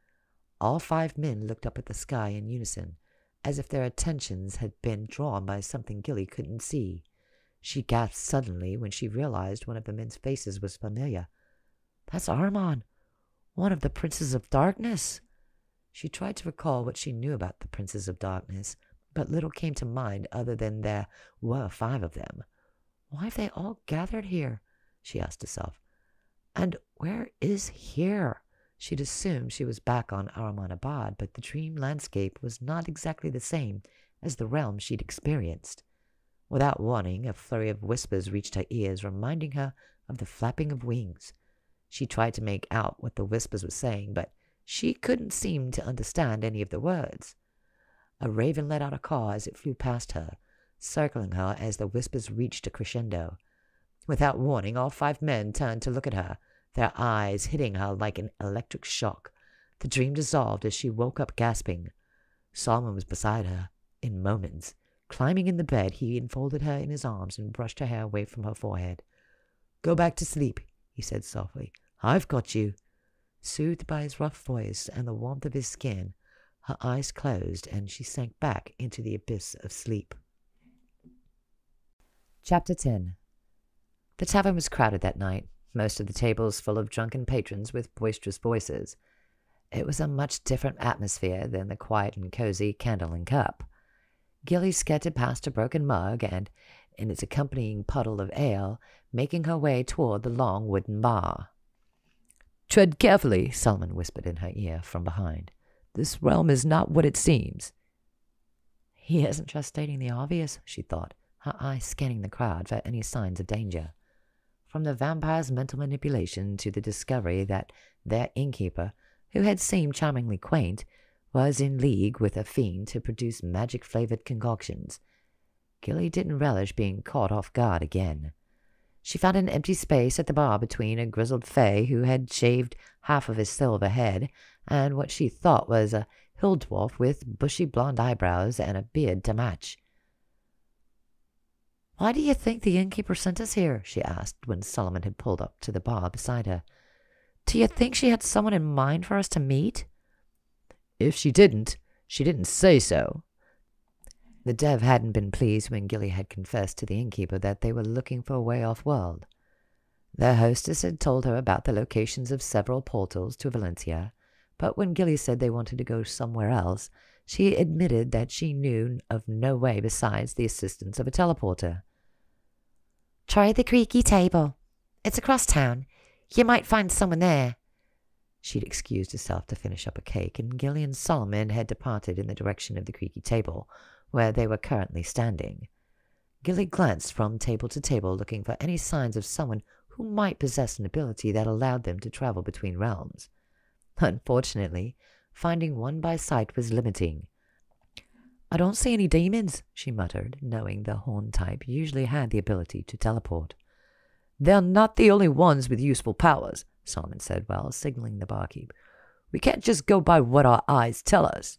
All five men looked up at the sky in unison, as if their attentions had been drawn by something Gilly couldn't see. She gasped suddenly when she realized one of the men's faces was familiar. That's Ahriman, one of the Princes of Darkness. She tried to recall what she knew about the Princes of Darkness, but little came to mind other than there were five of them. Why have they all gathered here? she asked herself. And where is here? She'd assumed she was back on Ahrimanabad, but the dream landscape was not exactly the same as the realm she'd experienced. Without warning, a flurry of whispers reached her ears, reminding her of the flapping of wings. She tried to make out what the whispers were saying, but she couldn't seem to understand any of the words. A raven let out a caw as it flew past her, circling her as the whispers reached a crescendo. Without warning, all five men turned to look at her, their eyes hitting her like an electric shock. The dream dissolved as she woke up gasping. Solomon was beside her in moments. Climbing in the bed, he enfolded her in his arms and brushed her hair away from her forehead. Go back to sleep, he said softly. I've got you. Soothed by his rough voice and the warmth of his skin, her eyes closed and she sank back into the abyss of sleep. Chapter 10 The tavern was crowded that night, most of the tables full of drunken patrons with boisterous voices. It was a much different atmosphere than the quiet and cozy candle and cup. Gilly scudded past a broken mug and, in its accompanying puddle of ale, making her way toward the long wooden bar. Tread carefully, Solomon whispered in her ear from behind. This realm is not what it seems. He isn't just stating the obvious, she thought, her eyes scanning the crowd for any signs of danger. From the vampire's mental manipulation to the discovery that their innkeeper, who had seemed charmingly quaint, was in league with a fiend to produce magic flavored concoctions, Gilly didn't relish being caught off guard again. She found an empty space at the bar between a grizzled fae who had shaved half of his silver head and what she thought was a hill dwarf with bushy blond eyebrows and a beard to match. Why do you think the innkeeper sent us here? she asked when Solomon had pulled up to the bar beside her. Do you think she had someone in mind for us to meet? If she didn't, she didn't say so. The dev hadn't been pleased when Gilly had confessed to the innkeeper that they were looking for a way off world. Their hostess had told her about the locations of several portals to Valencia, but when Gilly said they wanted to go somewhere else, she admitted that she knew of no way besides the assistance of a teleporter. Try the creaky table. It's across town. You might find someone there. She'd excused herself to finish up a cake, and Gilly and Solomon had departed in the direction of the creaky table, where they were currently standing. Gilly glanced from table to table, looking for any signs of someone who might possess an ability that allowed them to travel between realms. Unfortunately, finding one by sight was limiting. I don't see any demons, she muttered, knowing the horn type usually had the ability to teleport. They're not the only ones with useful powers, Solomon said while signaling the barkeep. We can't just go by what our eyes tell us.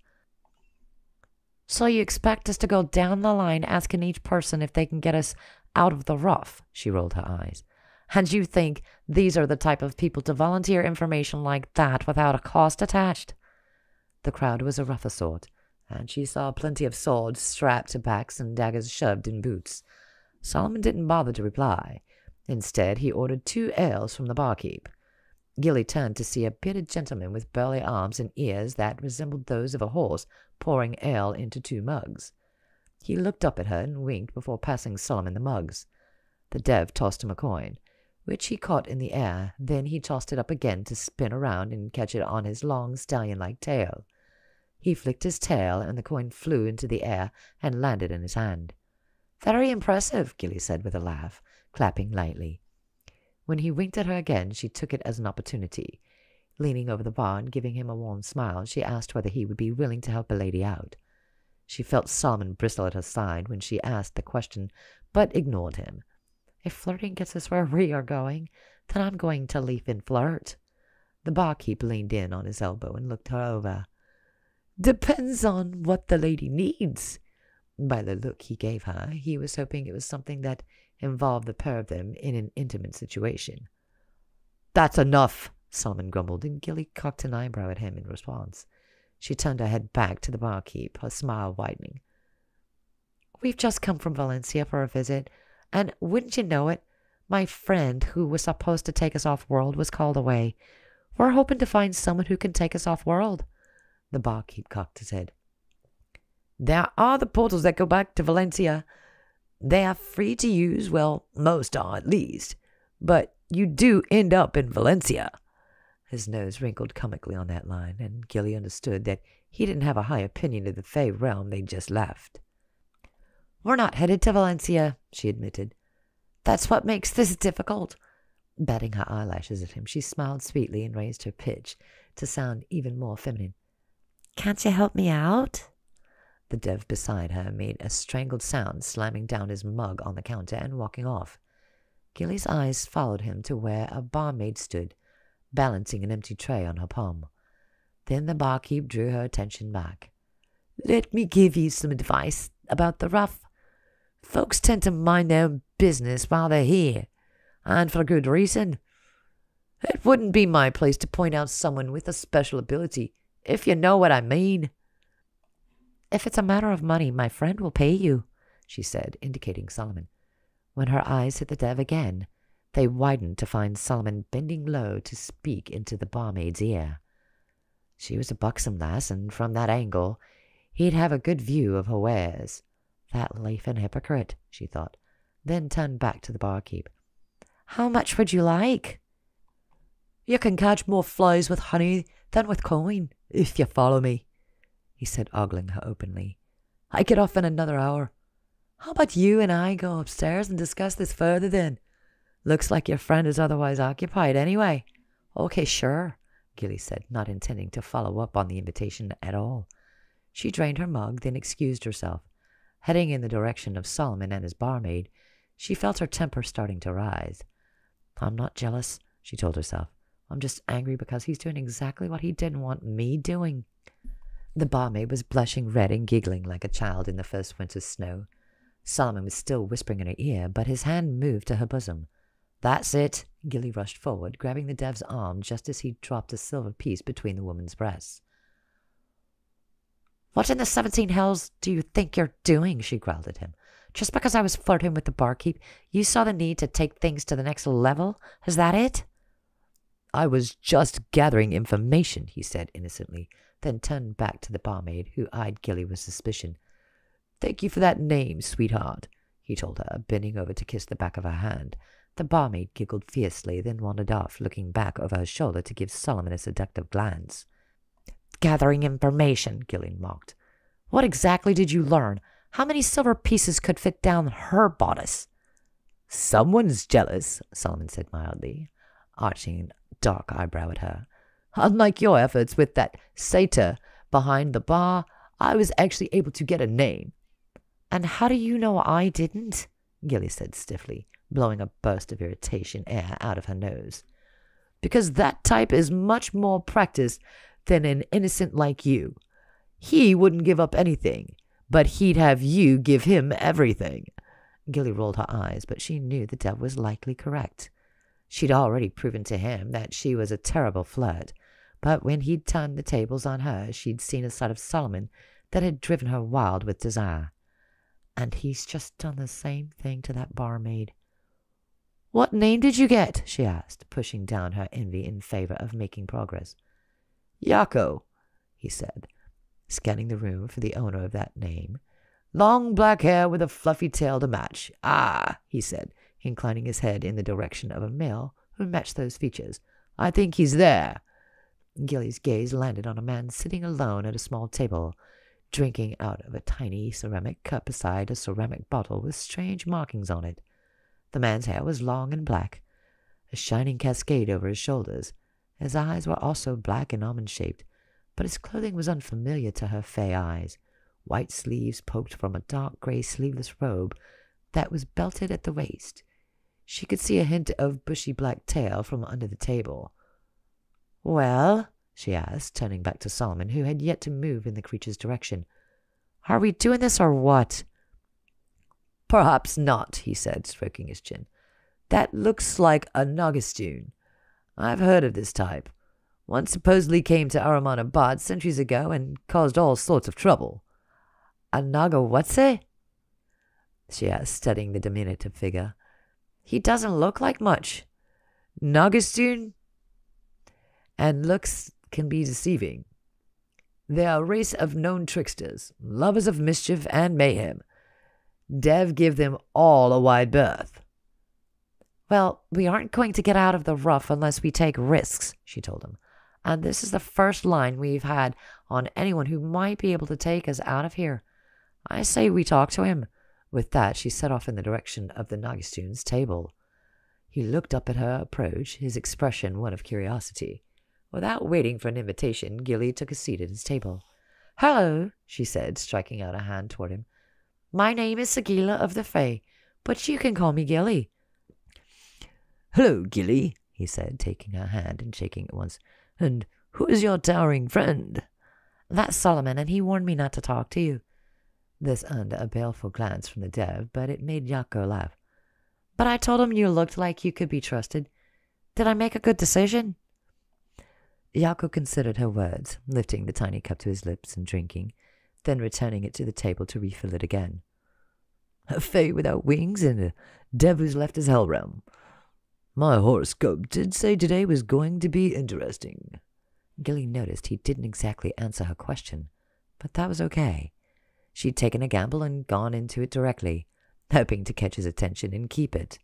So you expect us to go down the line asking each person if they can get us out of the rough? She rolled her eyes. And you think these are the type of people to volunteer information like that without a cost attached? The crowd was a rougher sort, and she saw plenty of swords strapped to backs and daggers shoved in boots. Solomon didn't bother to reply. Instead, he ordered two ales from the barkeep. Gilly turned to see a bearded gentleman with burly arms and ears that resembled those of a horse pouring ale into two mugs. He looked up at her and winked before passing Solomon the mugs. The dev tossed him a coin, which he caught in the air. Then he tossed it up again to spin around and catch it on his long stallion like tail. He flicked his tail, and the coin flew into the air and landed in his hand. Very impressive, Gilly said with a laugh, clapping lightly. When he winked at her again, she took it as an opportunity. Leaning over the bar and giving him a warm smile, she asked whether he would be willing to help a lady out. She felt Solomon bristle at her side when she asked the question, but ignored him. If flirting gets us where we are going, then I'm going to leave and flirt. The barkeep leaned in on his elbow and looked her over. Depends on what the lady needs. By the look he gave her, he was hoping it was something that involved the pair of them in an intimate situation. That's enough, Solomon grumbled, and Gilly cocked an eyebrow at him in response. She turned her head back to the barkeep, her smile widening. We've just come from Valencia for a visit, And wouldn't you know it, my friend who was supposed to take us off world was called away. We're hoping to find someone who can take us off world. The barkeep cocked his head. There are the portals that go back to Valencia. They are free to use, well, most are at least. But you do end up in Valencia. His nose wrinkled comically on that line, and Gilly understood that he didn't have a high opinion of the Fae realm they'd just left. We're not headed to Valencia, she admitted. That's what makes this difficult. Batting her eyelashes at him, she smiled sweetly and raised her pitch to sound even more feminine. Can't you help me out? The dev beside her made a strangled sound, slamming down his mug on the counter and walking off. Gilly's eyes followed him to where a barmaid stood, balancing an empty tray on her palm. Then the barkeep drew her attention back. Let me give you some advice about the rough. Folks tend to mind their own business while they're here, and for good reason. It wouldn't be my place to point out someone with a special ability, if you know what I mean. If it's a matter of money, my friend will pay you, she said, indicating Solomon. When her eyes hit the dev again, they widened to find Solomon bending low to speak into the barmaid's ear. She was a buxom lass, and from that angle he'd have a good view of her wares. That Lathan hypocrite, she thought, then turned back to the barkeep. How much would you like? You can catch more flies with honey than with coin, if you follow me, he said, ogling her openly. I get off in another hour. How about you and I go upstairs and discuss this further then? Looks like your friend is otherwise occupied anyway. Okay, sure, Gilly said, not intending to follow up on the invitation at all. She drained her mug, then excused herself. Heading in the direction of Solomon and his barmaid, she felt her temper starting to rise. I'm not jealous, she told herself. I'm just angry because he's doing exactly what he didn't want me doing. The barmaid was blushing red and giggling like a child in the first winter's snow. Solomon was still whispering in her ear, but his hand moved to her bosom. That's it. Gilly rushed forward, grabbing the dev's arm just as he dropped a silver piece between the woman's breasts. What in the seventeen hells do you think you're doing? she growled at him. Just because I was flirting with the barkeep, you saw the need to take things to the next level? Is that it? I was just gathering information, he said innocently, then turned back to the barmaid, who eyed Gilly with suspicion. Thank you for that name, sweetheart, he told her, bending over to kiss the back of her hand. The barmaid giggled fiercely, then wandered off, looking back over her shoulder to give Solomon a seductive glance. Gathering information, Gillian mocked. What exactly did you learn? How many silver pieces could fit down her bodice? Someone's jealous, Solomon said mildly, arching dark eyebrow at her. Unlike your efforts with that satyr behind the bar, I was actually able to get a name. And how do you know I didn't? Gilly said stiffly blowing a burst of irritation air out of her nose. Because that type is much more practiced than an innocent like you. He wouldn't give up anything, but he'd have you give him everything. Gilly rolled her eyes, but she knew the devil was likely correct. She'd already proven to him that she was a terrible flirt, but when he'd turned the tables on her, she'd seen a side of Solomon that had driven her wild with desire. And he's just done the same thing to that barmaid. What name did you get? she asked, pushing down her envy in favor of making progress. Yako, he said, scanning the room for the owner of that name. Long black hair with a fluffy tail to match. Ah, he said, inclining his head in the direction of a male who matched those features. I think he's there. Gilly's gaze landed on a man sitting alone at a small table, drinking out of a tiny ceramic cup beside a ceramic bottle with strange markings on it. The man's hair was long and black, a shining cascade over his shoulders. His eyes were also black and almond shaped, but his clothing was unfamiliar to her fae eyes. White sleeves poked from a dark gray sleeveless robe that was belted at the waist. She could see a hint of bushy black tail from under the table. Well, she asked, turning back to Solomon, who had yet to move in the creature's direction. Are we doing this or what? Perhaps not, he said, stroking his chin. That looks like a Nagastoon. I've heard of this type. One supposedly came to Ahrimanabad centuries ago and caused all sorts of trouble. A Naga what's it? she asked, studying the diminutive figure. He doesn't look like much. Nagastun? And looks can be deceiving. They are a race of known tricksters, lovers of mischief and mayhem. Dev give them all a wide berth. Well, we aren't going to get out of the rough unless we take risks, she told him. And this is the first line we've had on anyone who might be able to take us out of here. I say we talk to him. With that, she set off in the direction of the Nagastun's table. He looked up at her approach, his expression one of curiosity. Without waiting for an invitation, Gilly took a seat at his table. Hello, she said, striking out a hand toward him. My name is Sagila of the Fae, but you can call me Gilly. Hello, Gilly, he said, taking her hand and shaking it once. And who is your towering friend? That's Solomon, and he warned me not to talk to you. This earned a baleful glance from the dev, but it made Yako laugh. But I told him you looked like you could be trusted. Did I make a good decision? Yako considered her words, lifting the tiny cup to his lips and drinking, then returning it to the table to refill it again. A fae without wings and a dev who's left his hell realm. My horoscope did say today was going to be interesting. Gilly noticed he didn't exactly answer her question, but that was okay. She'd taken a gamble and gone into it directly, hoping to catch his attention and keep it.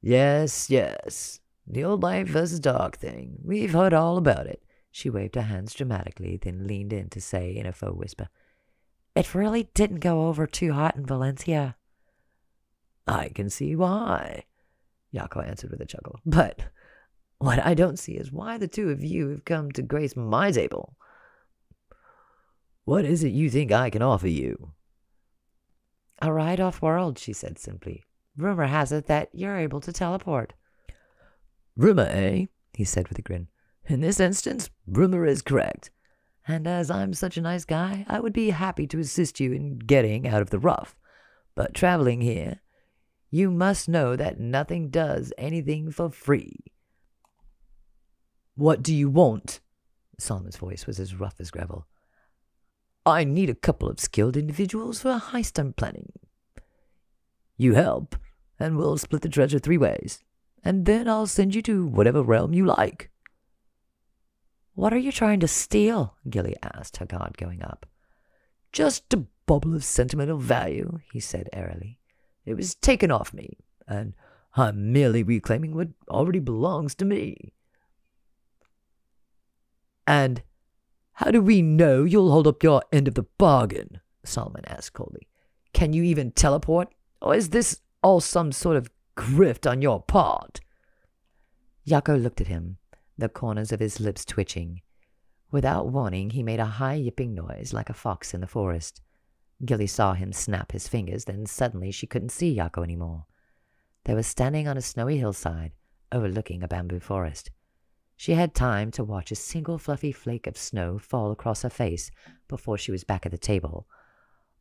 Yes, yes, the old light versus dark thing. We've heard all about it. She waved her hands dramatically, then leaned in to say in a faux whisper, It really didn't go over too hot in Valencia. I can see why, Yako answered with a chuckle. But what I don't see is why the two of you have come to grace my table. What is it you think I can offer you? A ride off world, she said simply. Rumor has it that you're able to teleport. Rumor, eh? he said with a grin. In this instance, rumor is correct. And as I'm such a nice guy, I would be happy to assist you in getting out of the rough. But traveling here, you must know that nothing does anything for free. What do you want? Solomon's voice was as rough as gravel. I need a couple of skilled individuals for a heist I'm planning. You help, and we'll split the treasure three ways and then I'll send you to whatever realm you like. What are you trying to steal? Gilly asked, her guard going up. Just a bubble of sentimental value, he said airily. It was taken off me, and I'm merely reclaiming what already belongs to me. And how do we know you'll hold up your end of the bargain? Solomon asked coldly. Can you even teleport? Or is this all some sort of grift on your part. Yako looked at him, the corners of his lips twitching. Without warning, he made a high yipping noise like a fox in the forest. Gilly saw him snap his fingers, then suddenly she couldn't see Yako any more. They were standing on a snowy hillside, overlooking a bamboo forest. She had time to watch a single fluffy flake of snow fall across her face before she was back at the table,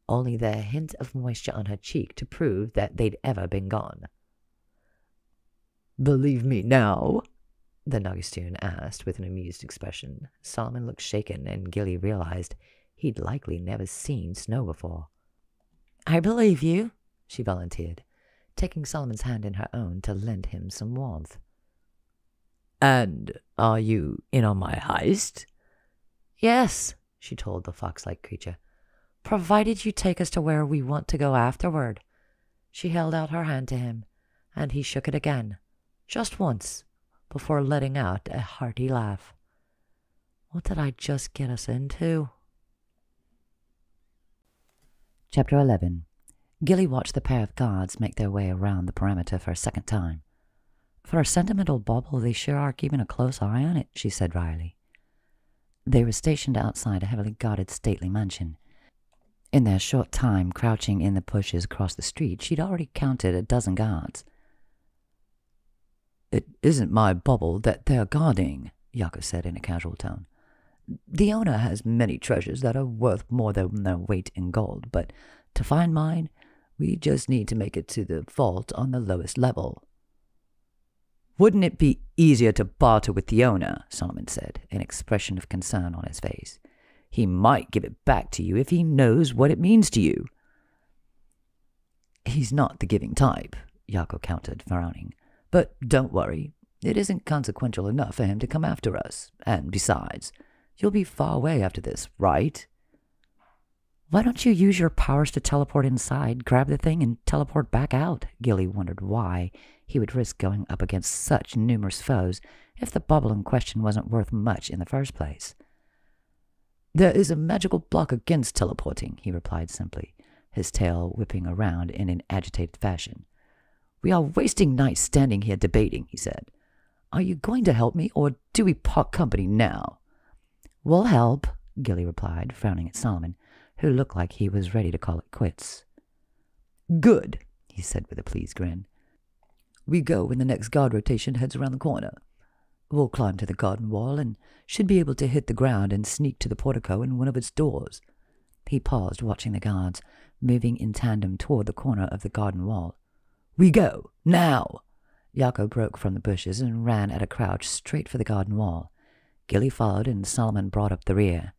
only the hint of moisture on her cheek to prove that they'd ever been gone. Believe me now? The Nagastun asked with an amused expression. Solomon looked shaken, and Gilly realized he'd likely never seen snow before. I believe you, she volunteered, taking Solomon's hand in her own to lend him some warmth. And are you in on my heist? Yes, she told the fox like creature, provided you take us to where we want to go afterward. She held out her hand to him, and he shook it again just once, before letting out a hearty laugh. What did I just get us into? Chapter 11 Gilly watched the pair of guards make their way around the perimeter for a second time. For a sentimental bauble, they sure are keeping a close eye on it, she said wryly. They were stationed outside a heavily guarded stately mansion. In their short time crouching in the bushes across the street, she'd already counted a dozen guards. It isn't my bubble that they're guarding, Yako said in a casual tone. The owner has many treasures that are worth more than their weight in gold, but to find mine, we just need to make it to the vault on the lowest level. Wouldn't it be easier to barter with the owner? Solomon said, an expression of concern on his face. He might give it back to you if he knows what it means to you. He's not the giving type, Yako countered, frowning. But don't worry, it isn't consequential enough for him to come after us. And besides, you'll be far away after this, right? Why don't you use your powers to teleport inside, grab the thing, and teleport back out? Gilly wondered why he would risk going up against such numerous foes if the bubble in question wasn't worth much in the first place. There is a magical block against teleporting, he replied simply, his tail whipping around in an agitated fashion. We are wasting nights standing here debating, he said. Are you going to help me, or do we part company now? We'll help, Gilly replied, frowning at Solomon who looked like he was ready to call it quits. Good, he said with a pleased grin. We go when the next guard rotation heads around the corner. We'll climb to the garden wall and should be able to hit the ground and sneak to the portico in one of its doors. He paused, watching the guards, moving in tandem toward the corner of the garden wall. We go, now! Yako broke from the bushes and ran at a crouch straight for the garden wall. Gilly followed, and Solomon brought up the rear.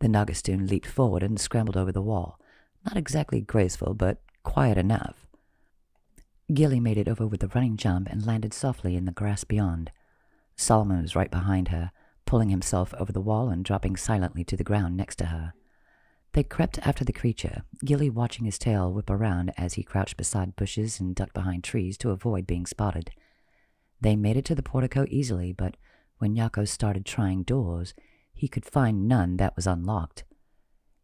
The Nagaston leaped forward and scrambled over the wall. Not exactly graceful, but quiet enough. Gilly made it over with a running jump and landed softly in the grass beyond. Solomon was right behind her, pulling himself over the wall and dropping silently to the ground next to her. They crept after the creature, Gilly watching his tail whip around as he crouched beside bushes and ducked behind trees to avoid being spotted. They made it to the portico easily, but when Yako started trying doors, he could find none that was unlocked.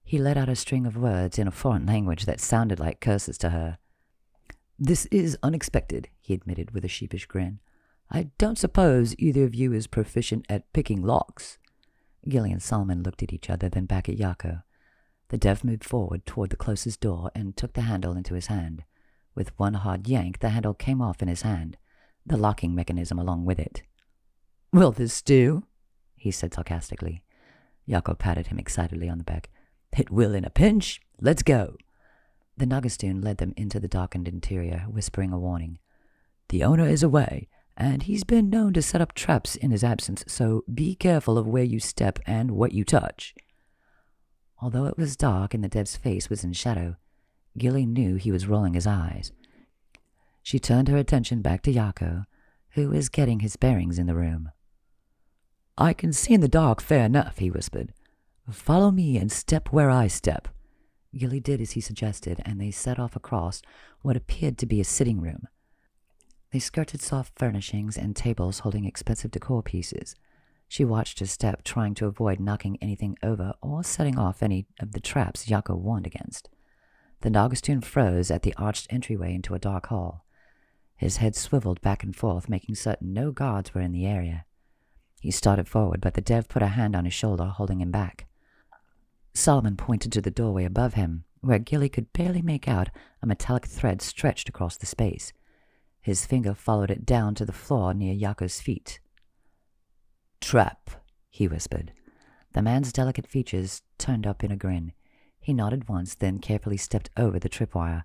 He let out a string of words in a foreign language that sounded like curses to her. This is unexpected, he admitted with a sheepish grin. I don't suppose either of you is proficient at picking locks. Gilly and Solomon looked at each other, then back at Yako. The dev moved forward toward the closest door and took the handle into his hand. With one hard yank, the handle came off in his hand, the locking mechanism along with it. Will this do? he said sarcastically. Yako patted him excitedly on the back. It will in a pinch. Let's go. The Nagaston led them into the darkened interior, whispering a warning. The owner is away, and he's been known to set up traps in his absence, so be careful of where you step and what you touch. Although it was dark and the dev's face was in shadow, Gilly knew he was rolling his eyes. She turned her attention back to Yako, who was getting his bearings in the room. I can see in the dark fair enough, he whispered. Follow me and step where I step. Gilly did as he suggested, and they set off across what appeared to be a sitting room. They skirted soft furnishings and tables holding expensive decor pieces. She watched her step, trying to avoid knocking anything over or setting off any of the traps Yako warned against. The Nagaston froze at the arched entryway into a dark hall. His head swiveled back and forth, making certain no guards were in the area. He started forward, but the dev put a hand on his shoulder, holding him back. Solomon pointed to the doorway above him, where Gilly could barely make out a metallic thread stretched across the space. His finger followed it down to the floor near Yako's feet. Trap, he whispered. The man's delicate features turned up in a grin. He nodded once, then carefully stepped over the tripwire.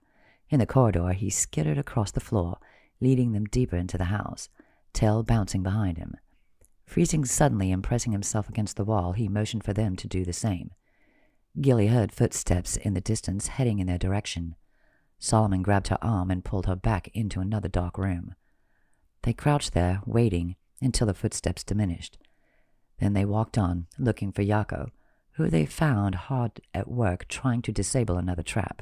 In the corridor, he skittered across the floor, leading them deeper into the house, tail bouncing behind him. Freezing suddenly and pressing himself against the wall, he motioned for them to do the same. Gilly heard footsteps in the distance heading in their direction. Solomon grabbed her arm and pulled her back into another dark room. They crouched there, waiting until the footsteps diminished. Then they walked on, looking for Yako, who they found hard at work trying to disable another trap.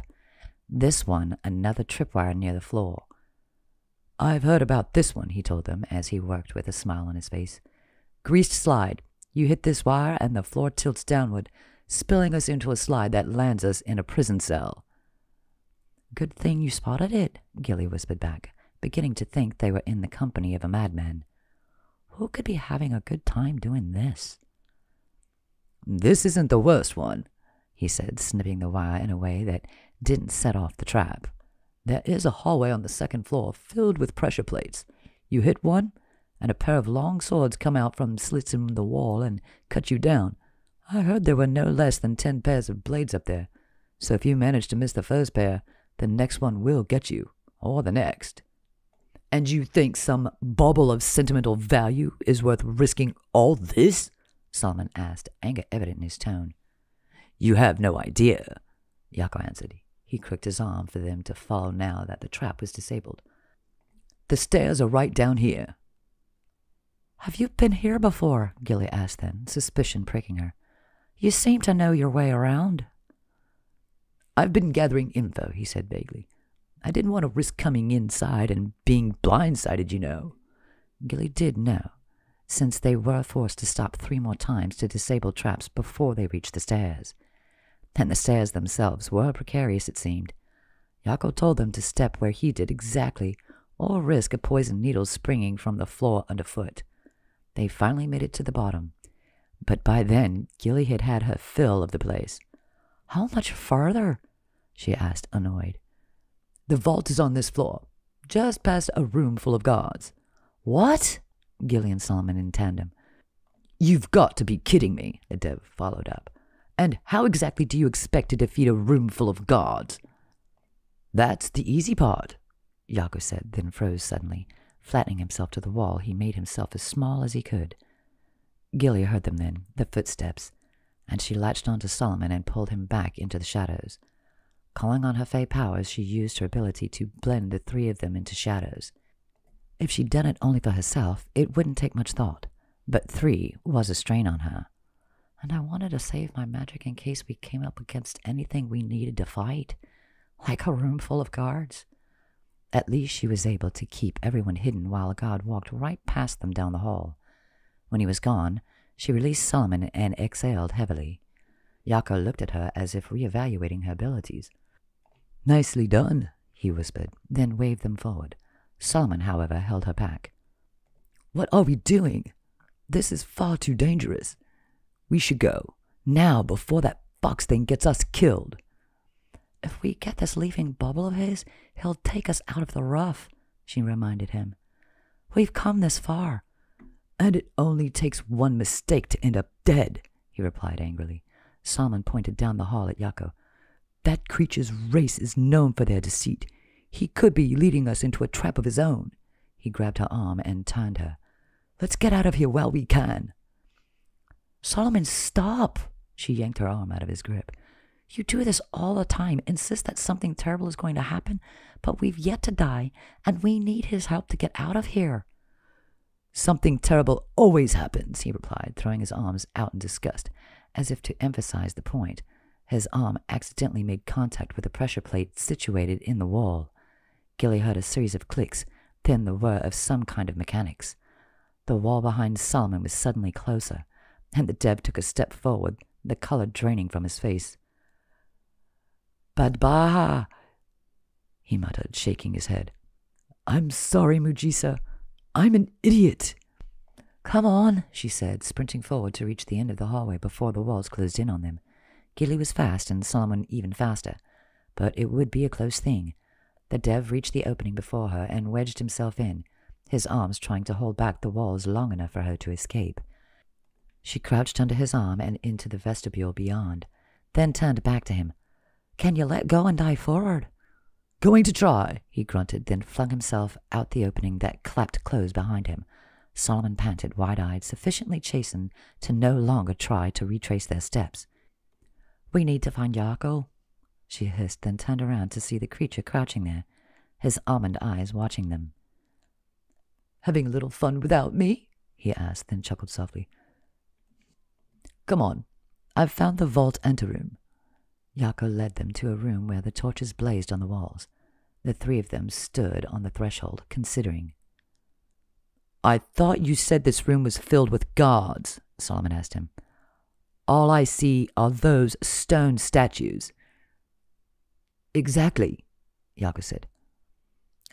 This one, another tripwire near the floor. I've heard about this one, he told them as he worked with a smile on his face. Greased slide. You hit this wire and the floor tilts downward, spilling us into a slide that lands us in a prison cell. Good thing you spotted it, Gilly whispered back, beginning to think they were in the company of a madman. Who could be having a good time doing this? This isn't the worst one, he said, snipping the wire in a way that didn't set off the trap. There is a hallway on the second floor filled with pressure plates. You hit one, and a pair of long swords come out from slits in the wall and cut you down. I heard there were no less than ten pairs of blades up there, so if you manage to miss the first pair, the next one will get you, or the next. And you think some bauble of sentimental value is worth risking all this? Solomon asked, anger evident in his tone. You have no idea, Yako answered. He crooked his arm for them to follow now that the trap was disabled. The stairs are right down here. Have you been here before? Gilly asked then, suspicion pricking her. You seem to know your way around. I've been gathering info, he said vaguely. I didn't want to risk coming inside and being blindsided, you know. Gilly did know, since they were forced to stop three more times to disable traps before they reached the stairs. And the stairs themselves were precarious, it seemed. Yako told them to step where he did exactly, or risk a poison needle springing from the floor underfoot. They finally made it to the bottom, but by then Gilly had had her fill of the place. How much farther? she asked, annoyed. The vault is on this floor, just past a room full of guards. What? Gilly and Solomon in tandem. You've got to be kidding me, the dev followed up. And how exactly do you expect to defeat a room full of guards? That's the easy part, Yako said, then froze suddenly. Flattening himself to the wall, he made himself as small as he could. Gilly heard them then, the footsteps, and she latched on to Solomon and pulled him back into the shadows. Calling on her Fae powers, she used her ability to blend the three of them into shadows. If she'd done it only for herself, it wouldn't take much thought, but three was a strain on her and I wanted to save my magic in case we came up against anything we needed to fight, like a room full of guards. At least she was able to keep everyone hidden while a guard walked right past them down the hall. When he was gone, she released Solomon and exhaled heavily. Yako looked at her as if re-evaluating her abilities. Nicely done, he whispered, then waved them forward. Solomon, however, held her back. What are we doing? This is far too dangerous. We should go. Now, before that fox thing gets us killed. If we get this leafing bubble of his, he'll take us out of the rough, she reminded him. We've come this far. And it only takes one mistake to end up dead, he replied angrily. Solomon pointed down the hall at Yako. That creature's race is known for their deceit. He could be leading us into a trap of his own. He grabbed her arm and turned her. Let's get out of here while we can. Solomon, stop! She yanked her arm out of his grip. You do this all the time, insist that something terrible is going to happen, but we've yet to die, and we need his help to get out of here. Something terrible always happens, he replied, throwing his arms out in disgust, as if to emphasize the point. His arm um, accidentally made contact with a pressure plate situated in the wall. Gilly heard a series of clicks, then the whir of some kind of mechanics. The wall behind Solomon was suddenly closer and the dev took a step forward, the color draining from his face. Badbaha, he muttered, shaking his head. I'm sorry, Mujisa. I'm an idiot. Come on, she said, sprinting forward to reach the end of the hallway before the walls closed in on them. Gilly was fast and Solomon even faster, but it would be a close thing. The dev reached the opening before her and wedged himself in, his arms trying to hold back the walls long enough for her to escape. She crouched under his arm and into the vestibule beyond, then turned back to him. Can you let go and dive forward? Going to try, he grunted, then flung himself out the opening that clapped closed behind him. Solomon panted, wide eyed, sufficiently chastened to no longer try to retrace their steps. We need to find Yako, she hissed, then turned around to see the creature crouching there, his almond eyes watching them. Having a little fun without me? he asked, then chuckled softly. Come on. I've found the vault anteroom. Yako led them to a room where the torches blazed on the walls. The three of them stood on the threshold, considering. I thought you said this room was filled with guards, Solomon asked him. All I see are those stone statues. Exactly, Yako said.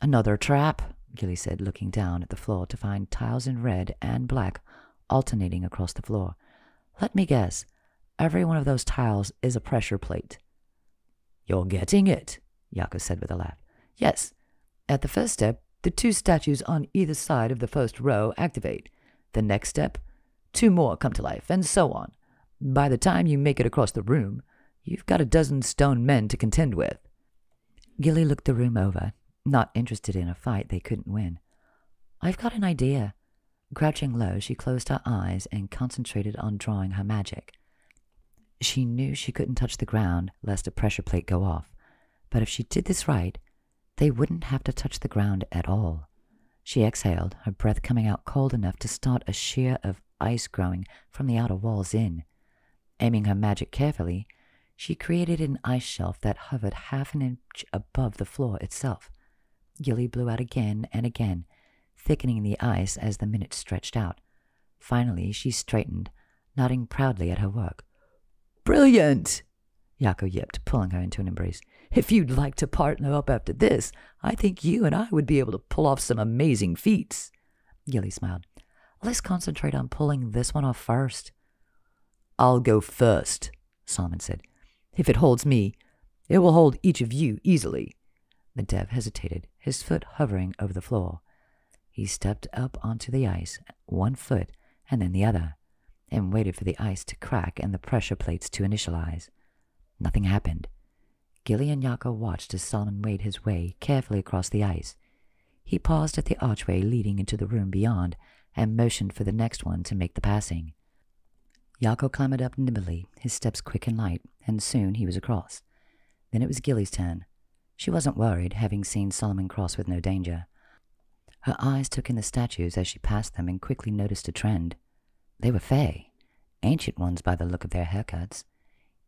Another trap, Gilly said, looking down at the floor to find tiles in red and black alternating across the floor. Let me guess. Every one of those tiles is a pressure plate. You're getting it, Yako said with a laugh. Yes. At the first step, the two statues on either side of the first row activate. The next step, two more come to life, and so on. By the time you make it across the room, you've got a dozen stone men to contend with. Gilly looked the room over, not interested in a fight they couldn't win. I've got an idea. Crouching low, she closed her eyes and concentrated on drawing her magic. She knew she couldn't touch the ground lest a pressure plate go off, but if she did this right, they wouldn't have to touch the ground at all. She exhaled, her breath coming out cold enough to start a shear of ice growing from the outer walls in. Aiming her magic carefully, she created an ice shelf that hovered half an inch above the floor itself. Gilly blew out again and again, thickening the ice as the minutes stretched out. Finally, she straightened, nodding proudly at her work. Brilliant! Yako yipped, pulling her into an embrace. If you'd like to partner up after this, I think you and I would be able to pull off some amazing feats. Gilly smiled. Let's concentrate on pulling this one off first. I'll go first, Solomon said. If it holds me, it will hold each of you easily. The dev hesitated, his foot hovering over the floor. He stepped up onto the ice, one foot and then the other, and waited for the ice to crack and the pressure plates to initialize. Nothing happened. Gilly and Yako watched as Solomon made his way carefully across the ice. He paused at the archway leading into the room beyond and motioned for the next one to make the passing. Yako clambered up nimbly, his steps quick and light, and soon he was across. Then it was Gilly's turn. She wasn't worried, having seen Solomon cross with no danger. Her eyes took in the statues as she passed them and quickly noticed a trend. They were Fae, ancient ones by the look of their haircuts.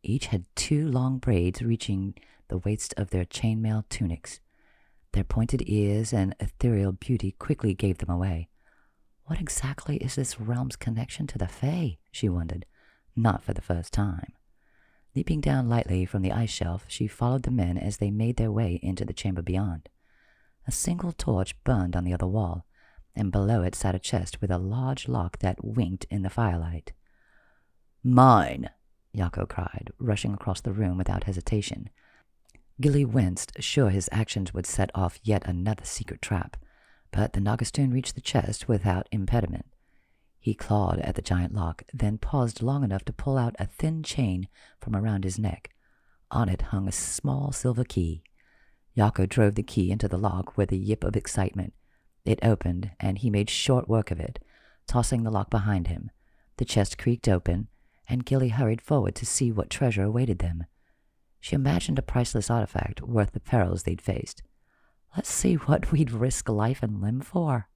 Each had two long braids reaching the waist of their chainmail tunics. Their pointed ears and ethereal beauty quickly gave them away. What exactly is this realm's connection to the Fae? she wondered, not for the first time. Leaping down lightly from the ice shelf, she followed the men as they made their way into the chamber beyond. A single torch burned on the other wall, and below it sat a chest with a large lock that winked in the firelight. Mine, Yako cried, rushing across the room without hesitation. Gilly winced, sure his actions would set off yet another secret trap, but the Nagastoon reached the chest without impediment. He clawed at the giant lock, then paused long enough to pull out a thin chain from around his neck. On it hung a small silver key. Yako drove the key into the lock with a yip of excitement. It opened, and he made short work of it, tossing the lock behind him. The chest creaked open, and Gilly hurried forward to see what treasure awaited them. She imagined a priceless artifact worth the perils they'd faced. Let's see what we'd risk life and limb for.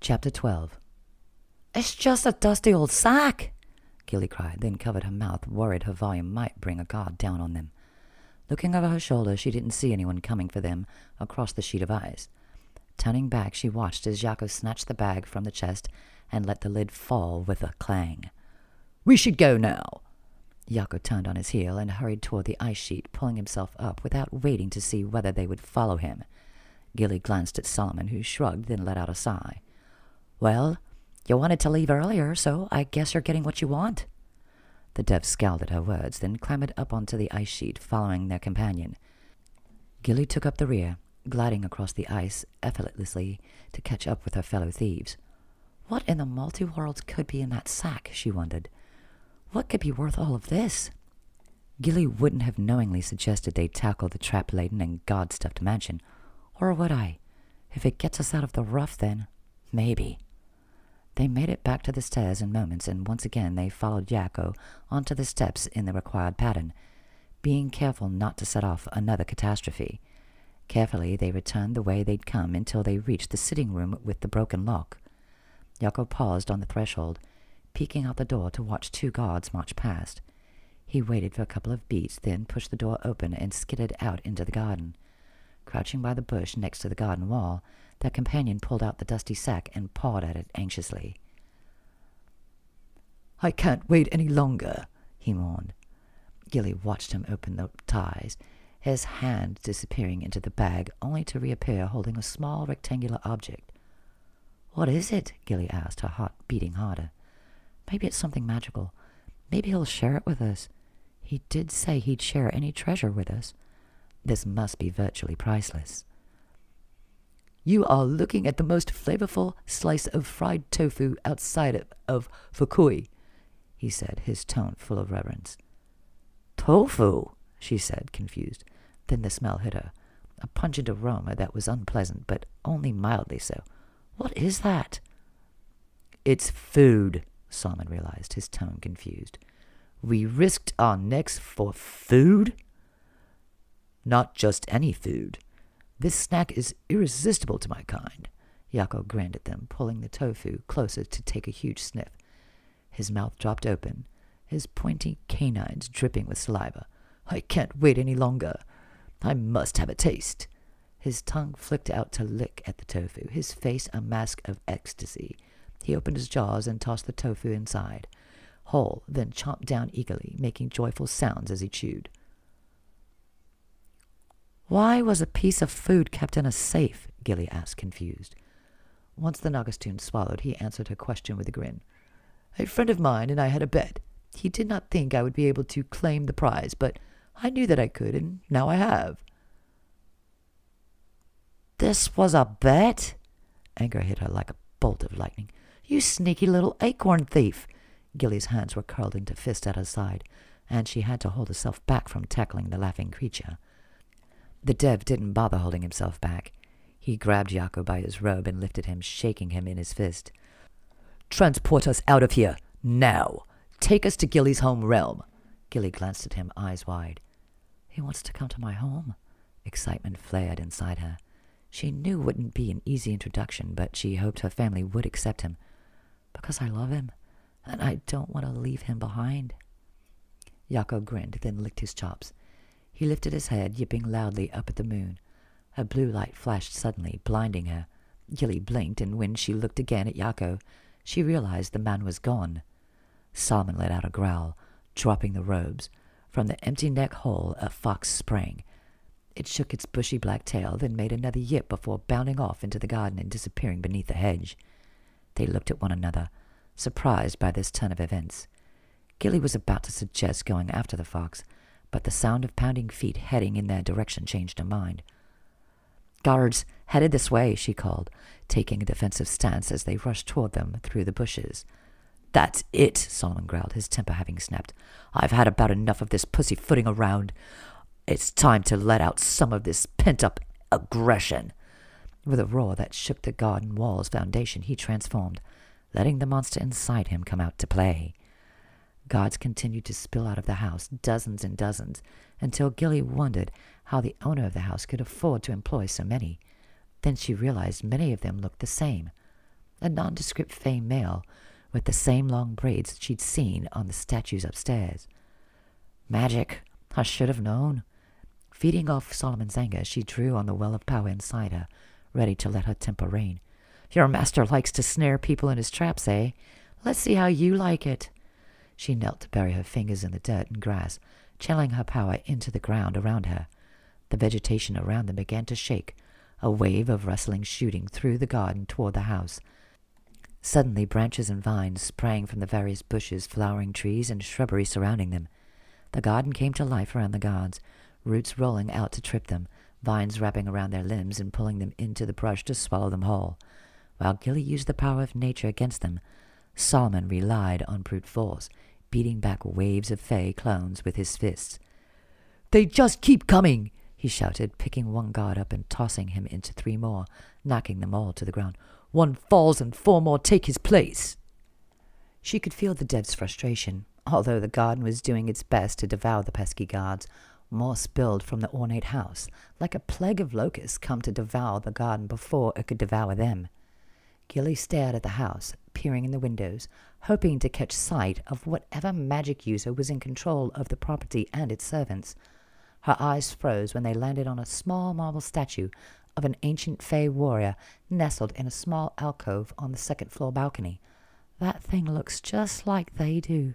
Chapter 12 It's just a dusty old sack, Gilly cried, then covered her mouth, worried her volume might bring a guard down on them. Looking over her shoulder, she didn't see anyone coming for them across the sheet of ice. Turning back, she watched as Yako snatched the bag from the chest and let the lid fall with a clang. We should go now. Yako turned on his heel and hurried toward the ice sheet, pulling himself up without waiting to see whether they would follow him. Gilly glanced at Solomon, who shrugged, then let out a sigh. Well, you wanted to leave earlier, so I guess you're getting what you want. The dev scowled at her words, then clambered up onto the ice sheet, following their companion. Gilly took up the rear, gliding across the ice effortlessly to catch up with her fellow thieves. What in the multi-worlds could be in that sack, she wondered. What could be worth all of this? Gilly wouldn't have knowingly suggested they tackle the trap-laden and god-stuffed mansion. Or would I? If it gets us out of the rough, then maybe. They made it back to the stairs in moments, and once again they followed Yako onto the steps in the required pattern, being careful not to set off another catastrophe. Carefully they returned the way they'd come until they reached the sitting room with the broken lock. Yako paused on the threshold, peeking out the door to watch two guards march past. He waited for a couple of beats, then pushed the door open and skidded out into the garden. Crouching by the bush next to the garden wall, their companion pulled out the dusty sack and pawed at it anxiously. I can't wait any longer, he mourned. Gilly watched him open the ties, his hand disappearing into the bag, only to reappear holding a small rectangular object. What is it? Gilly asked, her heart beating harder. Maybe it's something magical. Maybe he'll share it with us. He did say he'd share any treasure with us. This must be virtually priceless. You are looking at the most flavorful slice of fried tofu outside of, of Fukui, he said, his tone full of reverence. Tofu, she said, confused. Then the smell hit her, a pungent aroma that was unpleasant, but only mildly so. What is that? It's food, Solomon realized, his tone confused. We risked our necks for food? Not just any food. This snack is irresistible to my kind. Yako grinned at them, pulling the tofu closer to take a huge sniff. His mouth dropped open, his pointy canines dripping with saliva. I can't wait any longer. I must have a taste. His tongue flicked out to lick at the tofu, his face a mask of ecstasy. He opened his jaws and tossed the tofu inside, whole, then chomped down eagerly, making joyful sounds as he chewed. Why was a piece of food kept in a safe? Gilly asked, confused. Once the Nagastoon swallowed, he answered her question with a grin. A friend of mine and I had a bet. He did not think I would be able to claim the prize, but I knew that I could, and now I have. This was a bet? Anger hit her like a bolt of lightning. You sneaky little acorn thief! Gilly's hands were curled into fists at her side, and she had to hold herself back from tackling the laughing creature. The dev didn't bother holding himself back. He grabbed Yako by his robe and lifted him, shaking him in his fist. Transport us out of here, now! Take us to Gilly's home realm! Gilly glanced at him, eyes wide. He wants to come to my home? Excitement flared inside her. She knew it wouldn't be an easy introduction, but she hoped her family would accept him. Because I love him, and I don't want to leave him behind. Yako grinned, then licked his chops. He lifted his head, yipping loudly up at the moon. A blue light flashed suddenly, blinding her. Gilly blinked, and when she looked again at Yako, she realized the man was gone. Solomon let out a growl, dropping the robes. From the empty neck hole, a fox sprang. It shook its bushy black tail, then made another yip before bounding off into the garden and disappearing beneath the hedge. They looked at one another, surprised by this turn of events. Gilly was about to suggest going after the fox, but the sound of pounding feet heading in their direction changed her mind. Guards, headed this way, she called, taking a defensive stance as they rushed toward them through the bushes. That's it, Solomon growled, his temper having snapped. I've had about enough of this pussyfooting around. It's time to let out some of this pent-up aggression. With a roar that shook the garden wall's foundation, he transformed, letting the monster inside him come out to play. Guards continued to spill out of the house, dozens and dozens, until Gilly wondered how the owner of the house could afford to employ so many. Then she realized many of them looked the same. A nondescript Fae male with the same long braids she'd seen on the statues upstairs. Magic, I should have known. Feeding off Solomon's anger, she drew on the well of power inside her, ready to let her temper reign. Your master likes to snare people in his traps, eh? Let's see how you like it. She knelt to bury her fingers in the dirt and grass, channeling her power into the ground around her. The vegetation around them began to shake, a wave of rustling shooting through the garden toward the house. Suddenly, branches and vines sprang from the various bushes, flowering trees, and shrubbery surrounding them. The garden came to life around the guards, roots rolling out to trip them, vines wrapping around their limbs and pulling them into the brush to swallow them whole. While Gilly used the power of nature against them, Solomon relied on brute force, beating back waves of Fae clones with his fists. They just keep coming, he shouted, picking one guard up and tossing him into three more, knocking them all to the ground. One falls and four more take his place. She could feel the dev's frustration. Although the garden was doing its best to devour the pesky guards, more spilled from the ornate house, like a plague of locusts come to devour the garden before it could devour them. Gilly stared at the house, peering in the windows, hoping to catch sight of whatever magic user was in control of the property and its servants. Her eyes froze when they landed on a small marble statue of an ancient Fae warrior nestled in a small alcove on the second floor balcony. That thing looks just like they do.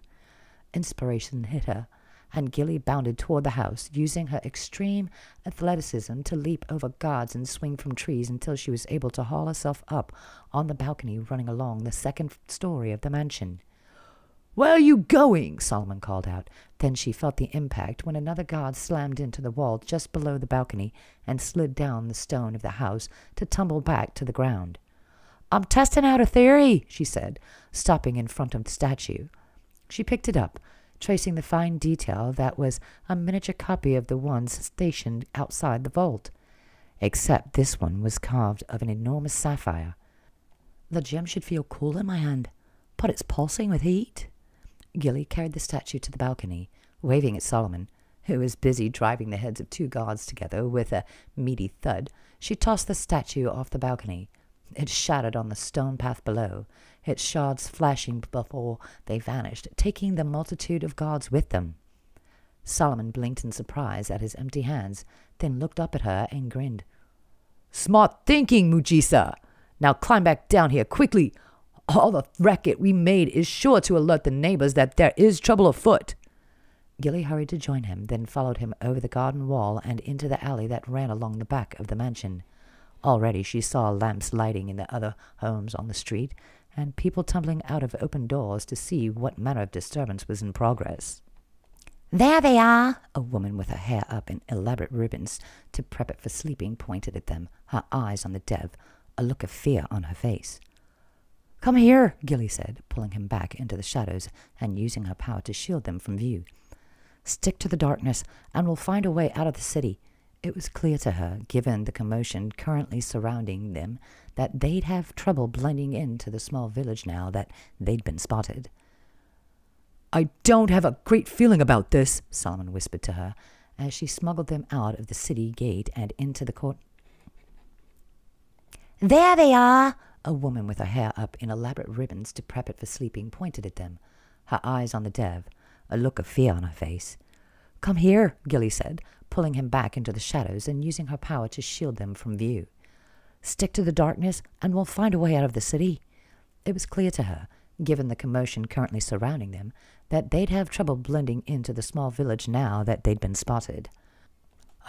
Inspiration hit her, and Gilly bounded toward the house, using her extreme athleticism to leap over guards and swing from trees until she was able to haul herself up on the balcony running along the second story of the mansion. Where are you going? Solomon called out. Then she felt the impact when another guard slammed into the wall just below the balcony and slid down the stone of the house to tumble back to the ground. I'm testing out a theory, she said, stopping in front of the statue. She picked it up, tracing the fine detail that was a miniature copy of the ones stationed outside the vault. Except this one was carved of an enormous sapphire. The gem should feel cool in my hand, but it's pulsing with heat. Gilly carried the statue to the balcony, waving at Solomon, who was busy driving the heads of two guards together with a meaty thud. She tossed the statue off the balcony. It shattered on the stone path below, its shards flashing before they vanished, taking the multitude of guards with them. Solomon blinked in surprise at his empty hands, then looked up at her and grinned. Smart thinking, Mujisa! Now climb back down here quickly. All the racket we made is sure to alert the neighbors that there is trouble afoot. Gilly hurried to join him, then followed him over the garden wall and into the alley that ran along the back of the mansion. Already she saw lamps lighting in the other homes on the street, and people tumbling out of open doors to see what manner of disturbance was in progress. There they are. A woman with her hair up in elaborate ribbons to prep it for sleeping pointed at them, her eyes on the dev, a look of fear on her face. Come here, Gilly said, pulling him back into the shadows and using her power to shield them from view. Stick to the darkness, and we'll find a way out of the city. It was clear to her, given the commotion currently surrounding them, that they'd have trouble blending into the small village now that they'd been spotted. I don't have a great feeling about this, Solomon whispered to her, as she smuggled them out of the city gate and into the court. There they are. A woman with her hair up in elaborate ribbons to prep it for sleeping pointed at them, her eyes on the dev, a look of fear on her face. Come here, Gilly said, pulling him back into the shadows and using her power to shield them from view. Stick to the darkness, and we'll find a way out of the city. It was clear to her, given the commotion currently surrounding them, that they'd have trouble blending into the small village now that they'd been spotted.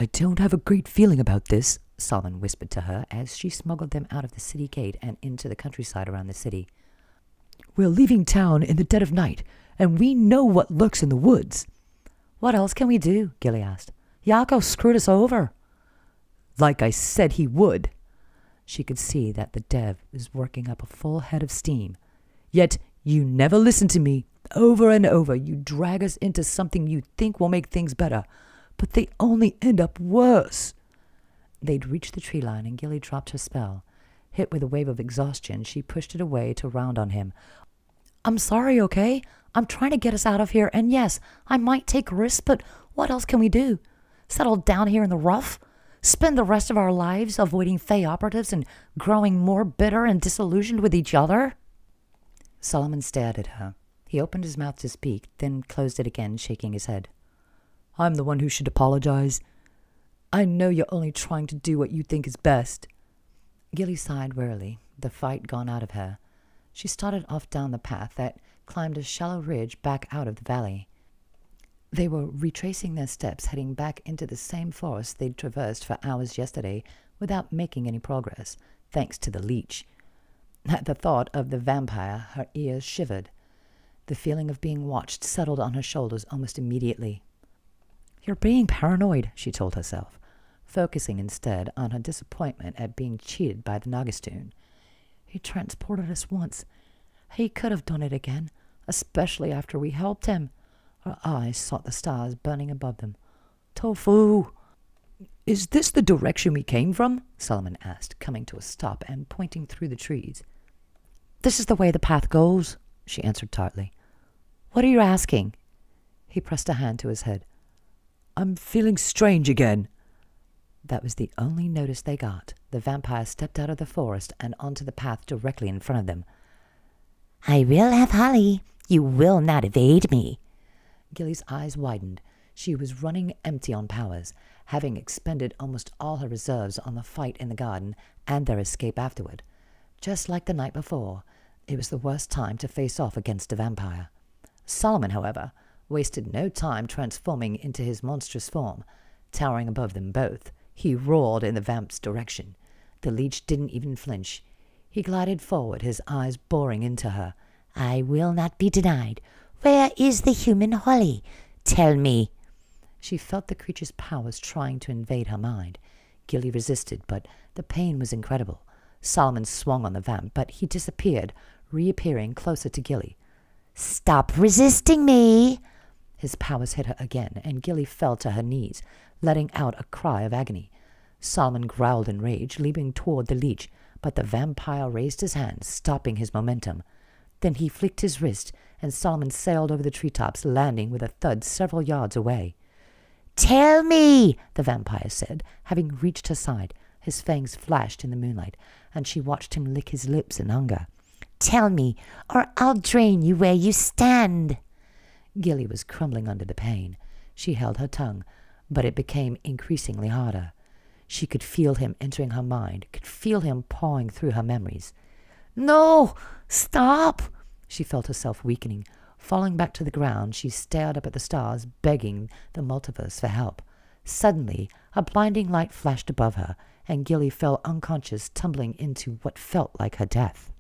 I don't have a great feeling about this, Solomon whispered to her as she smuggled them out of the city gate and into the countryside around the city. We're leaving town in the dead of night, and we know what lurks in the woods. What else can we do? Gilly asked. Yako screwed us over. Like I said he would. She could see that the dev was working up a full head of steam. Yet you never listen to me. Over and over, you drag us into something you think will make things better, but they only end up worse. They'd reached the tree line, and Gilly dropped her spell. Hit with a wave of exhaustion, she pushed it away to round on him. I'm sorry, okay? I'm trying to get us out of here, and yes, I might take risks, but what else can we do? Settle down here in the rough? Spend the rest of our lives avoiding Fae operatives and growing more bitter and disillusioned with each other? Solomon stared at her. He opened his mouth to speak, then closed it again, shaking his head. I'm the one who should apologize. I know you're only trying to do what you think is best. Gilly sighed wearily, the fight gone out of her. She started off down the path that climbed a shallow ridge back out of the valley. They were retracing their steps, heading back into the same forest they'd traversed for hours yesterday without making any progress, thanks to the leech. At the thought of the vampire, her ears shivered. The feeling of being watched settled on her shoulders almost immediately. You're being paranoid, she told herself, focusing instead on her disappointment at being cheated by the Nagastoon. He transported us once. He could have done it again, especially after we helped him. Her eyes sought the stars burning above them. Tofu! Is this the direction we came from? Solomon asked, coming to a stop and pointing through the trees. This is the way the path goes, she answered tartly. What are you asking? He pressed a hand to his head. I'm feeling strange again. That was the only notice they got. The vampire stepped out of the forest and onto the path directly in front of them. I will have Holly. You will not evade me. Gilly's eyes widened. She was running empty on powers, having expended almost all her reserves on the fight in the garden and their escape afterward. Just like the night before, it was the worst time to face off against a vampire. Solomon, however, wasted no time transforming into his monstrous form. Towering above them both, he roared in the vamp's direction. The leech didn't even flinch. He glided forward, his eyes boring into her. I will not be denied. Where is the human Holly? Tell me. She felt the creature's powers trying to invade her mind. Gilly resisted, but the pain was incredible. Solomon swung on the vamp, but he disappeared, reappearing closer to Gilly. Stop resisting me! His powers hit her again, and Gilly fell to her knees, letting out a cry of agony. Solomon growled in rage, leaping toward the leech, but the vampire raised his hand, stopping his momentum. Then he flicked his wrist, and Solomon sailed over the treetops, landing with a thud several yards away. Tell me, the vampire said, having reached her side. His fangs flashed in the moonlight, and she watched him lick his lips in hunger. Tell me, or I'll drain you where you stand. Gilly was crumbling under the pain. She held her tongue, but it became increasingly harder. She could feel him entering her mind, could feel him pawing through her memories. No! Stop! She felt herself weakening. Falling back to the ground, she stared up at the stars, begging the multiverse for help. Suddenly, a blinding light flashed above her, and Gilly fell unconscious, tumbling into what felt like her death.